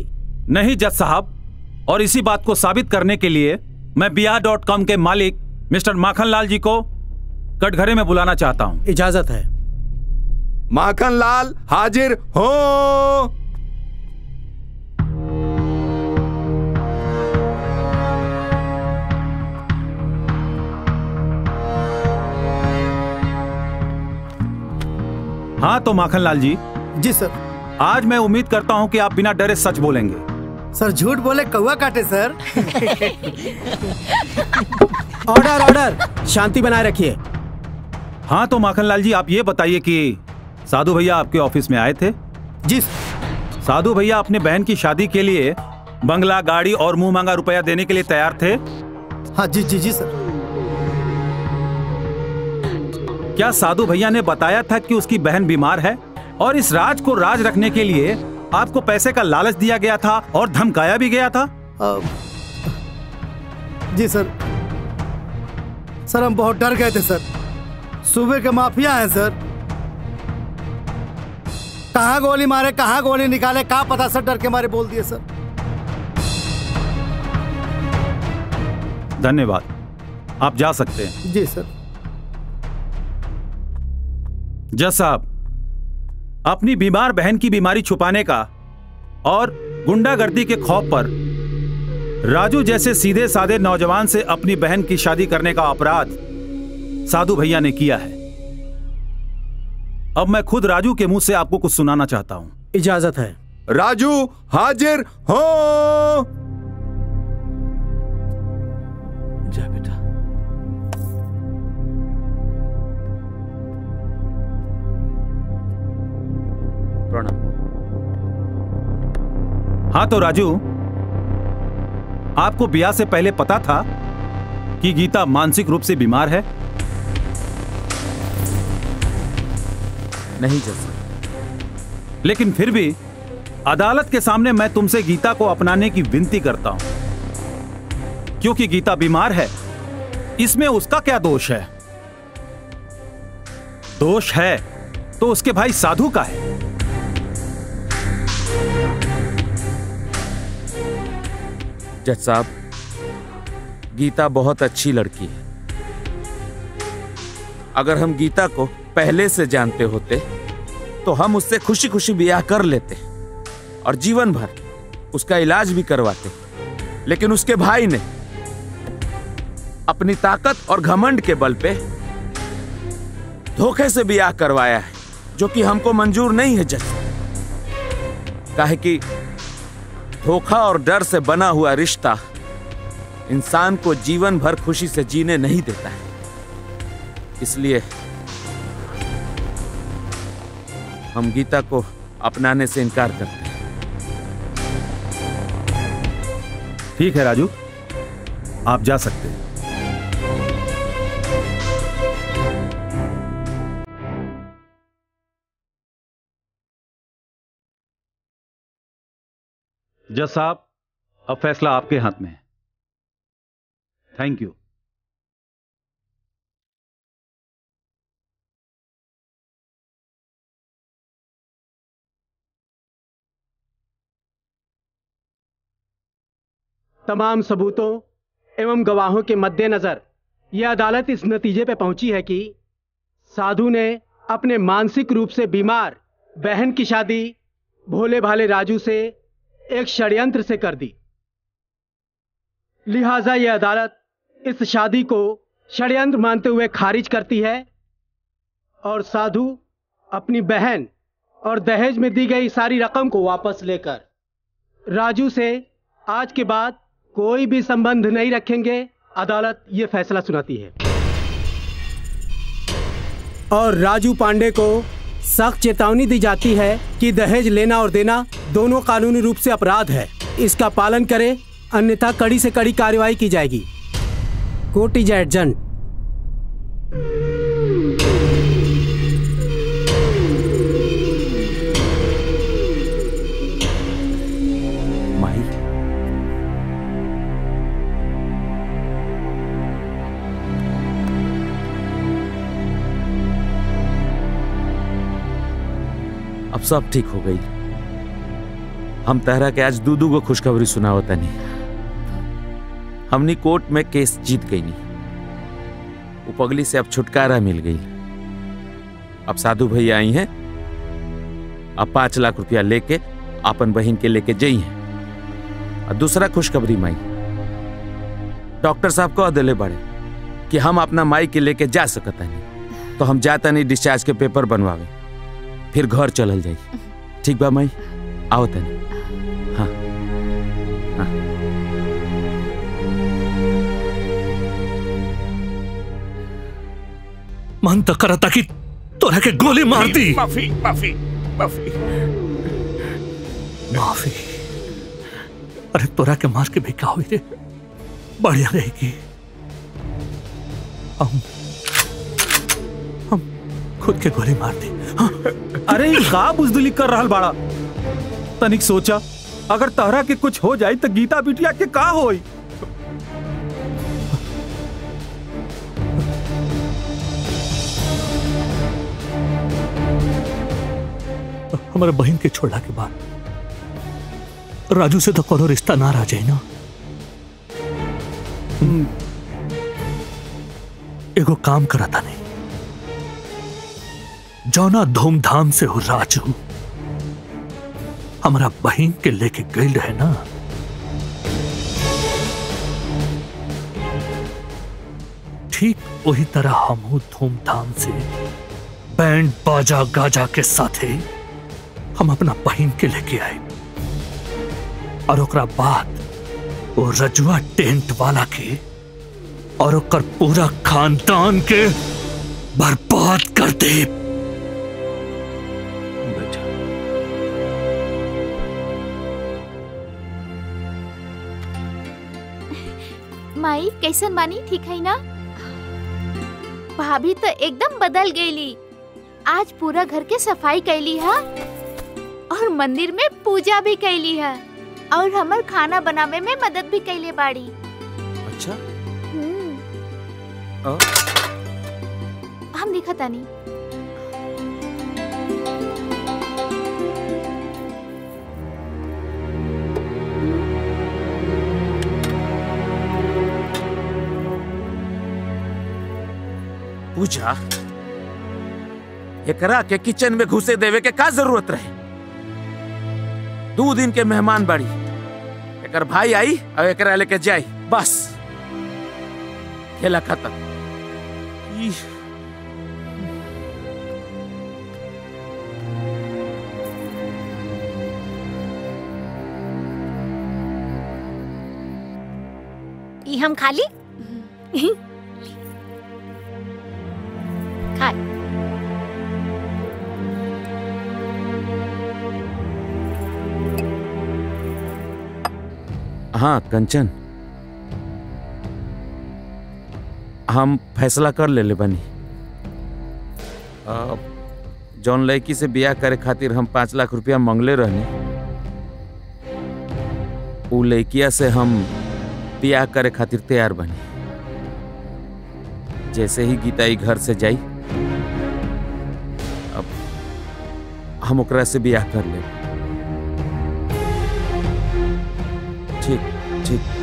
नहीं जज साहब और इसी बात को साबित करने के लिए मैं बिया डॉट कॉम के मालिक मिस्टर माखनलाल जी को कटघरे में बुलाना चाहता हूँ। इजाज़त है। माखन लाल हाजिर हो। हाँ तो माखनलाल जी। जी सर। आज मैं उम्मीद करता हूँ कि आप बिना डरे सच बोलेंगे। सर झूठ बोले कौआ काटे सर। ऑर्डर ऑर्डर शांति बनाए रखिए। हाँ तो माखनलाल जी आप ये बताइए कि साधु भैया आपके ऑफ़िस में आए थे? जी साधु भैया अपने बहन की शादी के लिए बंगला गाड़ी और मुँह मांगा रुपया देने के लिए तैयार थे? हाँ जी जी जी सर। क्या साधु भैया ने बताया था कि उसकी बहन बीमार है? और इस राज को राज रखने के लिए आपको पैसे का लालच दिया गया था और धमकाया भी गया था? आ, जी सर। सर हम बहुत डर गए थे सर। सुबह के माफिया हैं सर। कहाँ गोली मारे कहाँ गोली निकाले कहा पता सर डर के मारे बोल दिए सर। धन्यवाद। आप जा सकते हैं। जी सर। जज साहब अपनी बीमार बहन की बीमारी छुपाने का और गुंडागर्दी के खौफ पर। राजू जैसे सीधे साधे नौजवान से अपनी बहन की शादी करने का अपराध साधु भैया ने किया है। अब मैं खुद राजू के मुँह से आपको कुछ सुनाना चाहता हूँ। इजाज़त है। राजू हाजिर हो! जा बेटा। हाँ तो राजू आपको ब्याह से पहले पता था कि गीता मानसिक रूप से बीमार है? नहीं जज लेकिन फिर भी अदालत के सामने मैं तुमसे गीता को अपनाने की विनती करता हूँ। क्योंकि गीता बीमार है इसमें उसका क्या दोष है? दोष है तो उसके भाई साधु का है। जज साहब, गीता बहुत अच्छी लड़की है। अगर हम गीता को पहले से जानते होते तो हम उससे खुशी खुशी ब्याह कर लेते और जीवन भर उसका इलाज भी करवाते। लेकिन उसके भाई ने अपनी ताकत और घमंड के बल पे धोखे से ब्याह करवाया है, जो कि हमको मंजूर नहीं है, जज। काहे कि धोखा और डर से बना हुआ रिश्ता इंसान को जीवन भर खुशी से जीने नहीं देता है। इसलिए हम गीता को अपनाने से इनकार करते हैं। ठीक है राजू, आप जा सकते हैं। जज साहब, अब फैसला आपके हाथ में है। थैंक यू तमाम सबूतों एवं गवाहों के मद्देनजर यह अदालत इस नतीजे पर पहुँची है कि साधु ने अपने मानसिक रूप से बीमार बहन की शादी भोले भाले राजू से एक षड्यंत्र से कर दी। लिहाजा यह अदालत इस शादी को षड्यंत्र मानते हुए खारिज करती है और साधु अपनी बहन और दहेज में दी गई सारी रकम को वापस लेकर राजू से आज के बाद कोई भी संबंध नहीं रखेंगे, अदालत ये फैसला सुनाती है। और राजू पांडे को सख्त चेतावनी दी जाती है कि दहेज लेना और देना दोनों कानूनी रूप से अपराध है। इसका पालन करें, अन्यथा कड़ी से कड़ी कार्रवाई की जाएगी। कोर्ट इज़ एडजन अब सब ठीक हो गई। हम तहरा के आज दूदू को खुशखबरी सुना होता नहीं हमनी कोर्ट में केस जीत गई नहीं उपगली से अब छुटकारा मिल गई। अब साधु भैया आई हैं। अब पाँच लाख रुपया लेके अपन बहन के लेके जई हैं। और दूसरा खुशखबरी माई। डॉक्टर साहब कह दिले बड़े कि हम अपना माई के लेके जा सकता नहीं तो हम जाता नहीं डिस्चार्ज के पेपर बनवावे। फिर घर चलल जाई। ठीक बा माई? आओ तनी। हाँ। हाँ। मन तो करता कि तोरा के गोली मार दी। माफ़ी माफ़ी माफ़ी। माफ़ी। अरे तोरा के मार के भी का हुई रे? बढ़िया रहेगी हम हम खुद के गोली मार दी। अरे का बुजदिली कर रहा बाड़ा। तनिक सोचा, अगर तहरा के कुछ हो जाए तो गीता बिटिया के का होई? हमारे बहन के छोड़ला के बाद। राजू से तो कोनो रिश्ता ना रह जाए ना। एगो काम करा था नहीं। जौना धूमधाम से हो, राजू। हमारा बहन के लेके गई रहे ना। ठीक वही तरह हम धूमधाम से। बैंड बाजा गाजा के साथे हम अपना बहन के लेके आए। और ओकरा बाद वो रजुआ टेंट वाला के और ओकर पूरा खानदान के बर्बाद कर दे। कैसन बानी? ठीक है ना? भाभी तो एकदम बदल गई आज पूरा घर के सफ़ाई कैली है और मंदिर में पूजा भी कैली है और हमारे खाना बनावे में मदद भी कैले बाड़ी। अच्छा। हम्म, हम देखा तानी पूजा एकरा के किचन में घुसे देवे के का ज़रूरत रहे? दो दिन के मेहमान बाड़ी। एकर भाई आई और एकरा लेके जाई। बस। खेला खत्म। हम खाली? खाए हाँ कंचन। हम फैसला कर ले ले बनी। जौन लड़की से बियाह करे खातिर हम पाँच लाख रुपया मांगले रहनी। उ लड़किया से हम बियाह करे खातिर तैयार बनी। जैसे ही गीता घर से जाई हम से बियाह कर ले ठीक ठीक।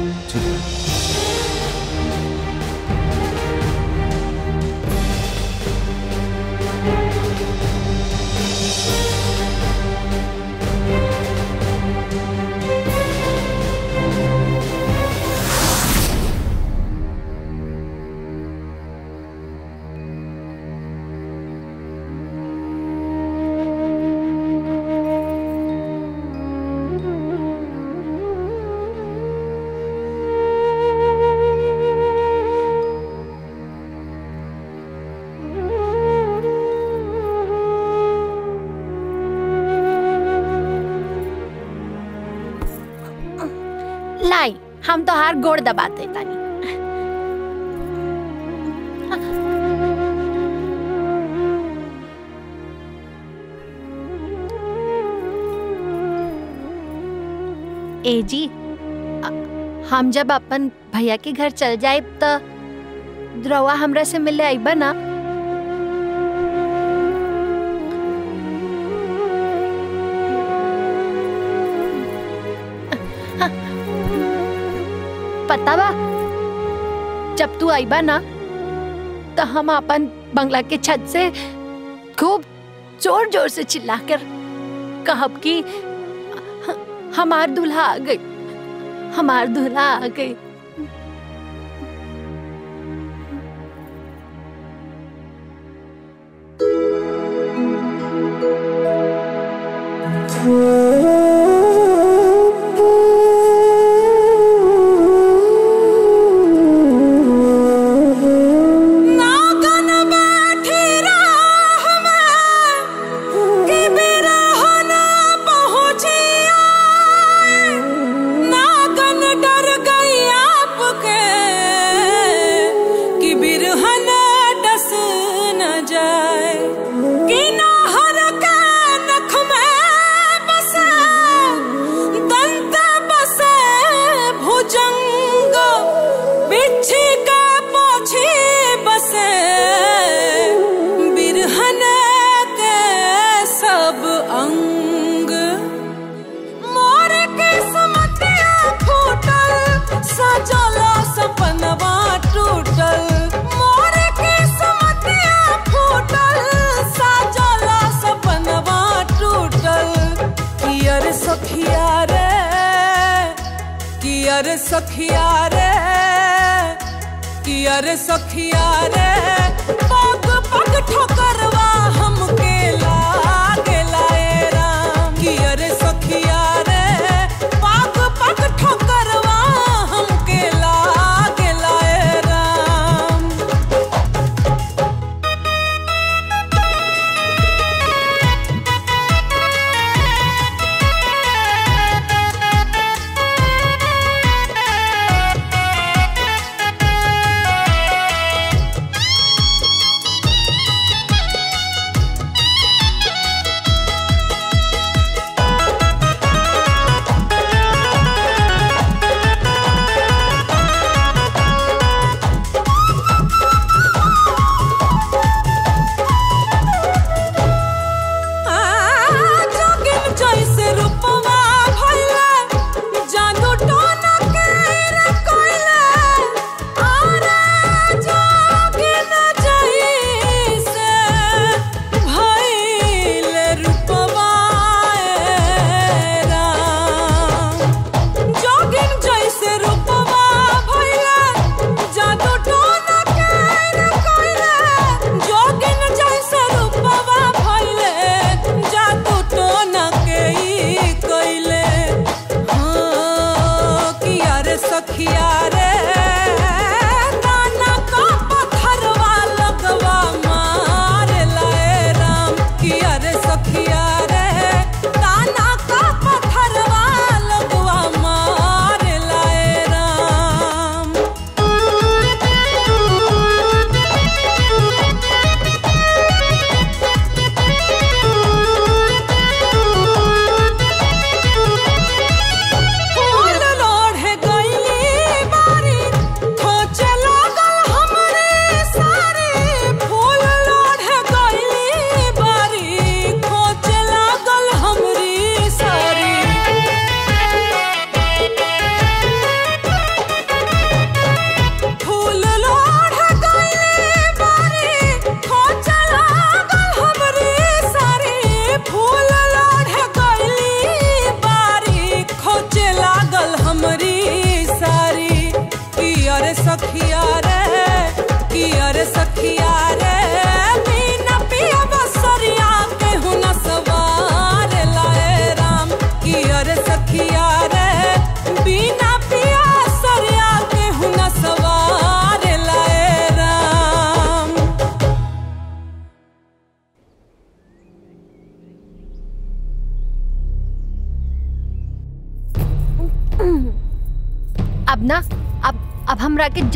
हम तो हार गोड़ दबाते तानी। ए जी हम जब अपन भैया के घर चल जाए तो द्रवा हमरा से मिले आइबा ना। तू आइबा ना तो हम अपन बंगला के छत से खूब ज़ोर ज़ोर से चिल्लाकर कहब कि हमार दूल्हा आ गई, हमार दूल्हा आ गई।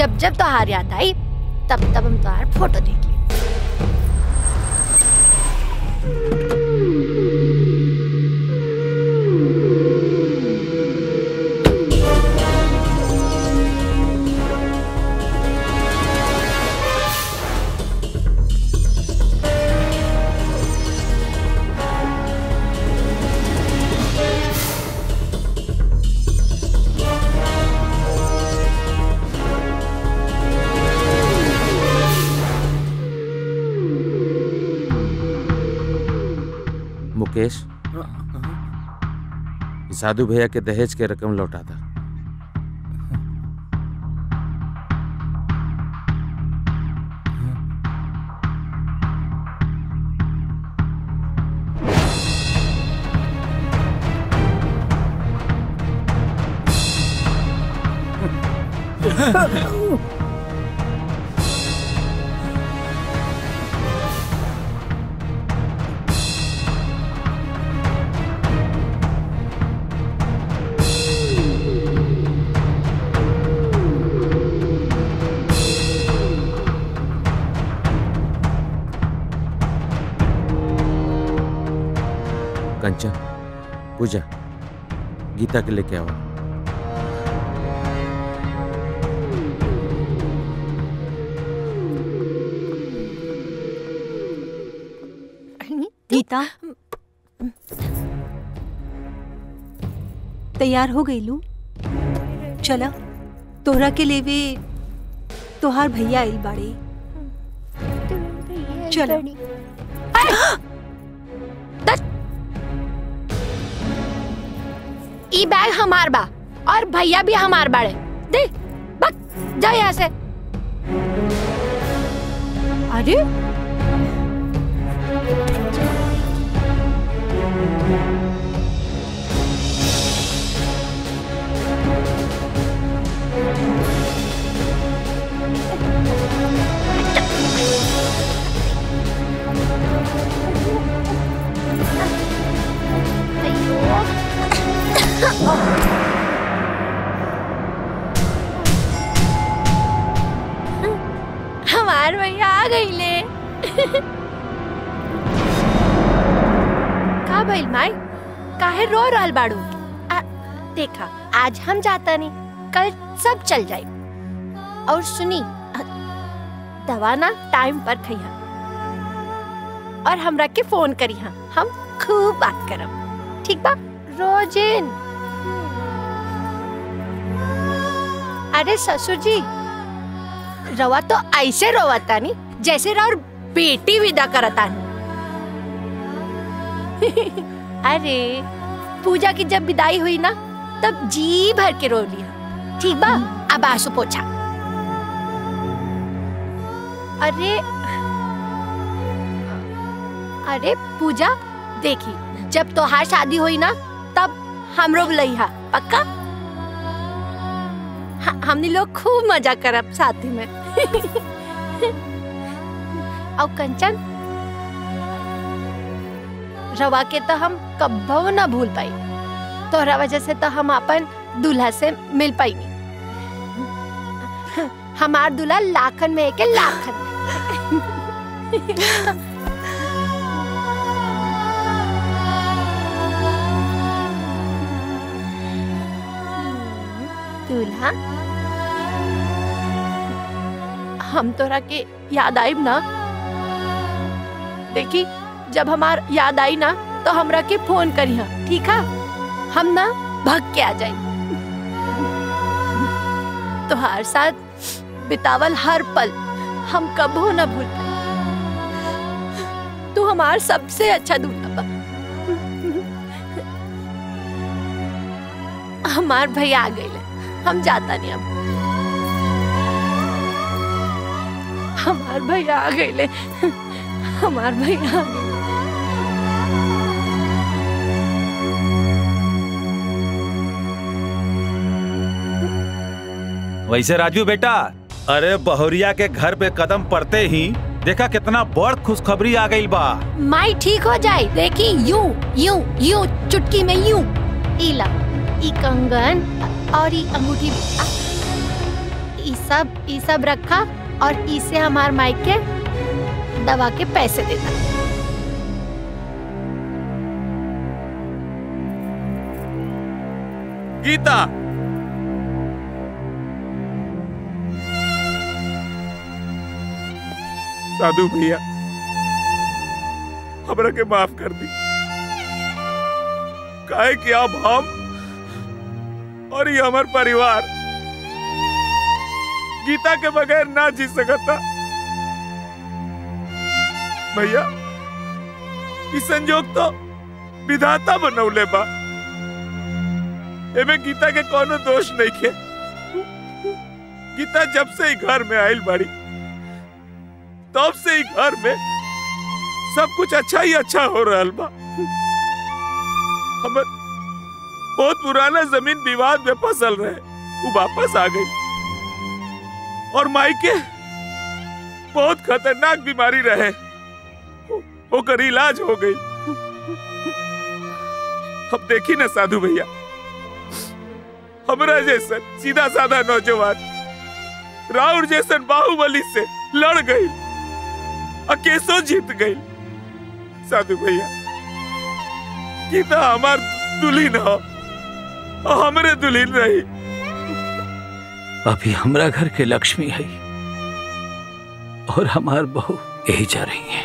जब जब राकेश हाँ, साधु भैया के दहेज के रकम लौटा था। तक लेके आओ। गीता। तैयार हो गई लू। चला तोहरा के लेवे तोहार भैया आई बाड़े। चलो। ई बैग हमार बा, और भैया भी हमार बाड़े। दे, बक, जा यहाँ से। अरे। हमार भैया आ गई ले। का माई? काहे रो बाड़ू? देखा, आज हम जाता नहीं कल सब चल जाए और सुनी दवा ना टाइम पर खइहा और हमरा के फ़ोन करिहा हम खूब बात करब। ठीक बा? रोजिन। अरे ससुर जी रवा तो ऐसे रोवता नहीं, जैसे राउर बेटी विदा करता नी अरे, पूजा की जब विदाई हुई ना, तब जी भर के रो लिया। ठीक बा, अब आँसू पोछा। अरे अरे पूजा, देखी, जब तोहार शादी हुई ना, तब हम हमरो बुलैहा पक्का? हमनी लोग खूब मज़ा करब साथी में। और कंचन, रवा के तो हम कब्बो ना भूल पाई। तोहरा वजह से तो हम अपन दूल्हा से मिल पाई हमार दूल्हा लाखन में एक लाखन। में दूल्हा। हम तोरा के याद आइब ना। देखी, जब हमार याद आई ना तो हमरा के फ़ोन करिहा, ठीक है? हम ना भग के आ जाए तोहार साथ बितावल हर पल हम कबो ना भूल तू हमार सबसे अच्छा दूल्हा बा। हमार भैया आ गए हम जाता नहीं अब। हमार भैया आ गए ले। हमार भैया आ गइले। वैसे राजू बेटा अरे बहुरिया के घर पे कदम पड़ते ही देखा कितना बड़ खुशखबरी आ गई बा। माई ठीक हो जाए देखी यू यू यू चुटकी में यूँ। इला ई कंगन और ई अंगूठी भी। ई सब ई सब रखा और इसे हमार माइक के दवा के पैसे देता गीता। साधु भैया, हमरा के माफ़ कर दी। काहे कि अब हम और ये हमार परिवार। गीता के बगैर ना जी सकता। भैया ई संजोग तो विधाता बनौले बा। एमे गीता के कोनो दोष नहीं खे। गीता जब से ही घर में आयल बाड़ी, तब से ही घर में सब कुछ अच्छा ही अच्छा हो रहा बा। हमर बहुत पुराना ज़मीन विवाद में फ़सल रहे। वो वापस आ गई। और माई के बहुत खतरनाक बीमारी रहे। ओकर इलाज हो गई। अब देखी ना साधु भैया। हमरा जैसा सीधा साधा नौजवान, राउर जैसन बाहुबली से लड़ गई, अकेसो जीत गई। साधु भैया गीता हमार दुल्हन हो। हमरे दुल्हन रही। अभी हमरा घर के लक्ष्मी है। और हमार बहू यही जा रही है।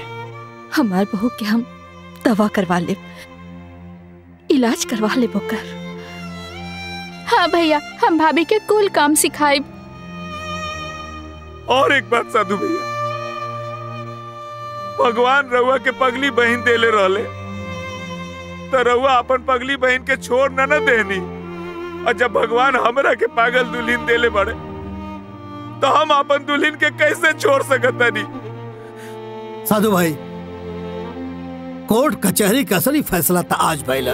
हमार बहू के हम दवा करवा ले इलाज करवा ले बोकर हाँ भैया हम भाभी के कुल काम सिखाए और एक बात साधु भैया। भगवान रउआ के पगली बहन देले रहले। तो रउआ अपन पगली बहन के छोड़ न न देनी और जब भगवान हमरा के पागल दुल्हन देले बड़े तो हम अपन दुल्हन के कैसे छोड़ सकते नहीं साधु भाई, कोर्ट कचहरी का असली फैसला था आज भैला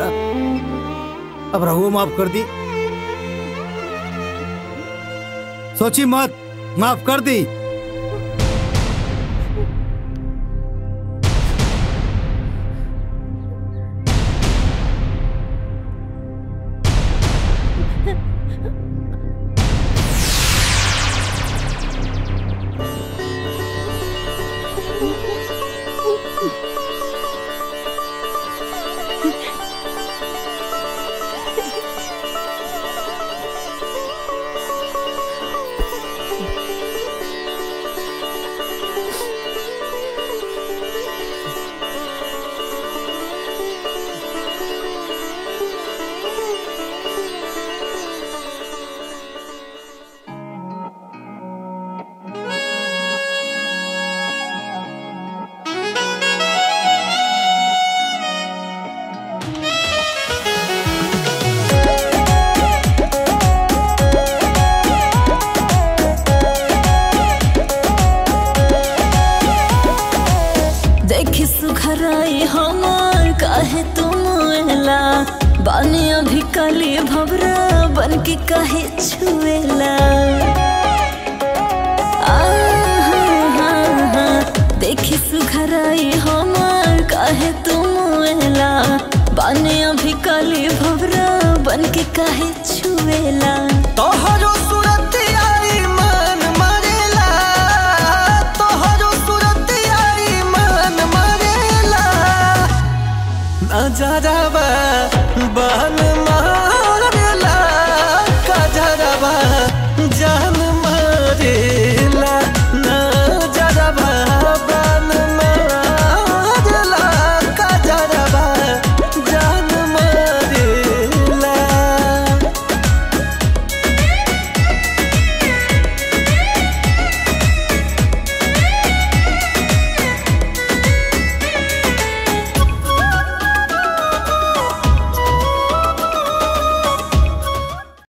अब रघु माफ़ कर दी। सोची मत, माफ़ कर दी।